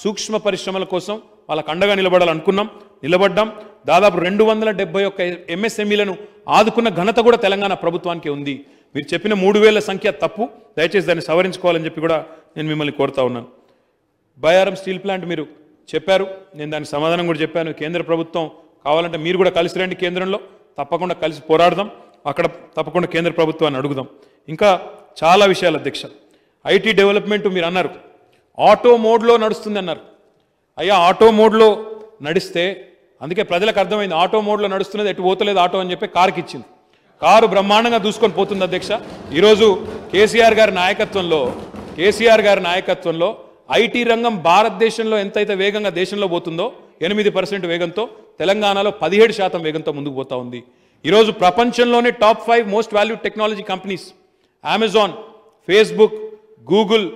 సూక్ష్మ పరిశ్రమల కోసం వాళ్ళకు అండగా నిలబడాలనుకున్నాం. నిలబడ్డాం. దాదాపు రెండు వందల డెబ్బై ఒక్క ఎంఎస్ఎంఈలను ఆదుకున్న ఘనత కూడా తెలంగాణ ప్రభుత్వానికి ఉంది. మీరు చెప్పిన మూడు వేల సంఖ్య తప్పు. దయచేసి దాన్ని సవరించుకోవాలని చెప్పి కూడా నేను మిమ్మల్ని కోరుతా ఉన్నాను. బయారం స్టీల్ ప్లాంట్ మీరు చెప్పారు. నేను దానికి సమాధానం కూడా చెప్పాను. కేంద్ర ప్రభుత్వం కావాలంటే మీరు కూడా కలిసి రండి కేంద్రంలో. తప్పకుండా కలిసి పోరాడదాం. అక్కడ తప్పకుండా కేంద్ర ప్రభుత్వాన్ని అడుగుదాం. ఇంకా చాలా విషయాలు అధ్యక్ష. ఐటీ డెవలప్మెంట్ మీరు అన్నారు. ఆటో మోడ్లో నడుస్తుంది అన్నారు అయ్యా ఆటో మోడ్లో నడిస్తే అందుకే ప్రజలకు అర్థమైంది ఆటో మోడ్లో నడుస్తున్నది ఎటు పోతలేదు ఆటో అని చెప్పి కారుకి ఇచ్చింది. కారు బ్రహ్మాండంగా దూసుకొని పోతుంది అధ్యక్ష. ఈరోజు కేసీఆర్ గారి నాయకత్వంలో కేసీఆర్ గారి నాయకత్వంలో ఐటీ రంగం భారతదేశంలో ఎంతైతే వేగంగా దేశంలో పోతుందో ఎనిమిది పర్సెంట్ వేగంతో తెలంగాణలో పదిహేడు శాతం వేగంతో ముందుకు పోతా ఉంది. ఈరోజు ప్రపంచంలోనే top five most value technology companies Amazon Facebook Google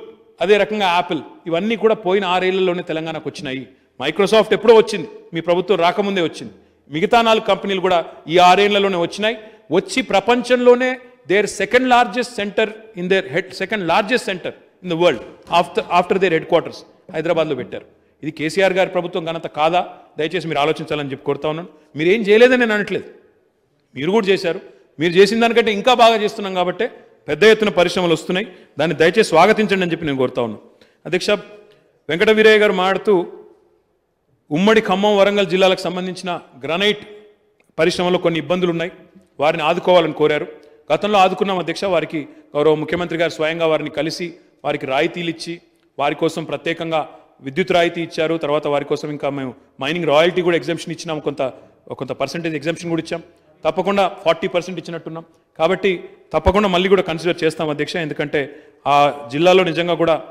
అదే రకంగా యాపిల్ ఇవన్నీ కూడా పోయిన ఆరేళ్ళలోనే తెలంగాణకు వచ్చినాయి. మైక్రోసాఫ్ట్ ఎప్పుడో వచ్చింది. మీ ప్రభుత్వం రాకముందే వచ్చింది. మిగతా నాలుగు కంపెనీలు కూడా ఈ ఆరేళ్ళలోనే వచ్చినాయి. వచ్చి ప్రపంచంలోనే their second largest centre in their head second largest centre in the world after after their headquarters హైదరాబాద్లో పెట్టారు. ఇది కేసీఆర్ గారి ప్రభుత్వం ఘనత కాదా? దయచేసి మీరు ఆలోచించాలని చెప్పి కోరుతా ఉన్నాను. మీరు ఏం చేయలేదని నేను అనట్లేదు. మీరు కూడా చేశారు. మీరు చేసిన దానికంటే ఇంకా బాగా చేస్తున్నాం కాబట్టి పెద్ద ఎత్తున పరిశ్రమలు వస్తున్నాయి. దాన్ని దయచేసి స్వాగతించండి అని చెప్పి నేను కోరుతా ఉన్నాను. అధ్యక్ష వెంకట వీరయ్య గారు మాట్లాడుతూ ఉమ్మడి ఖమ్మం వరంగల్ జిల్లాలకు సంబంధించిన గ్రనైట్ పరిశ్రమలో కొన్ని ఇబ్బందులు ఉన్నాయి. వారిని ఆదుకోవాలని కోరారు. గతంలో ఆదుకున్నాం అధ్యక్ష. వారికి గౌరవ ముఖ్యమంత్రి గారు స్వయంగా వారిని కలిసి వారికి రాయితీలు ఇచ్చి వారి కోసం ప్రత్యేకంగా విద్యుత్ రాయితీ ఇచ్చారు. తర్వాత వారి కోసం ఇంకా మేము మైనింగ్ రాయల్టీ కూడా ఎగ్జామ్షన్ ఇచ్చినాం. కొంత కొంత పర్సెంటేజ్ ఎగ్జామ్షన్ కూడా ఇచ్చాం. తప్పకుండా ఫార్టీ పర్సెంట్ ఇచ్చినట్టున్నాం. కాబట్టి తప్పకుండా మళ్ళీ కూడా కన్సిడర్ చేస్తాం అధ్యక్ష. ఎందుకంటే ఆ జిల్లాలో నిజంగా కూడా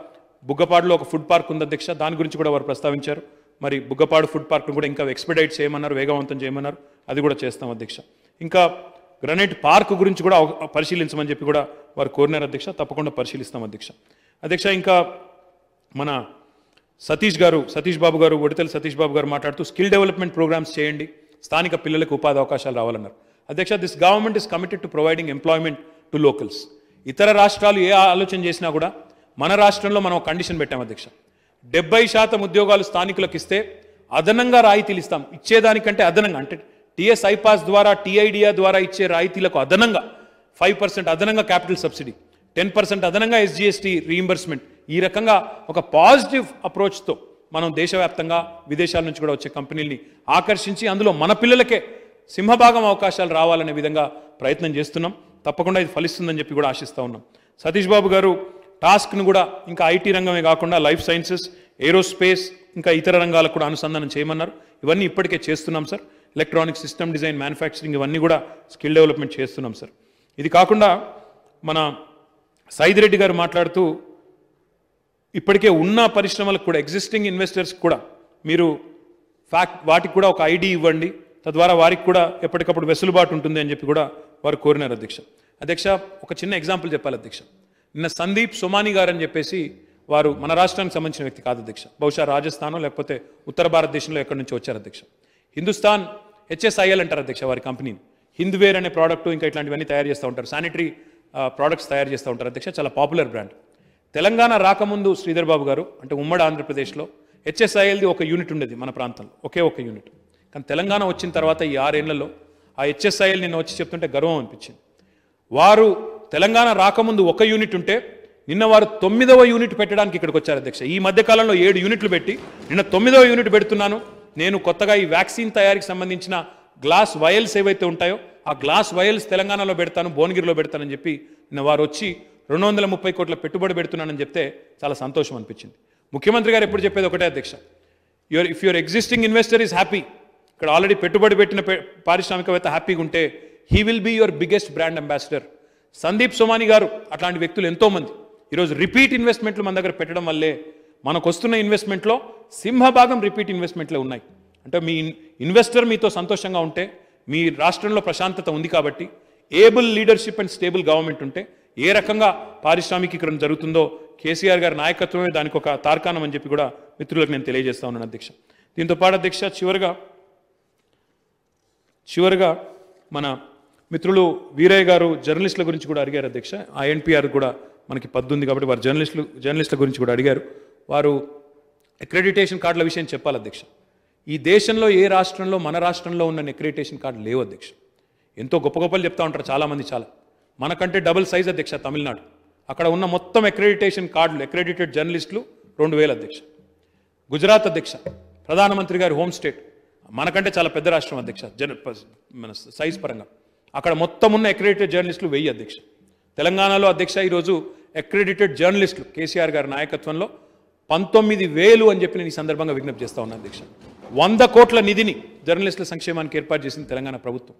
బుగ్గపాడులో ఒక ఫుడ్ పార్క్ ఉంది అధ్యక్ష. దాని గురించి కూడా వారు ప్రస్తావించారు. మరి బుగ్గపాడు ఫుడ్ పార్క్ను కూడా ఇంకా ఎక్స్పెడైట్ చేయమన్నారు వేగవంతం చేయమన్నారు. అది కూడా చేస్తాం అధ్యక్ష. ఇంకా గ్రనైట్ పార్క్ గురించి కూడా పరిశీలించమని చెప్పి కూడా వారు కోరినారు అధ్యక్ష. తప్పకుండా పరిశీలిస్తాం అధ్యక్ష. అధ్యక్ష ఇంకా మన సతీష్ గారు సతీష్ బాబు గారు ఒడితెల సతీష్ బాబు గారు మాట్లాడుతూ స్కిల్ డెవలప్మెంట్ ప్రోగ్రామ్స్ చేయండి. స్థానిక పిల్లలకు ఉపాధి అవకాశాలు రావాలన్నారు. అధ్యక్ష this government is committed to providing employment to locals. ఇతర రాష్ట్రాలు ఏ ఆలోచన చేసినా కూడా మన రాష్ట్రంలో మనం కండిషన్ పెట్టాం అధ్యక్ష. డెబ్బై శాతం ఉద్యోగాలు స్థానికులకు ఇస్తే అదనంగా రాయితీలు ఇస్తాం. ఇచ్చేదానికంటే అదనంగా. అంటే టిఎస్ ఐపాస్ ద్వారా టీఐడియా ద్వారా ఇచ్చే రాయితీలకు అదనంగా ఫైవ్ పర్సెంట్ అదనంగా క్యాపిటల్ సబ్సిడీ టెన్ పర్సెంట్ అదనంగా ఎస్జిఎస్టీ రీఇంబర్స్మెంట్. ఈ రకంగా ఒక పాజిటివ్ అప్రోచ్తో మనం దేశవ్యాప్తంగా విదేశాల నుంచి కూడా వచ్చే కంపెనీల్ని ఆకర్షించి అందులో మన పిల్లలకే సింహభాగం అవకాశాలు రావాలనే విధంగా ప్రయత్నం చేస్తున్నాం. తప్పకుండా ఇది ఫలిస్తుందని చెప్పి కూడా ఆశిస్తూ ఉన్నాం. సతీష్ బాబు గారు టాస్క్ను కూడా ఇంకా ఐటీ రంగమే కాకుండా లైఫ్ సైన్సెస్ ఏరోస్పేస్ ఇంకా ఇతర రంగాలకు కూడా అనుసంధానం చేయమన్నారు. ఇవన్నీ ఇప్పటికే చేస్తున్నాం sir. Electronic system design manufacturing ఇవన్నీ కూడా స్కిల్ డెవలప్మెంట్ చేస్తున్నాం సార్. ఇది కాకుండా మన సైదిరెడ్డి గారు మాట్లాడుతూ ఇప్పటికే ఉన్న పరిశ్రమలకు కూడా ఎగ్జిస్టింగ్ ఇన్వెస్టర్స్ కూడా మీరు ఫ్యాక్ట్ వాటికి కూడా ఒక ఐడి ఇవ్వండి. తద్వారా వారికి కూడా ఎప్పటికప్పుడు వెసులుబాటు ఉంటుంది అని చెప్పి కూడా వారు కోరినారు అధ్యక్ష. అధ్యక్ష ఒక చిన్న ఎగ్జాంపుల్ చెప్పాలి అధ్యక్ష. నిన్న సందీప్ సోమాని గారు అని చెప్పేసి వారు మన రాష్ట్రానికి సంబంధించిన వ్యక్తి కాదు అధ్యక్ష. బహుశా రాజస్థాన్ లేకపోతే ఉత్తర భారతదేశంలో ఎక్కడి నుంచి వచ్చారు అధ్యక్ష. హిందుస్థాన్ హెచ్ఎస్ఐఎల్ అంటారు అధ్యక్ష వారి కంపెనీని హింద్వేర్ అనే ప్రోడక్ట్ ఇంకా ఇట్లాంటివన్నీ తయారు చేస్తూ ఉంటారు. శానిటరీ ప్రోడక్ట్స్ తయారు చేస్తూ ఉంటారు అధ్యక్ష. చాలా పాపులర్ బ్రాండ్ తెలంగాణ రాకముందు శ్రీధర్ బాబు గారు అంటే ఉమ్మడి ఆంధ్రప్రదేశ్లో హెచ్ఎస్ఐఎల్ది ఒక యూనిట్ ఉండేది మన ప్రాంతంలో. ఒకే ఒక యూనిట్ కానీ తెలంగాణ వచ్చిన తర్వాత ఈ ఆరేళ్ళలో ఆ హెచ్ఎస్ఐఎల్ నిన్న వచ్చి చెప్తుంటే గర్వం అనిపించింది. వారు తెలంగాణ రాకముందు ఒక యూనిట్ ఉంటే నిన్న వారు తొమ్మిదవ యూనిట్ పెట్టడానికి ఇక్కడికి వచ్చారు అధ్యక్ష. ఈ మధ్యకాలంలో ఏడు యూనిట్లు పెట్టి నిన్న తొమ్మిదవ యూనిట్ పెడుతున్నాను. నేను కొత్తగా ఈ వ్యాక్సిన్ తయారీకి సంబంధించిన గ్లాస్ వయల్స్ ఏవైతే ఉంటాయో ఆ గ్లాస్ వయల్స్ తెలంగాణలో పెడతాను భువనగిరిలో పెడతానని చెప్పి నిన్న వారు వచ్చి రెండు వందల ముప్పై కోట్ల పెట్టుబడి పెడుతున్నానని చెప్తే చాలా సంతోషం అనిపించింది. ముఖ్యమంత్రి గారు ఎప్పుడు చెప్పేది ఒకటే అధ్యక్ష. Your if your existing investor is happy ఇక్కడ ఆల్రెడీ పెట్టుబడి పెట్టిన పారిశ్రామికవేత్త హ్యాపీగా ఉంటే he will be your biggest brand ambassador Sandeep Somani garu అట్లాంటి వ్యక్తులు ఎంతోమంది. ఈరోజు రిపీట్ ఇన్వెస్ట్మెంట్లు మన దగ్గర పెట్టడం వల్లే మనకు వస్తున్న ఇన్వెస్ట్మెంట్లో సింహభాగం రిపీట్ ఇన్వెస్ట్మెంట్లే ఉన్నాయి. అంటే మీ ఇన్వెస్టర్ మీతో సంతోషంగా ఉంటే మీ రాష్ట్రంలో ప్రశాంతత ఉంది కాబట్టి able leadership and stable government ఉంటే ఏ రకంగా పారిశ్రామికీకరణ జరుగుతుందో కేసీఆర్ గారి నాయకత్వమే దానికి ఒక తార్కాణం అని చెప్పి కూడా మిత్రులకు నేను తెలియజేస్తా ఉన్నాను అధ్యక్ష. దీంతో పాటు అధ్యక్ష చివరిగా చివరిగా మన మిత్రులు వీరయ్య గారు జర్నలిస్టుల గురించి కూడా అడిగారు అధ్యక్ష. ఆ ఎన్పిఆర్ కూడా మనకి పద్దుంది కాబట్టి వారు జర్నలిస్టులు జర్నలిస్టుల గురించి కూడా అడిగారు. వారు అక్రెడిటేషన్ కార్డుల విషయం చెప్పాలి అధ్యక్ష. ఈ దేశంలో ఏ రాష్ట్రంలో మన రాష్ట్రంలో ఉన్న అక్రెడిటేషన్ కార్డు లేవు అధ్యక్ష. ఎంతో గొప్ప గొప్పలు చెప్తా ఉంటారు చాలామంది చాలా. మనకంటే డబుల్ సైజ్ అధ్యక్ష తమిళనాడు. అక్కడ ఉన్న మొత్తం అక్రెడిటేషన్ కార్డులు అక్రెడిటెడ్ జర్నలిస్టులు రెండు వేల అధ్యక్ష. గుజరాత్ అధ్యక్ష ప్రధానమంత్రి గారి హోమ్ స్టేట్ మనకంటే చాలా పెద్ద రాష్ట్రం అధ్యక్ష జన మన సైజ్ పరంగా. అక్కడ మొత్తం ఉన్న అక్రెడిటెడ్ జర్నలిస్టులు వెయ్యి అధ్యక్ష తెలంగాణలో అధ్యక్ష ఈరోజు అక్రెడిటెడ్ జర్నలిస్టులు కేసీఆర్ గారి నాయకత్వంలో పంతొమ్మిది వేలు అని చెప్పి నేను ఈ సందర్భంగా విజ్ఞప్తి చేస్తా ఉన్నాను అధ్యక్ష. వంద కోట్ల నిధిని జర్నలిస్టుల సంక్షేమానికి ఏర్పాటు చేసింది తెలంగాణ ప్రభుత్వం.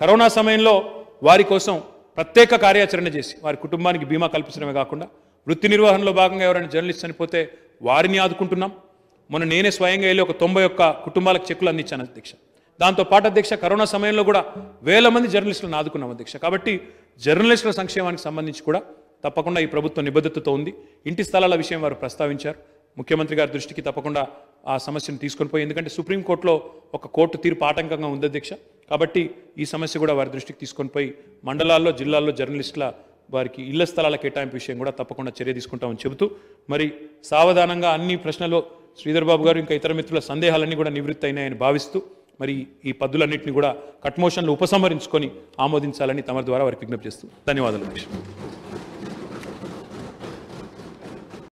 కరోనా సమయంలో వారి కోసం ప్రత్యేక కార్యాచరణ చేసి వారి కుటుంబానికి బీమా కల్పించడమే కాకుండా వృత్తి నిర్వహణలో భాగంగా ఎవరైనా జర్నలిస్ట్ చనిపోతే వారిని ఆదుకుంటున్నాం. మొన్న నేనే స్వయంగా వెళ్ళి ఒక తొంభై ఒక్క కుటుంబాలకు చెక్కులు అందించాను అధ్యక్ష. దాంతోపాటు అధ్యక్ష కరోనా సమయంలో కూడా వేల మంది జర్నలిస్టులను ఆదుకున్నాం అధ్యక్ష. కాబట్టి జర్నలిస్టుల సంక్షేమానికి సంబంధించి కూడా తప్పకుండా ఈ ప్రభుత్వం నిబద్ధతతో ఉంది. ఇంటి స్థలాల విషయం వారు ప్రస్తావించారు. ముఖ్యమంత్రి గారి దృష్టికి తప్పకుండా ఆ సమస్యను తీసుకొని పోయి ఎందుకంటే సుప్రీంకోర్టులో ఒక కోర్టు తీర్పు ఆటంకంగా ఉంది అధ్యక్ష. కాబట్టి ఈ సమస్య కూడా వారి దృష్టికి తీసుకొని పోయి మండలాల్లో జిల్లాల్లో జర్నలిస్టుల వారికి ఇళ్ళ స్థలాల కేటాయింపు విషయం కూడా తప్పకుండా చర్య తీసుకుంటామని చెబుతూ మరి సావధానంగా అన్ని ప్రశ్నలు శ్రీధర్ బాబు గారు ఇంకా ఇతర మిత్రుల సందేహాలన్నీ కూడా నివృత్తి అయినాయని భావిస్తూ మరి ఈ పద్దులన్నింటినీ కూడా కట్మోషన్లు ఉపసంహరించుకొని ఆమోదించాలని తమ ద్వారా వారికి విజ్ఞప్తి చేస్తూ ధన్యవాదాలు. అధ్యక్ష